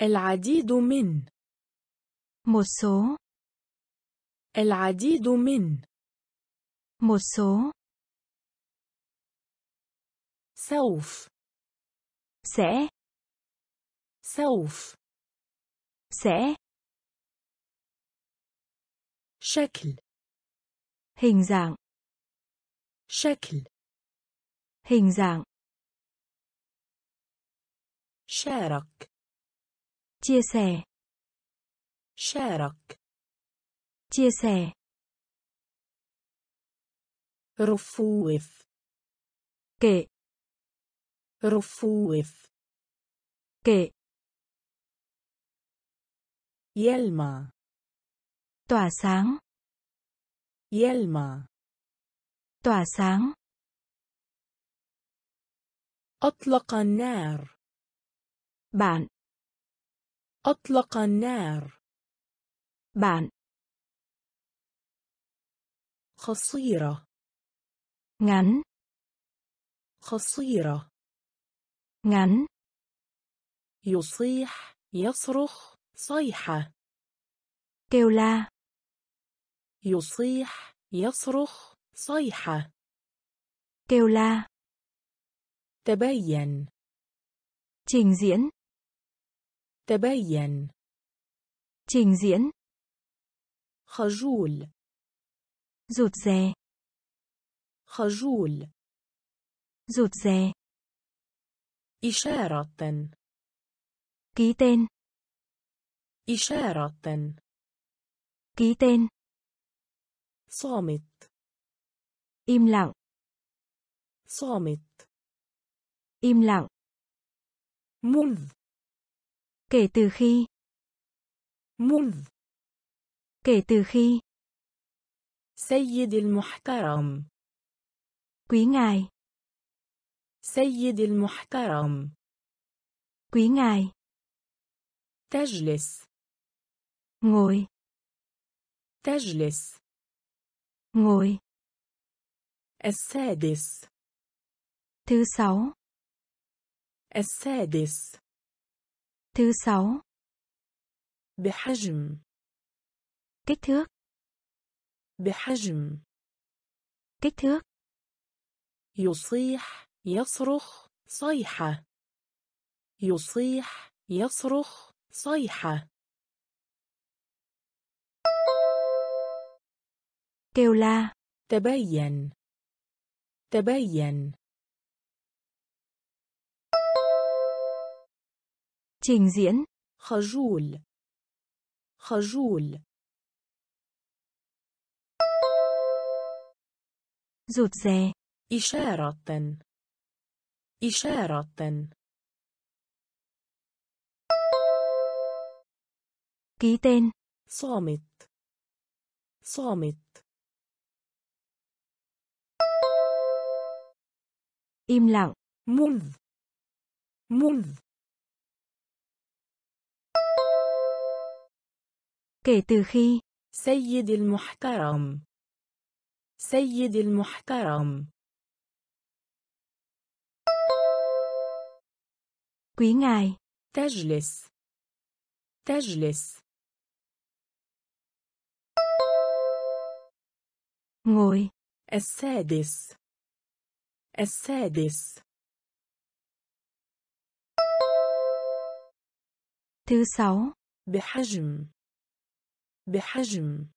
العديد من Một số. العديد من Một số. سوف Sẽ. سوف Sẽ. شكل hình dạng شكل hình dạng شارك chia sẻ شارك chia sẻ رفوف kệ رفوف kệ يلمع tỏa sáng يلمع Tỏa sáng. أطلق النار. Bạn. أطلق النار. Bạn. قصيرة ngắn. قصيرة ngắn. يصيح يصرخ صيحة. Kêu la. يصيح يصرخ صيحة kêu la تبين trình diễn تبين trình diễn خجول rụt rè خجول rụt rè إشارة ký tên إشارة ký tên صامت im lặng صامت im lặng منذ kể từ khi منذ kể từ khi سيد المحترم quý ngài سيد المحترم quý ngài تجلس ngồi تجلس ngồi السادس. Thứ sáu. السادس. Thứ sáu. بحجم. Kích thước. بحجم. Kích thước. يصيح يصرخ صيحة. يصيح يصرخ صيحة. Kêu la. تبين. تبين. trình diễn. خجول. خجول. rụt rè. إشارة. إشارة. ký tên. صامت. صامت. Im lặng. منذ منذ kể từ khi. سيد المحترم سيد المحترم quý ngài. تجلس تجلس ngồi. السادس السادس. thứ sáu بحجم. بحجم.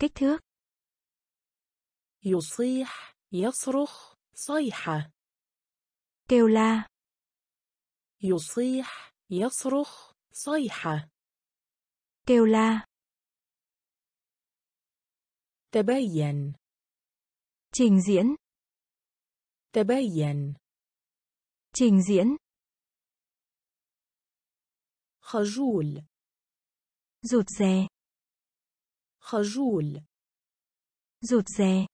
kích thước يصيح يصرخ صيحة kêu la يصيح يصرخ صيحة kêu la تبين trình diễn تبين trình diễn خجول rụt rè خجول rụt rè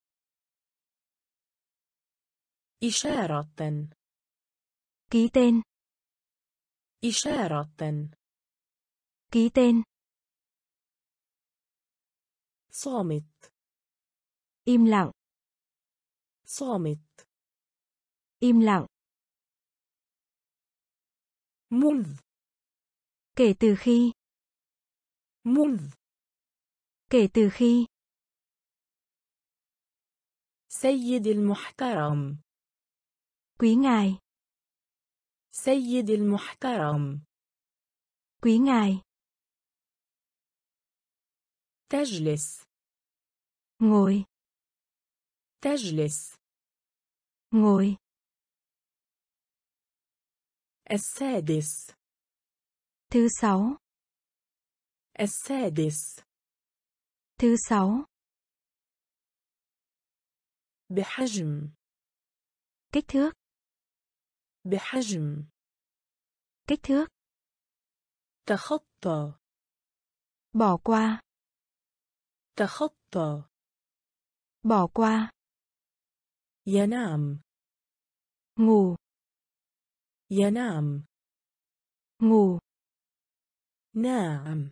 إشارة ký tên إشارة ký tên صامت im lặng صامت im lặng منذ kể từ khi منذ kể từ khi سيد المحترم quý ngài سيد المحترم quý ngài تجلس ngồi تجلس ngồi السادس thứ sáu السادس thứ sáu بحجم kích thước بحجم kích thước تخطى bỏ qua تخطى bỏ qua ينام ngủ ينام ngủ ناعم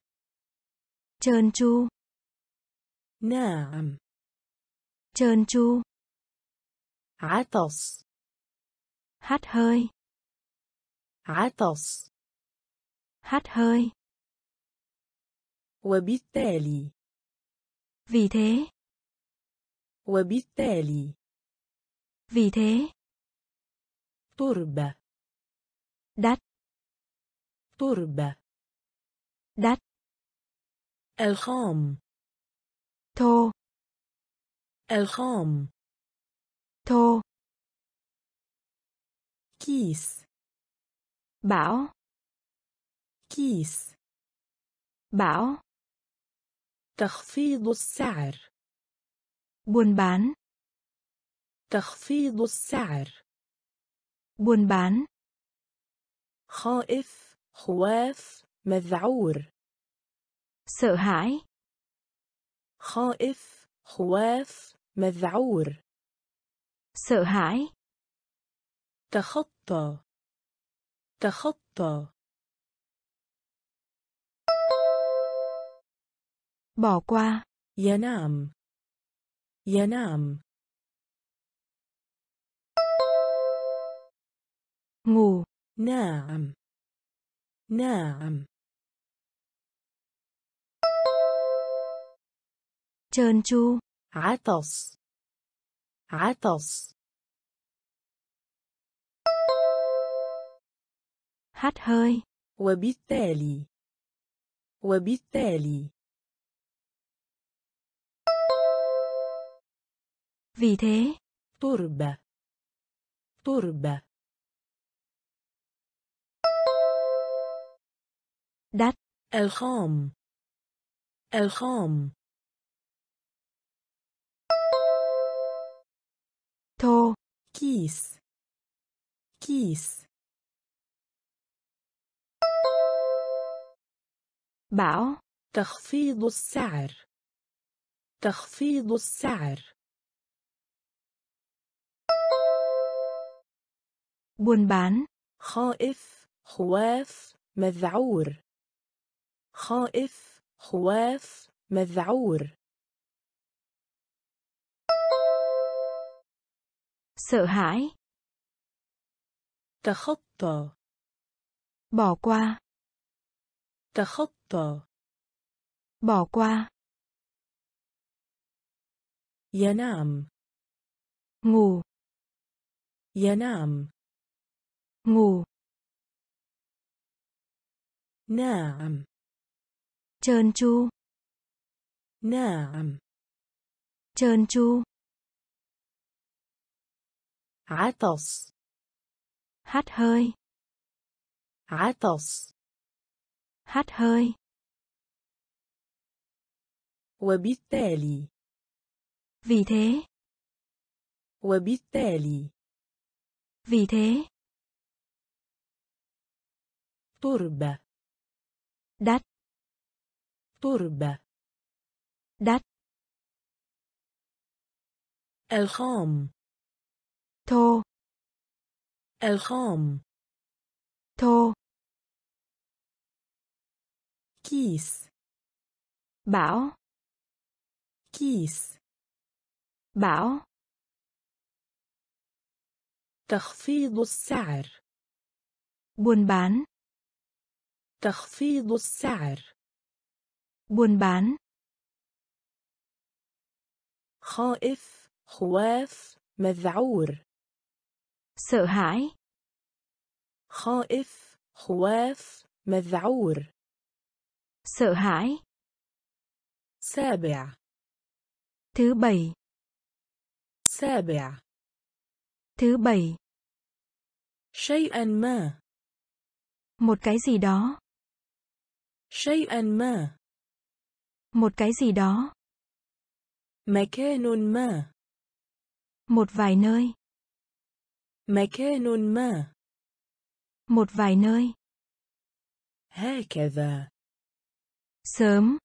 trơn tru ناعم trơn tru عطس hắt hơi عطس hắt hơi وبالتالي vì thế وبالتالي vì thế تربة đắt. تربة đắt. الخام thô. الخام thô. كيس bảo. كيس bảo. تخفيض السعر buôn bán. تخفيض السعر. Buôn bán. خائف خواف مذعور. Sợ hãi. خائف خواف مذعور. Sợ hãi. تخطى. تخطى. Bỏ qua. ينام. ينام. Ngủ. ناعم ناعم trơn tru. عطس عطس hắt hơi. وبالتالي وبالتالي vì thế تربة تربة đắt الخام. الخام. Thô كيس. كيس. Bảo تخفيض السعر. تخفيض السعر. Buôn bán. خائف خواف مذعور. خائف خواف مذعور. Sợ hãi. تخطى. Bỏ qua. تخطى. Bỏ qua. ينام. Ngủ. ينام. Ngủ. ناعم trơn tru ناعم trơn tru عطس hắt hơi عطس hắt hơi وبالتالي vì thế وبالتالي vì thế تربة đắt تربة đắt الخام. thô الخام. thô كيس. bảo كيس. bảo تخفيض السعر. buôn bán تخفيض السعر. buôn bán خائف خواف مذعور sợ hãi خائف خواف مذعور sợ hãi سابع Thứ bảy. سابع Thứ bảy. شيئا ما Một cái gì đó. شيئا ما Một cái gì đó. مكان ما Một vài nơi. مكان ما Một vài nơi. هكذا Sớm.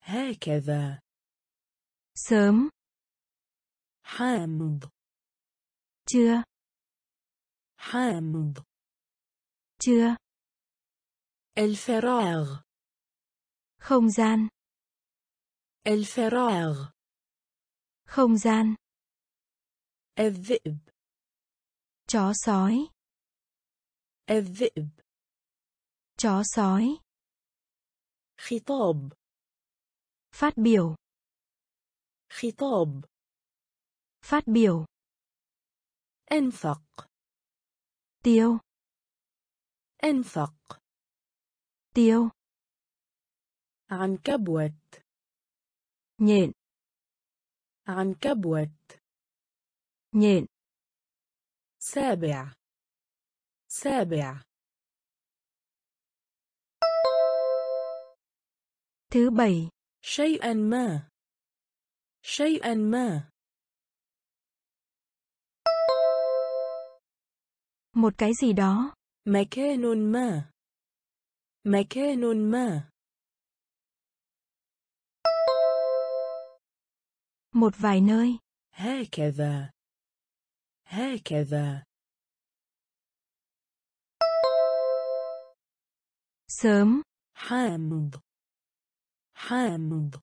هكذا Sớm. حامض Chưa. حامض Chưa. الفراغ Không gian. الفراغ Không gian. الذئب Chó sói. الذئب Chó sói. خطاب Phát biểu. خطاب Phát biểu. أنفق Tiêu. أنفق Tiêu. عنكبوت Nhện. عنكبوت Nhện. سابع سابع Thứ bảy. شيئا ما شيئا ما Một cái gì đó. مكان ما مكان ما Một vài nơi. هكذا هكذا Sớm. حامض حامض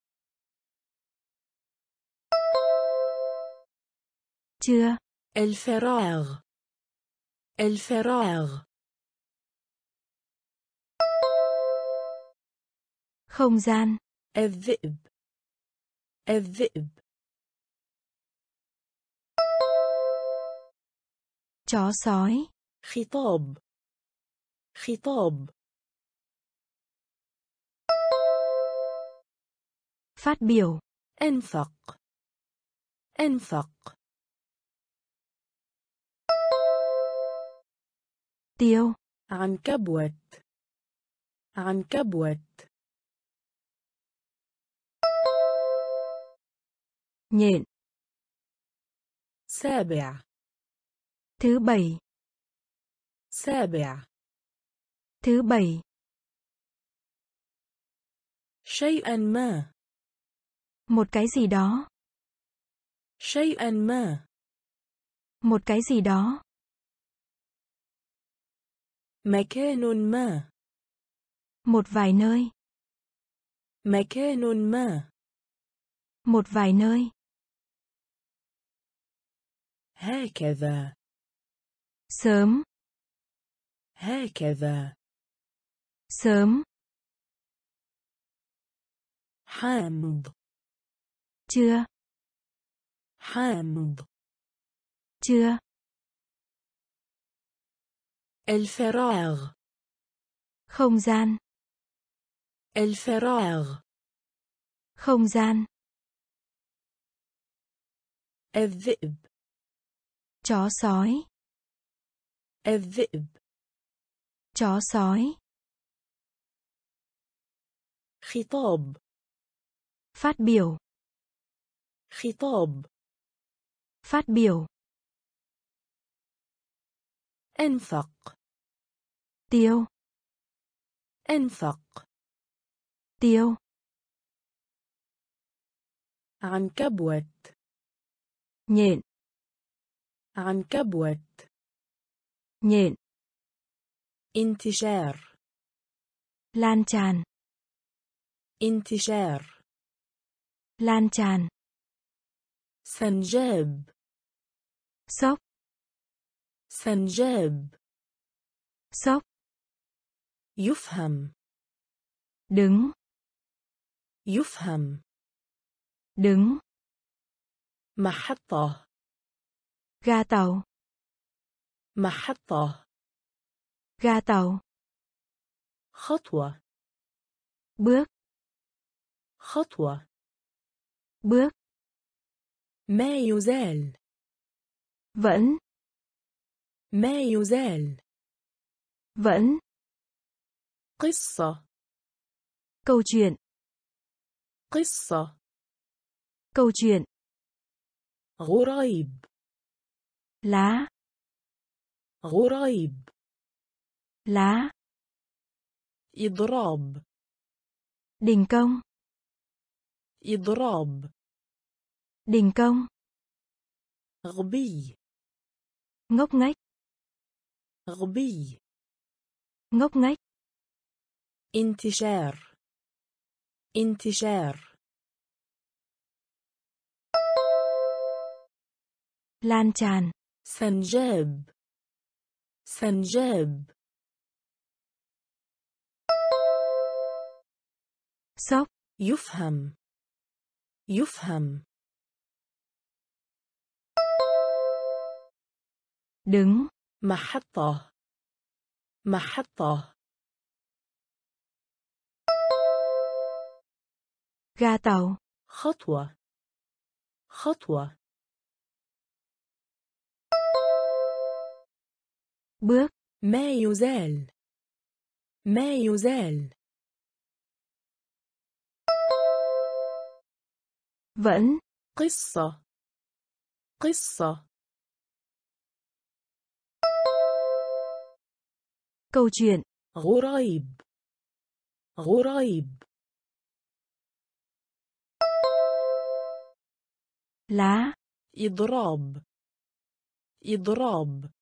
Chưa. الفراغ الفراغ Không gian. الذئب الذئب Chó sói. خطاب خطاب Phát biểu. أنفق أنفق Tiêu. عنكبوت عنكبوت Nhện. سابع Thứ bảy. سابع Thứ bảy. شيئا ما Một cái gì đó. شيئا ما Một cái gì đó. مكان ما Một vài nơi. مكان ما Một vài nơi. هكذا Sớm. هكذا Sớm. حامض Chưa. حامض Chưa. الفراغ Không gian. الفراغ Không gian. الذئب Chó sói. الذئب Chó sói. خطاب Phát biểu. خطاب Phát biểu. أنفق Tiêu. أنفق Tiêu. عنكبوت Nhện. عنكبوت Nhện. انتشار Lan tràn. انتشار Lan tràn. سنجاب Sốc. سنجاب Sốc. يفهم Đứng. يفهم Đứng. محطة Ga tàu. محطة Ga tàu. خطوة Bước. خطوة bước ما يزال vẫn ما يزال vẫn قصة câu chuyện قصة câu chuyện غريب lá غريب lá إضراب đình công إضراب đình công غبي ngốc nghếch غبي ngốc nghếch انتشار انتشار lan tràn سنجاب سنجاب. sốc يفهم. يفهم. đứng. محطة. محطة. Ga tàu. خطوة. خطوة. Bước. ما يزال ما يزال vẫn. قصة قصة câu chuyện. غريب غريب lá. إضراب إضراب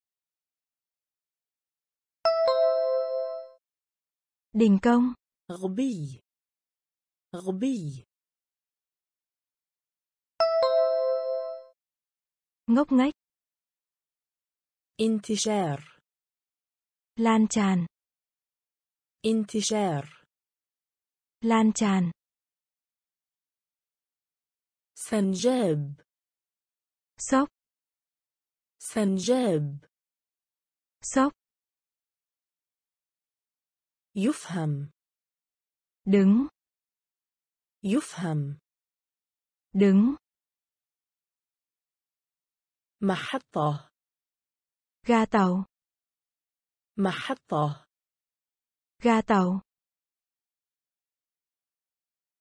đình công غبي غبي ngốc nghếch انتشار lan tràn انتشار lan tràn سنجاب sốc سنجاب sốc يفهم đứng يفهم đứng محطة ga tàu محطة ga tàu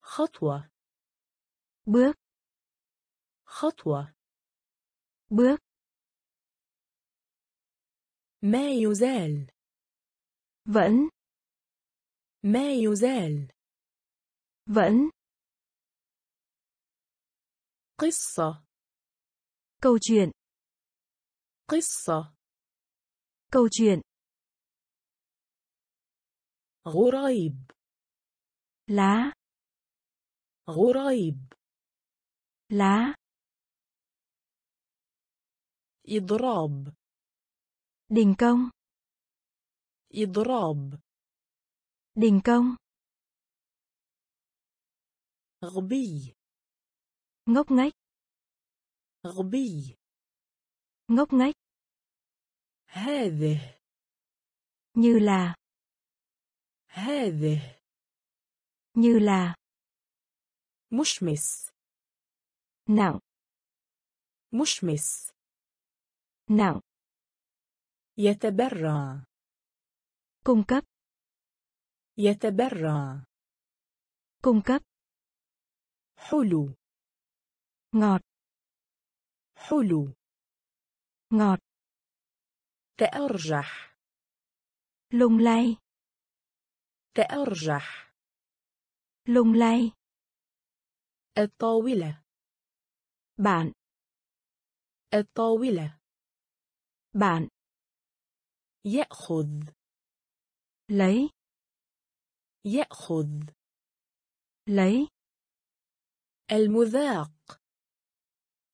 خطوة bước خطوة bước ما يزال vẫn ما يزال vẫn قصة câu chuyện قصة câu chuyện غريب lá غريب lá إضراب đình công إضراب đình công غبي ngốc nghếch غبي ngốc nghếch هذه như là هذه như là مشمس nặng مشمس nặng يتبرع cung cấp يتبرع. Cung cấp. حلو. Ngọt. حلو. Ngọt. تأرجح. Lung lay. تأرجح. Lung lay. الطاولة. Bạn. الطاولة. Bạn. يأخذ. Lấy. يأخذ. لي المذاق.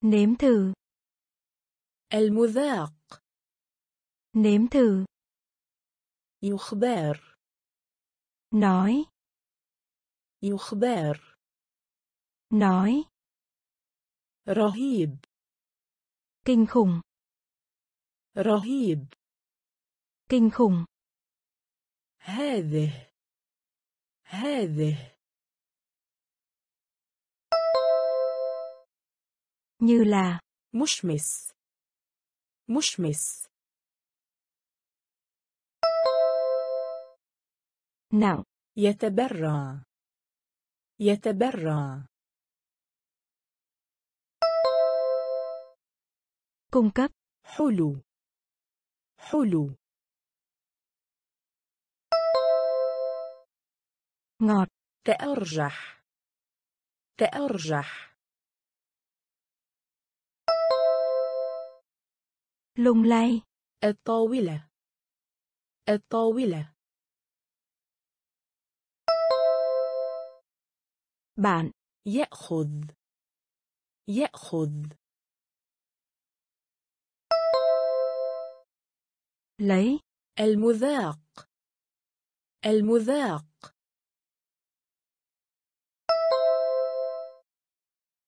نếm thử. المذاق. نếm thử. يخبر. Nói. يخبر. Nói. رهيب. Kinh khủng. رهيب. Kinh khủng. هذه. هذه. Như là مشمس. مشمس. Nặng. يتبرع. يتبرع. Cung cấp. حلو. حلو. Ngọt. تأرجح. تأرجح. Lung lay. الطاولة. الطاولة. Bạn. يأخذ. يأخذ. Lấy. المذاق. المذاق.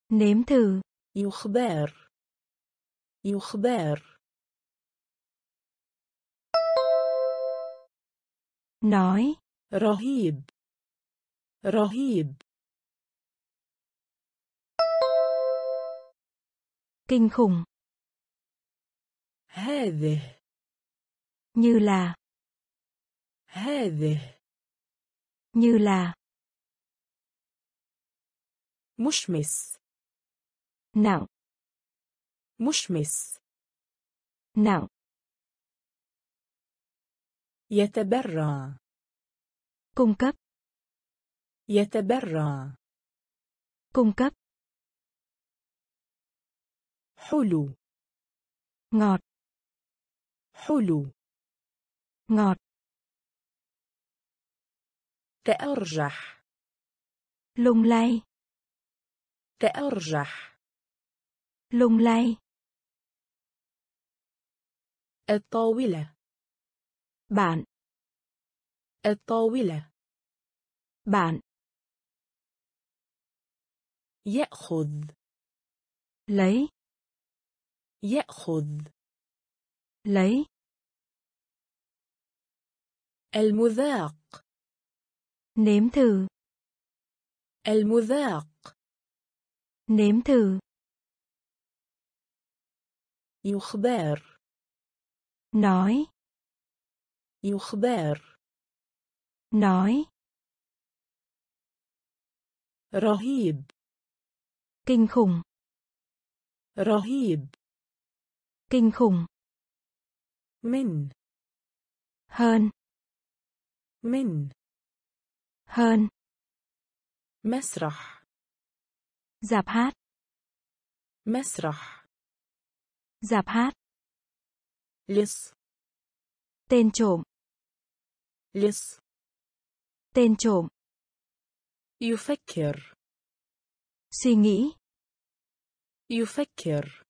nếm thử يخبر يخبر nói رهيب رهيب kinh khủng هذه như là هذه như là مشمس نعم. مشمس. نعم. يتبرع. cung يتبرع. cung حلو. نار حلو. نار تأرجح. لونلاي تأرجح. Lung lay. الطاولة. Bạn. الطاولة. Bạn. يأخذ. Lấy. يأخذ. Lấy. المذاق. Nếm thử. المذاق. Nếm thử. يخبر nói يخبر nói رهيب kinh khủng رهيب kinh khủng من hơn من hơn مسرح dạp hát مسرح dạp hát لص tên trộm لص tên trộm يفكر suy nghĩ يفكر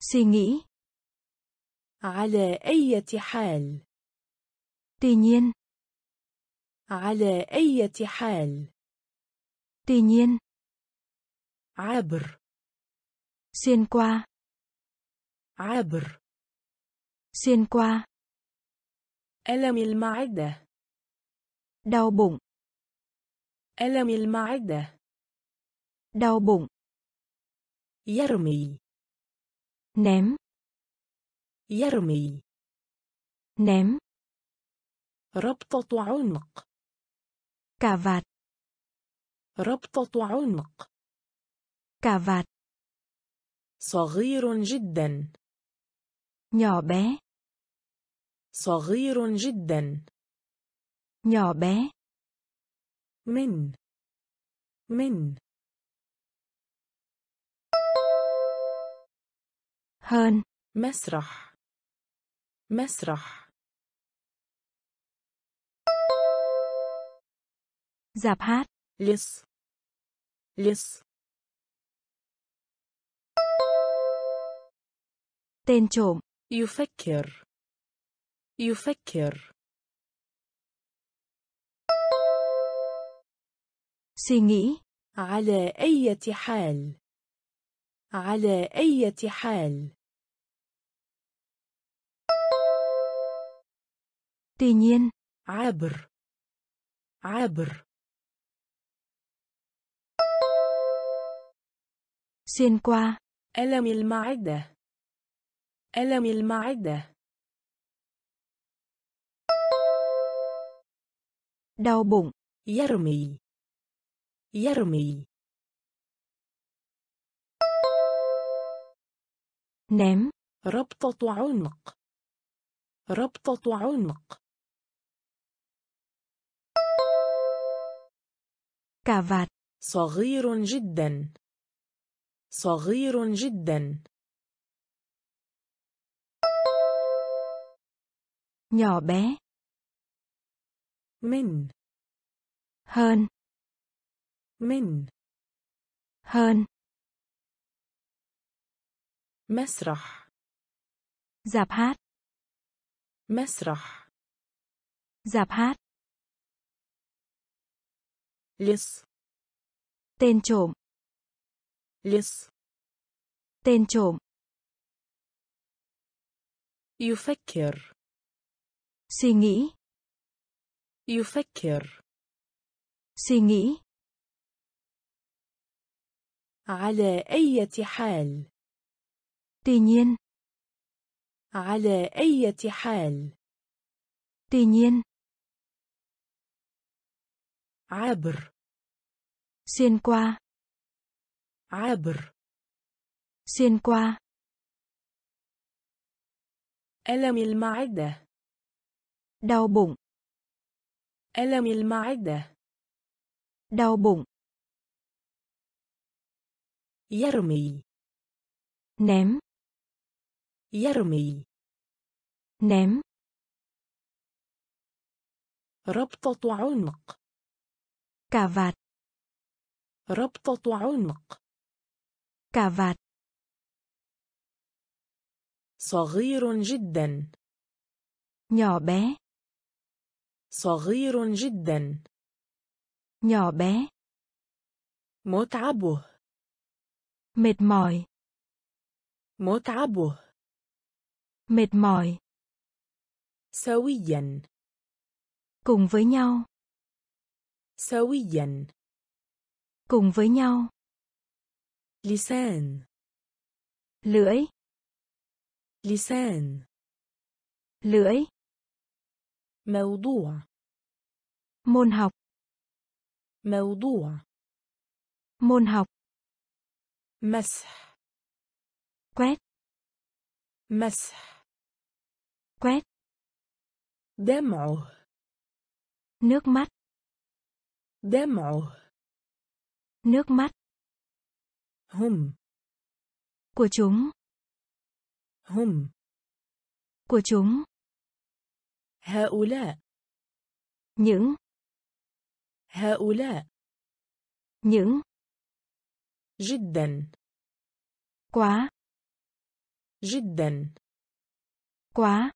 suy nghĩ على أي حال tuy nhiên على أي حال tuy nhiên عبر xuyên qua عبر xuyên qua. ألم المعدة. Đau bụng. ألم المعدة. Đau bụng. يرمي. Ném. يرمي. Ném. ربطة عنق. Cà vạt. ربطة عنق. Cà vạt. صغير جدا. Nhỏ bé صغير جدا nhỏ bé من من hơn مسرح مسرح dạp hát لص لص tên trộm يفكر. يفكر. suy nghĩ على أي حال؟ على أي حال؟ Tuy nhiên. عبر. عبر. Xuyên qua. ألم المعدة؟ ألم المعدة؟ Đau bụng. يرمي. يرمي. Ném. ربطة عنق. ربطة عنق. Vạt. صغير جدا. صغير جدا. nhỏ bé من hơn من hơn مسرح dạp hát مسرح dạp hát لص tên trộm لص tên trộm يفكر suy nghĩ يفكر suy nghĩ على أي حال tuy nhiên على أي حال tuy nhiên عبر xuyên qua عبر xuyên qua ألم المعدة đau bụng ألم المعدة؟ đau bụng يرمي. ném يرمي. ném ربطة عنق. cà vạt ربطة عنق. cà vạt. صغير جدا. nhỏ bé صغير جدا nhỏ bé متعبه mệt mỏi متعبه mệt mỏi سويا cùng với nhau سويا cùng với nhau لسان lưỡi لسان lưỡi موضوع môn học موضوع môn học مسح quét مسح quét دمعه nước mắt دمعه nước mắt هم của chúng هم của chúng هؤلاء những هؤلاء những جدا quá جدا quá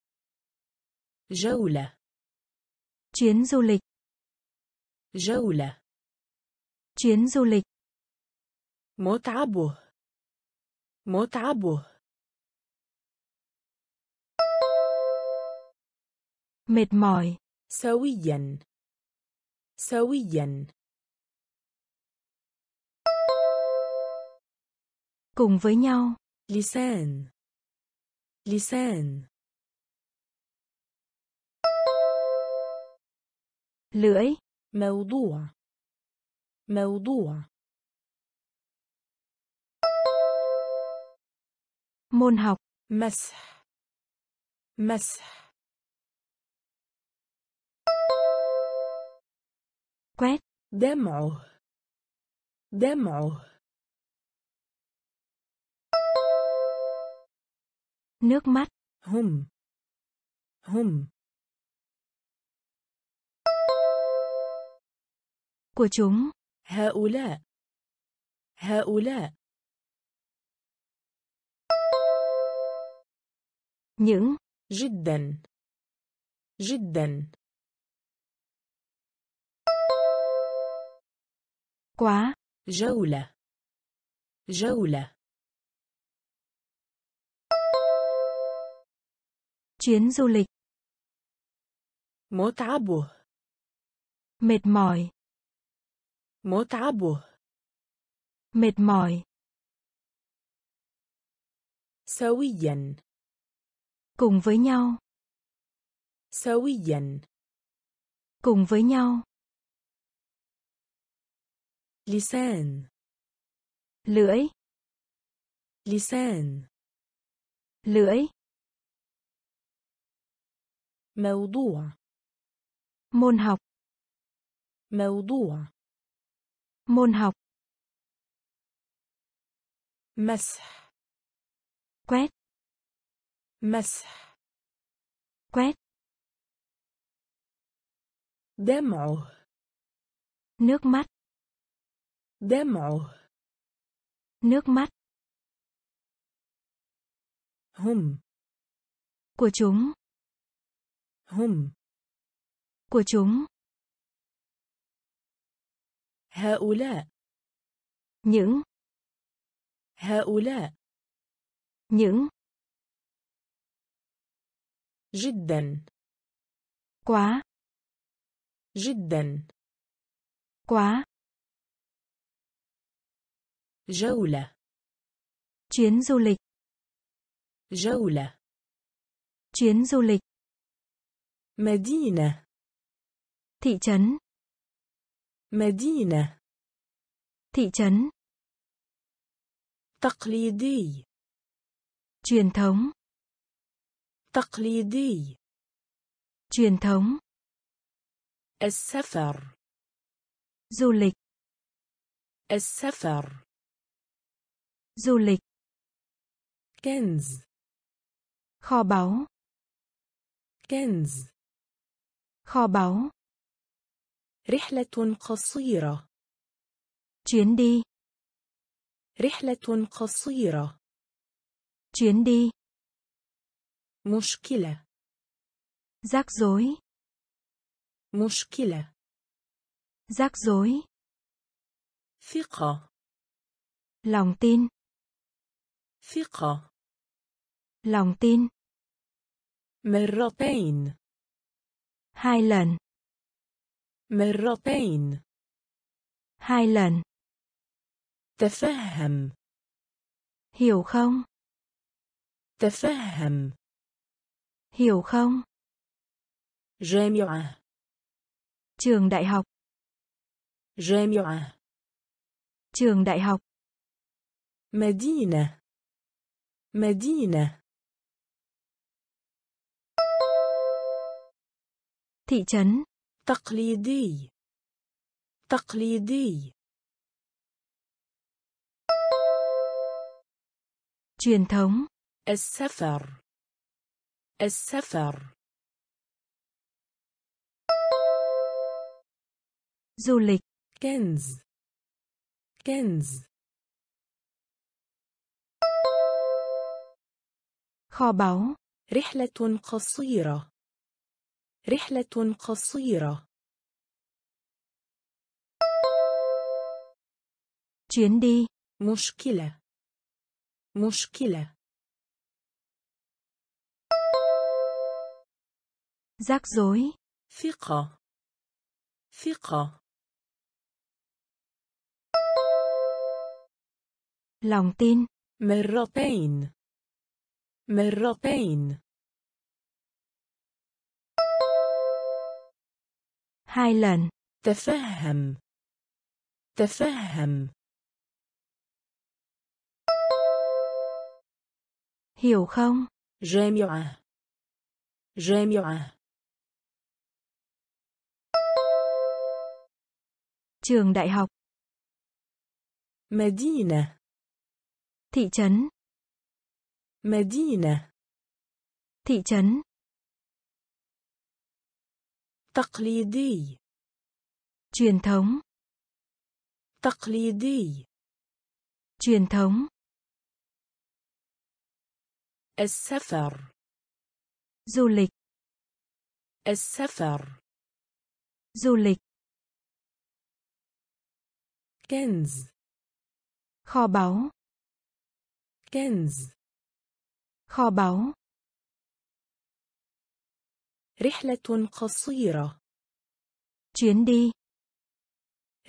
جولة chuyến du lịch جولة chuyến du lịch متعبه متعبه mệt mỏi سويا سويا cùng với nhau لسان لسان lưỡi موضوع موضوع môn học مسح مسح quét دمعه دمعه nước mắt هم هم của chúng هؤلاء هؤلاء những جدا جدا quá جولة جولة chuyến du lịch متعبه mệt mỏi متعبه mệt mỏi سويا cùng với nhau سويا cùng với nhau لسان lưỡi لسان lưỡi موضوع môn học موضوع môn học مسح quét مسح quét دمعه nước mắt دمعه nước mắt هم của chúng هم của chúng هؤلاء những هؤلاء những جدا quá جدا quá جولة chuyến du lịch جولة chuyến du lịch مدينة thị trấn مدينة thị trấn تقليدي truyền thống تقليدي truyền thống السفر du lịch السفر du lịch كنز kho báu كنز kho báu رحلة قصيرة chuyến đi رحلة قصيرة chuyến đi مشكلة rắc rối مشكلة rắc rối ثقة lòng tin ثقة lòng tin مرتين hai lần مرتين hai lần تفهم hiểu không تفهم hiểu không جامعة trường đại học جامعة trường đại học مدينة مدينة. thị trấn. تقليدي. تقليدي. truyền thống. السفر. السفر. du lịch. كنز. كنز. Kho báu رحلة قصيرة. رحلة قصيرة. chuyến đi. مشكلة. مشكلة. rắc rối. ثقة. ثقة. lòng tin. مرتين. مرتين hai lần تفهم تفهم hiểu không جامعة جامعة trường đại học مدينة thị trấn مدينة thị trấn تقليدي truyền thống تقليدي truyền thống السفر du lịch السفر du lịch كنز kho báu كنز kho báu رحلة قصيرة chuyến đi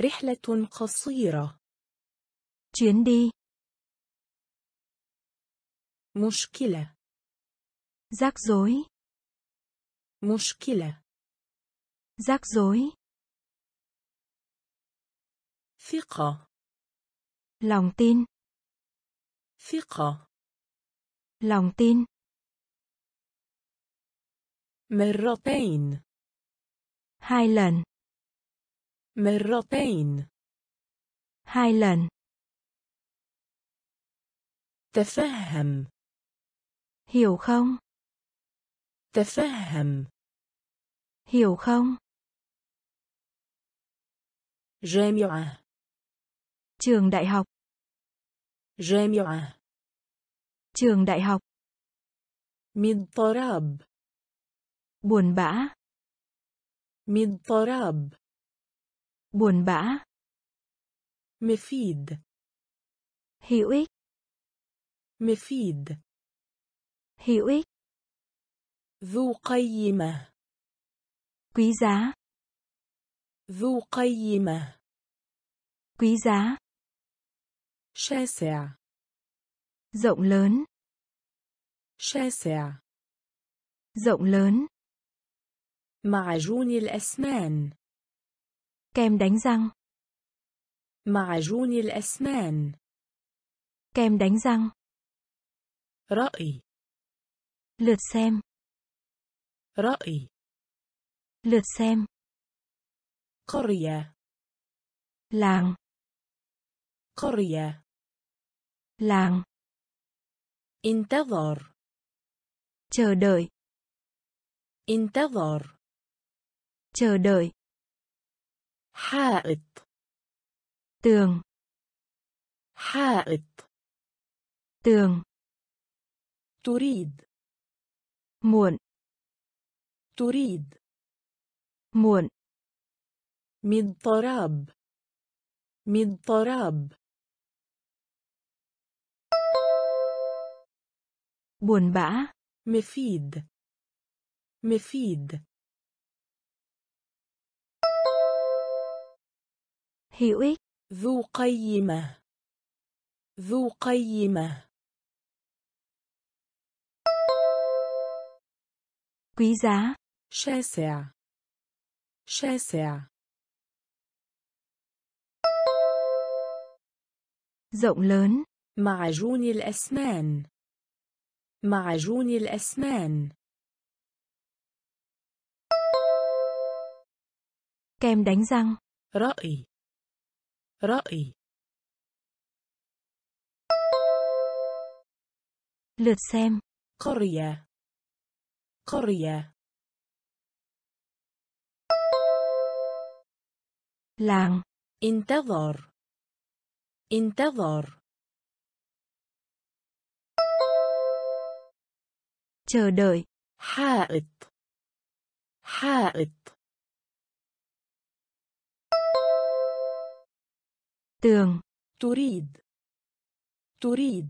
رحلة قصيرة chuyến đi مشكلة rắc rối مشكلة rắc rối ثقة lòng tin ثقة lòng tin مرتين hai lần مرتين hai lần تفهم hiểu không تفهم hiểu không جامعة trường đại học جامعة trường đại học مضطراب buồn bã مضطراب buồn bã مفيد hữu ích مفيد hữu ích ذو قيمة quý giá ذو قيمة quý giá شاسع rộng lớn شاسع rộng lớn معجون الأسنان kem đánh răng معجون الأسنان kem đánh răng رأي lượt xem رأي lượt xem قرية làng قرية làng انتظر. Chờ đợi. انتظر. Chờ đợi. حائط. Tường. حائط. Tường. تريد. Muộn. تريد. Muộn. مضطراب مضطراب buồn bã مفيد مفيد hữu ích ذو قيمة ذو قيمة quý giá شاسع شاسع rộng lớn معجون الأسنان معجون الأسنان. Kem đánh răng. رأي. رأي. Lượt xem. قرية. قرية. Làng. انتظر. انتظر. Chờ đợi. حائط حائط tường. تريد تريد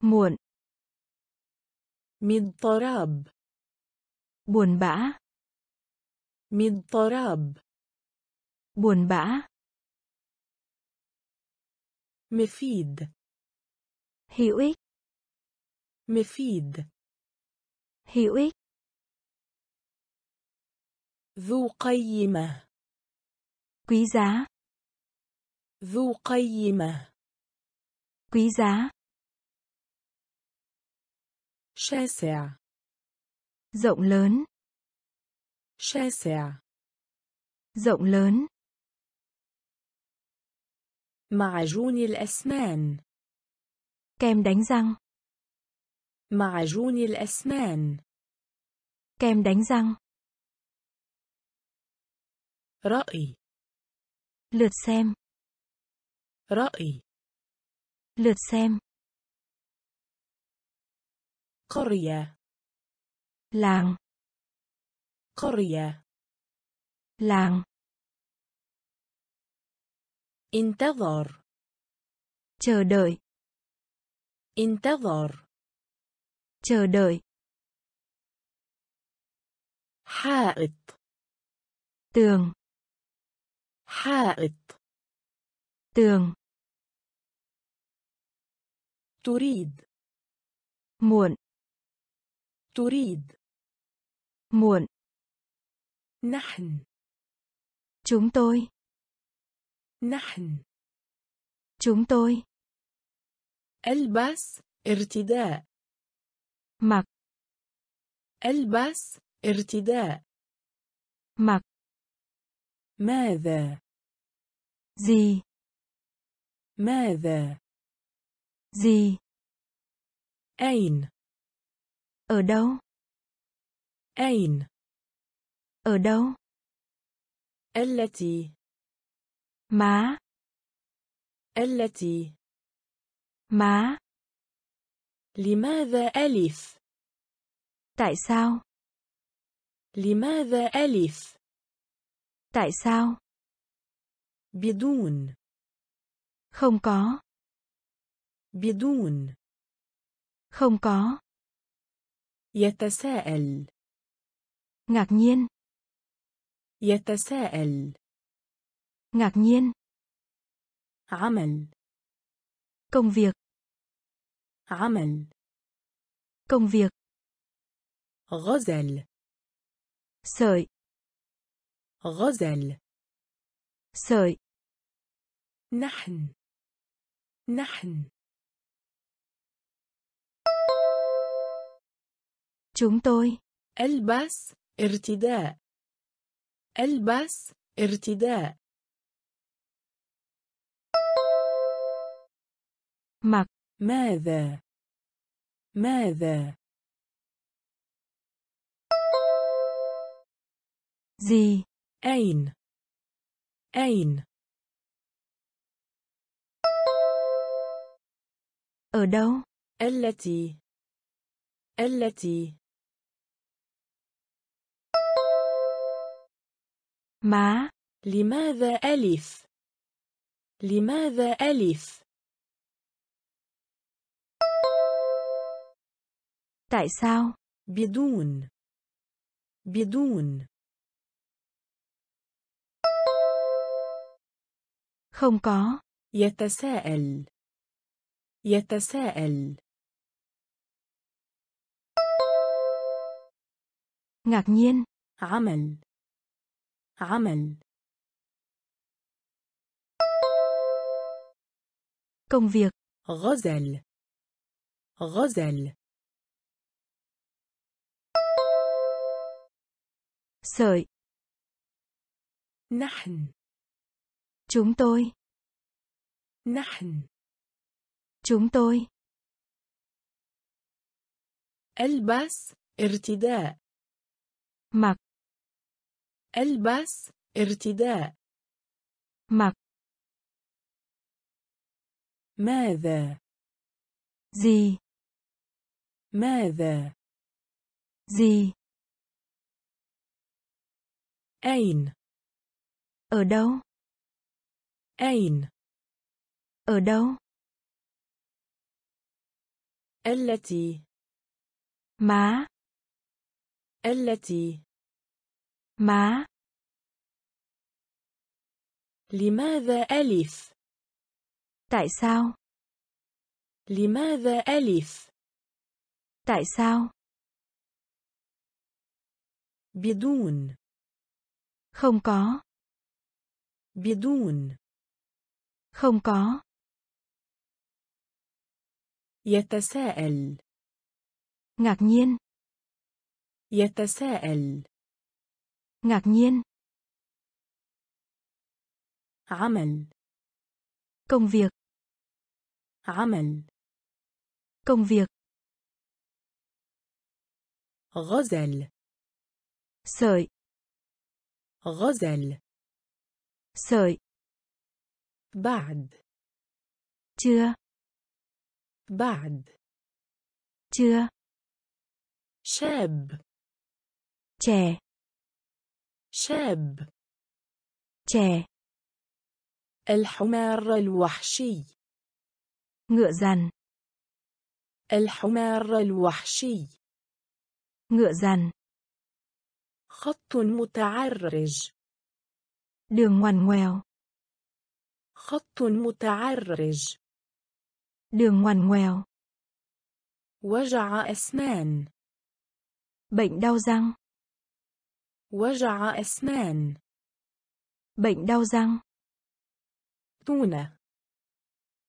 muộn. مضطراب buồn bã. مضطراب buồn bã. مفيد hữu ích مفيد hữu ích ذو قيمة quý giá ذو قيمة quý giá شاسع rộng lớn شاسع rộng lớn معجون الأسنان kem đánh răng معجون الأسنان kem đánh răng رأي lượt xem رأي lượt xem قرية làng قرية làng انتظر chờ đợi انتظر chờ đợi حائط tường حائط tường تريد muộn تريد muộn نحن chúng tôi نحن chúng tôi ألبس ارتداء. mặc ألبس ارتداء. mặc ماذا؟ gì ماذا؟ gì أين؟ ở đâu? أين؟ ở đâu? التي. má. التي. má لماذا ألف tại sao لماذا ألف tại sao بدون không có بدون không có يتساءل ngạc nhiên يتساءل ngạc nhiên عمل công việc. عمل. Công việc. غزل. Sợi. غزل. Sợi. نحن. نحن. Chúng tôi. البس ارتداء. البس ارتداء. Mặc. ماذا؟ ماذا؟ Gì? أين؟ أين؟ Ở đâu? التي. التي. Má. لماذا ألف؟ لماذا ألف؟ tại sao بدون بدون không có يتساءل يتساءل ngạc nhiên عمل عمل công việc غزل غزل sợi نحن chúng tôi نحن chúng tôi البس ارتداء mặc البس ارتداء mặc ماذا gì ماذا gì أين ở đâu? أين ở đâu? التي má. التي má. لماذا ألف tại sao? لماذا ألف tại sao? بدون không có بدون không có يتساءل ngạc nhiên يتساءل ngạc nhiên عمل công việc عمل công việc غزل sợi غزل. Sợi. بعد. Chưa. بعد. Chưa. شاب. Trẻ. شاب. Trẻ. الحمار الوحشي. Ngựa dằn الحمار الوحشي. Ngựa dằn خط متعرج đường ngoằn ngoèo خط متعرج đường ngoằn ngoèo وجع أسنان Bệnh đau răng. وجع أسنان Bệnh đau răng. تونة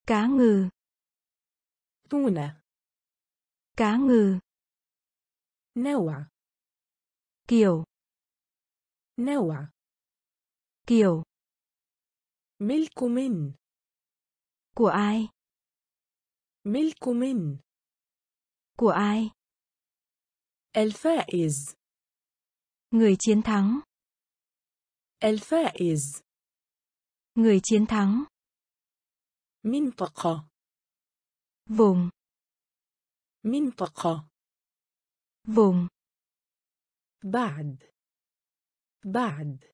Cá ngừ. تونة Cá ngừ. نوع Kiểu. نوع Kiểu. ملك من Của ai? ملك من Của ai? الفائز Người chiến thắng. الفائز Người chiến thắng. منطقة Vùng. منطقة Vùng. بعد بعد.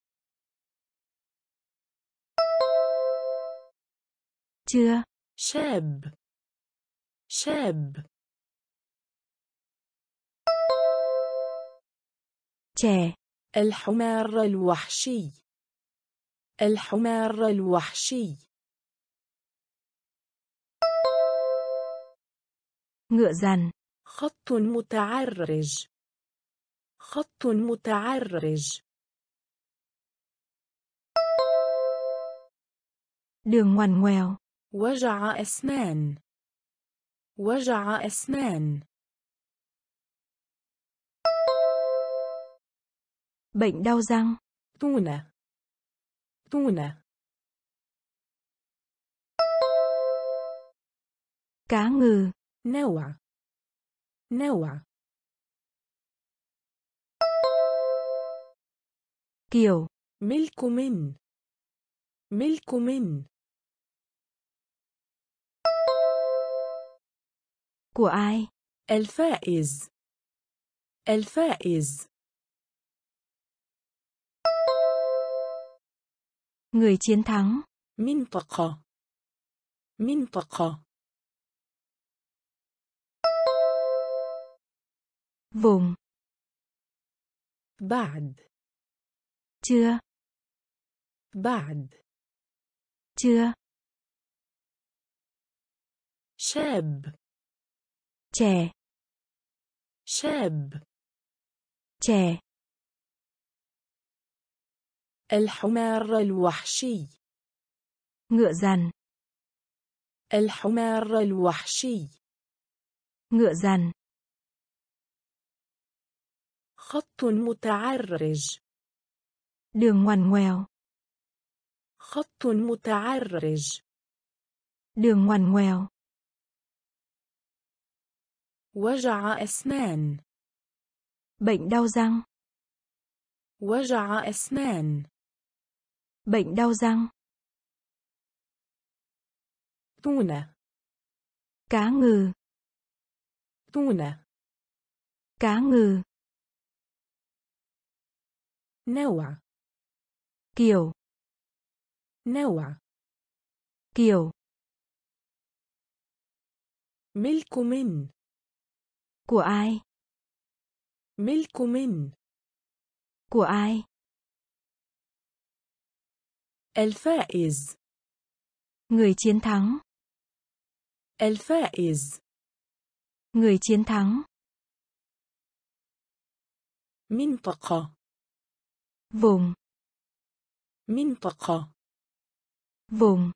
Chưa. شاب. شاب. Trẻ. الحمار الوحشي. الحمار الوحشي. Ngựa dằn. خط متعرج. خط متعرج. Đường ngoằn ngoèo. وجع أسنان وجع أسنان Bệnh đau răng. تونة تونة Cá ngừ. نوع نوع Kiểu. ملك من ملك من Của ai? الفائز الفائز Người chiến thắng. منطقة منطقة Vùng. بعد Chưa. بعد Chưa. شاب Trẻ. شاب Trẻ. الحمار الوحشي Ngựa dằn. الحمار الوحشي Ngựa dằn. خط متعرج Đường ngoằn ngoèo. خط متعرج Đường ngoằn ngoèo. وجع أسنان Bệnh đau răng. وجع أسنان Bệnh đau răng. تونة Cá ngừ. تونة Cá ngừ. نوع Kiểu. نوع Kiểu. ملك من Của ai? ملك من Của ai? الفائز Người chiến thắng. الفائز Người chiến thắng. منطقة Vùng. منطقة Vùng.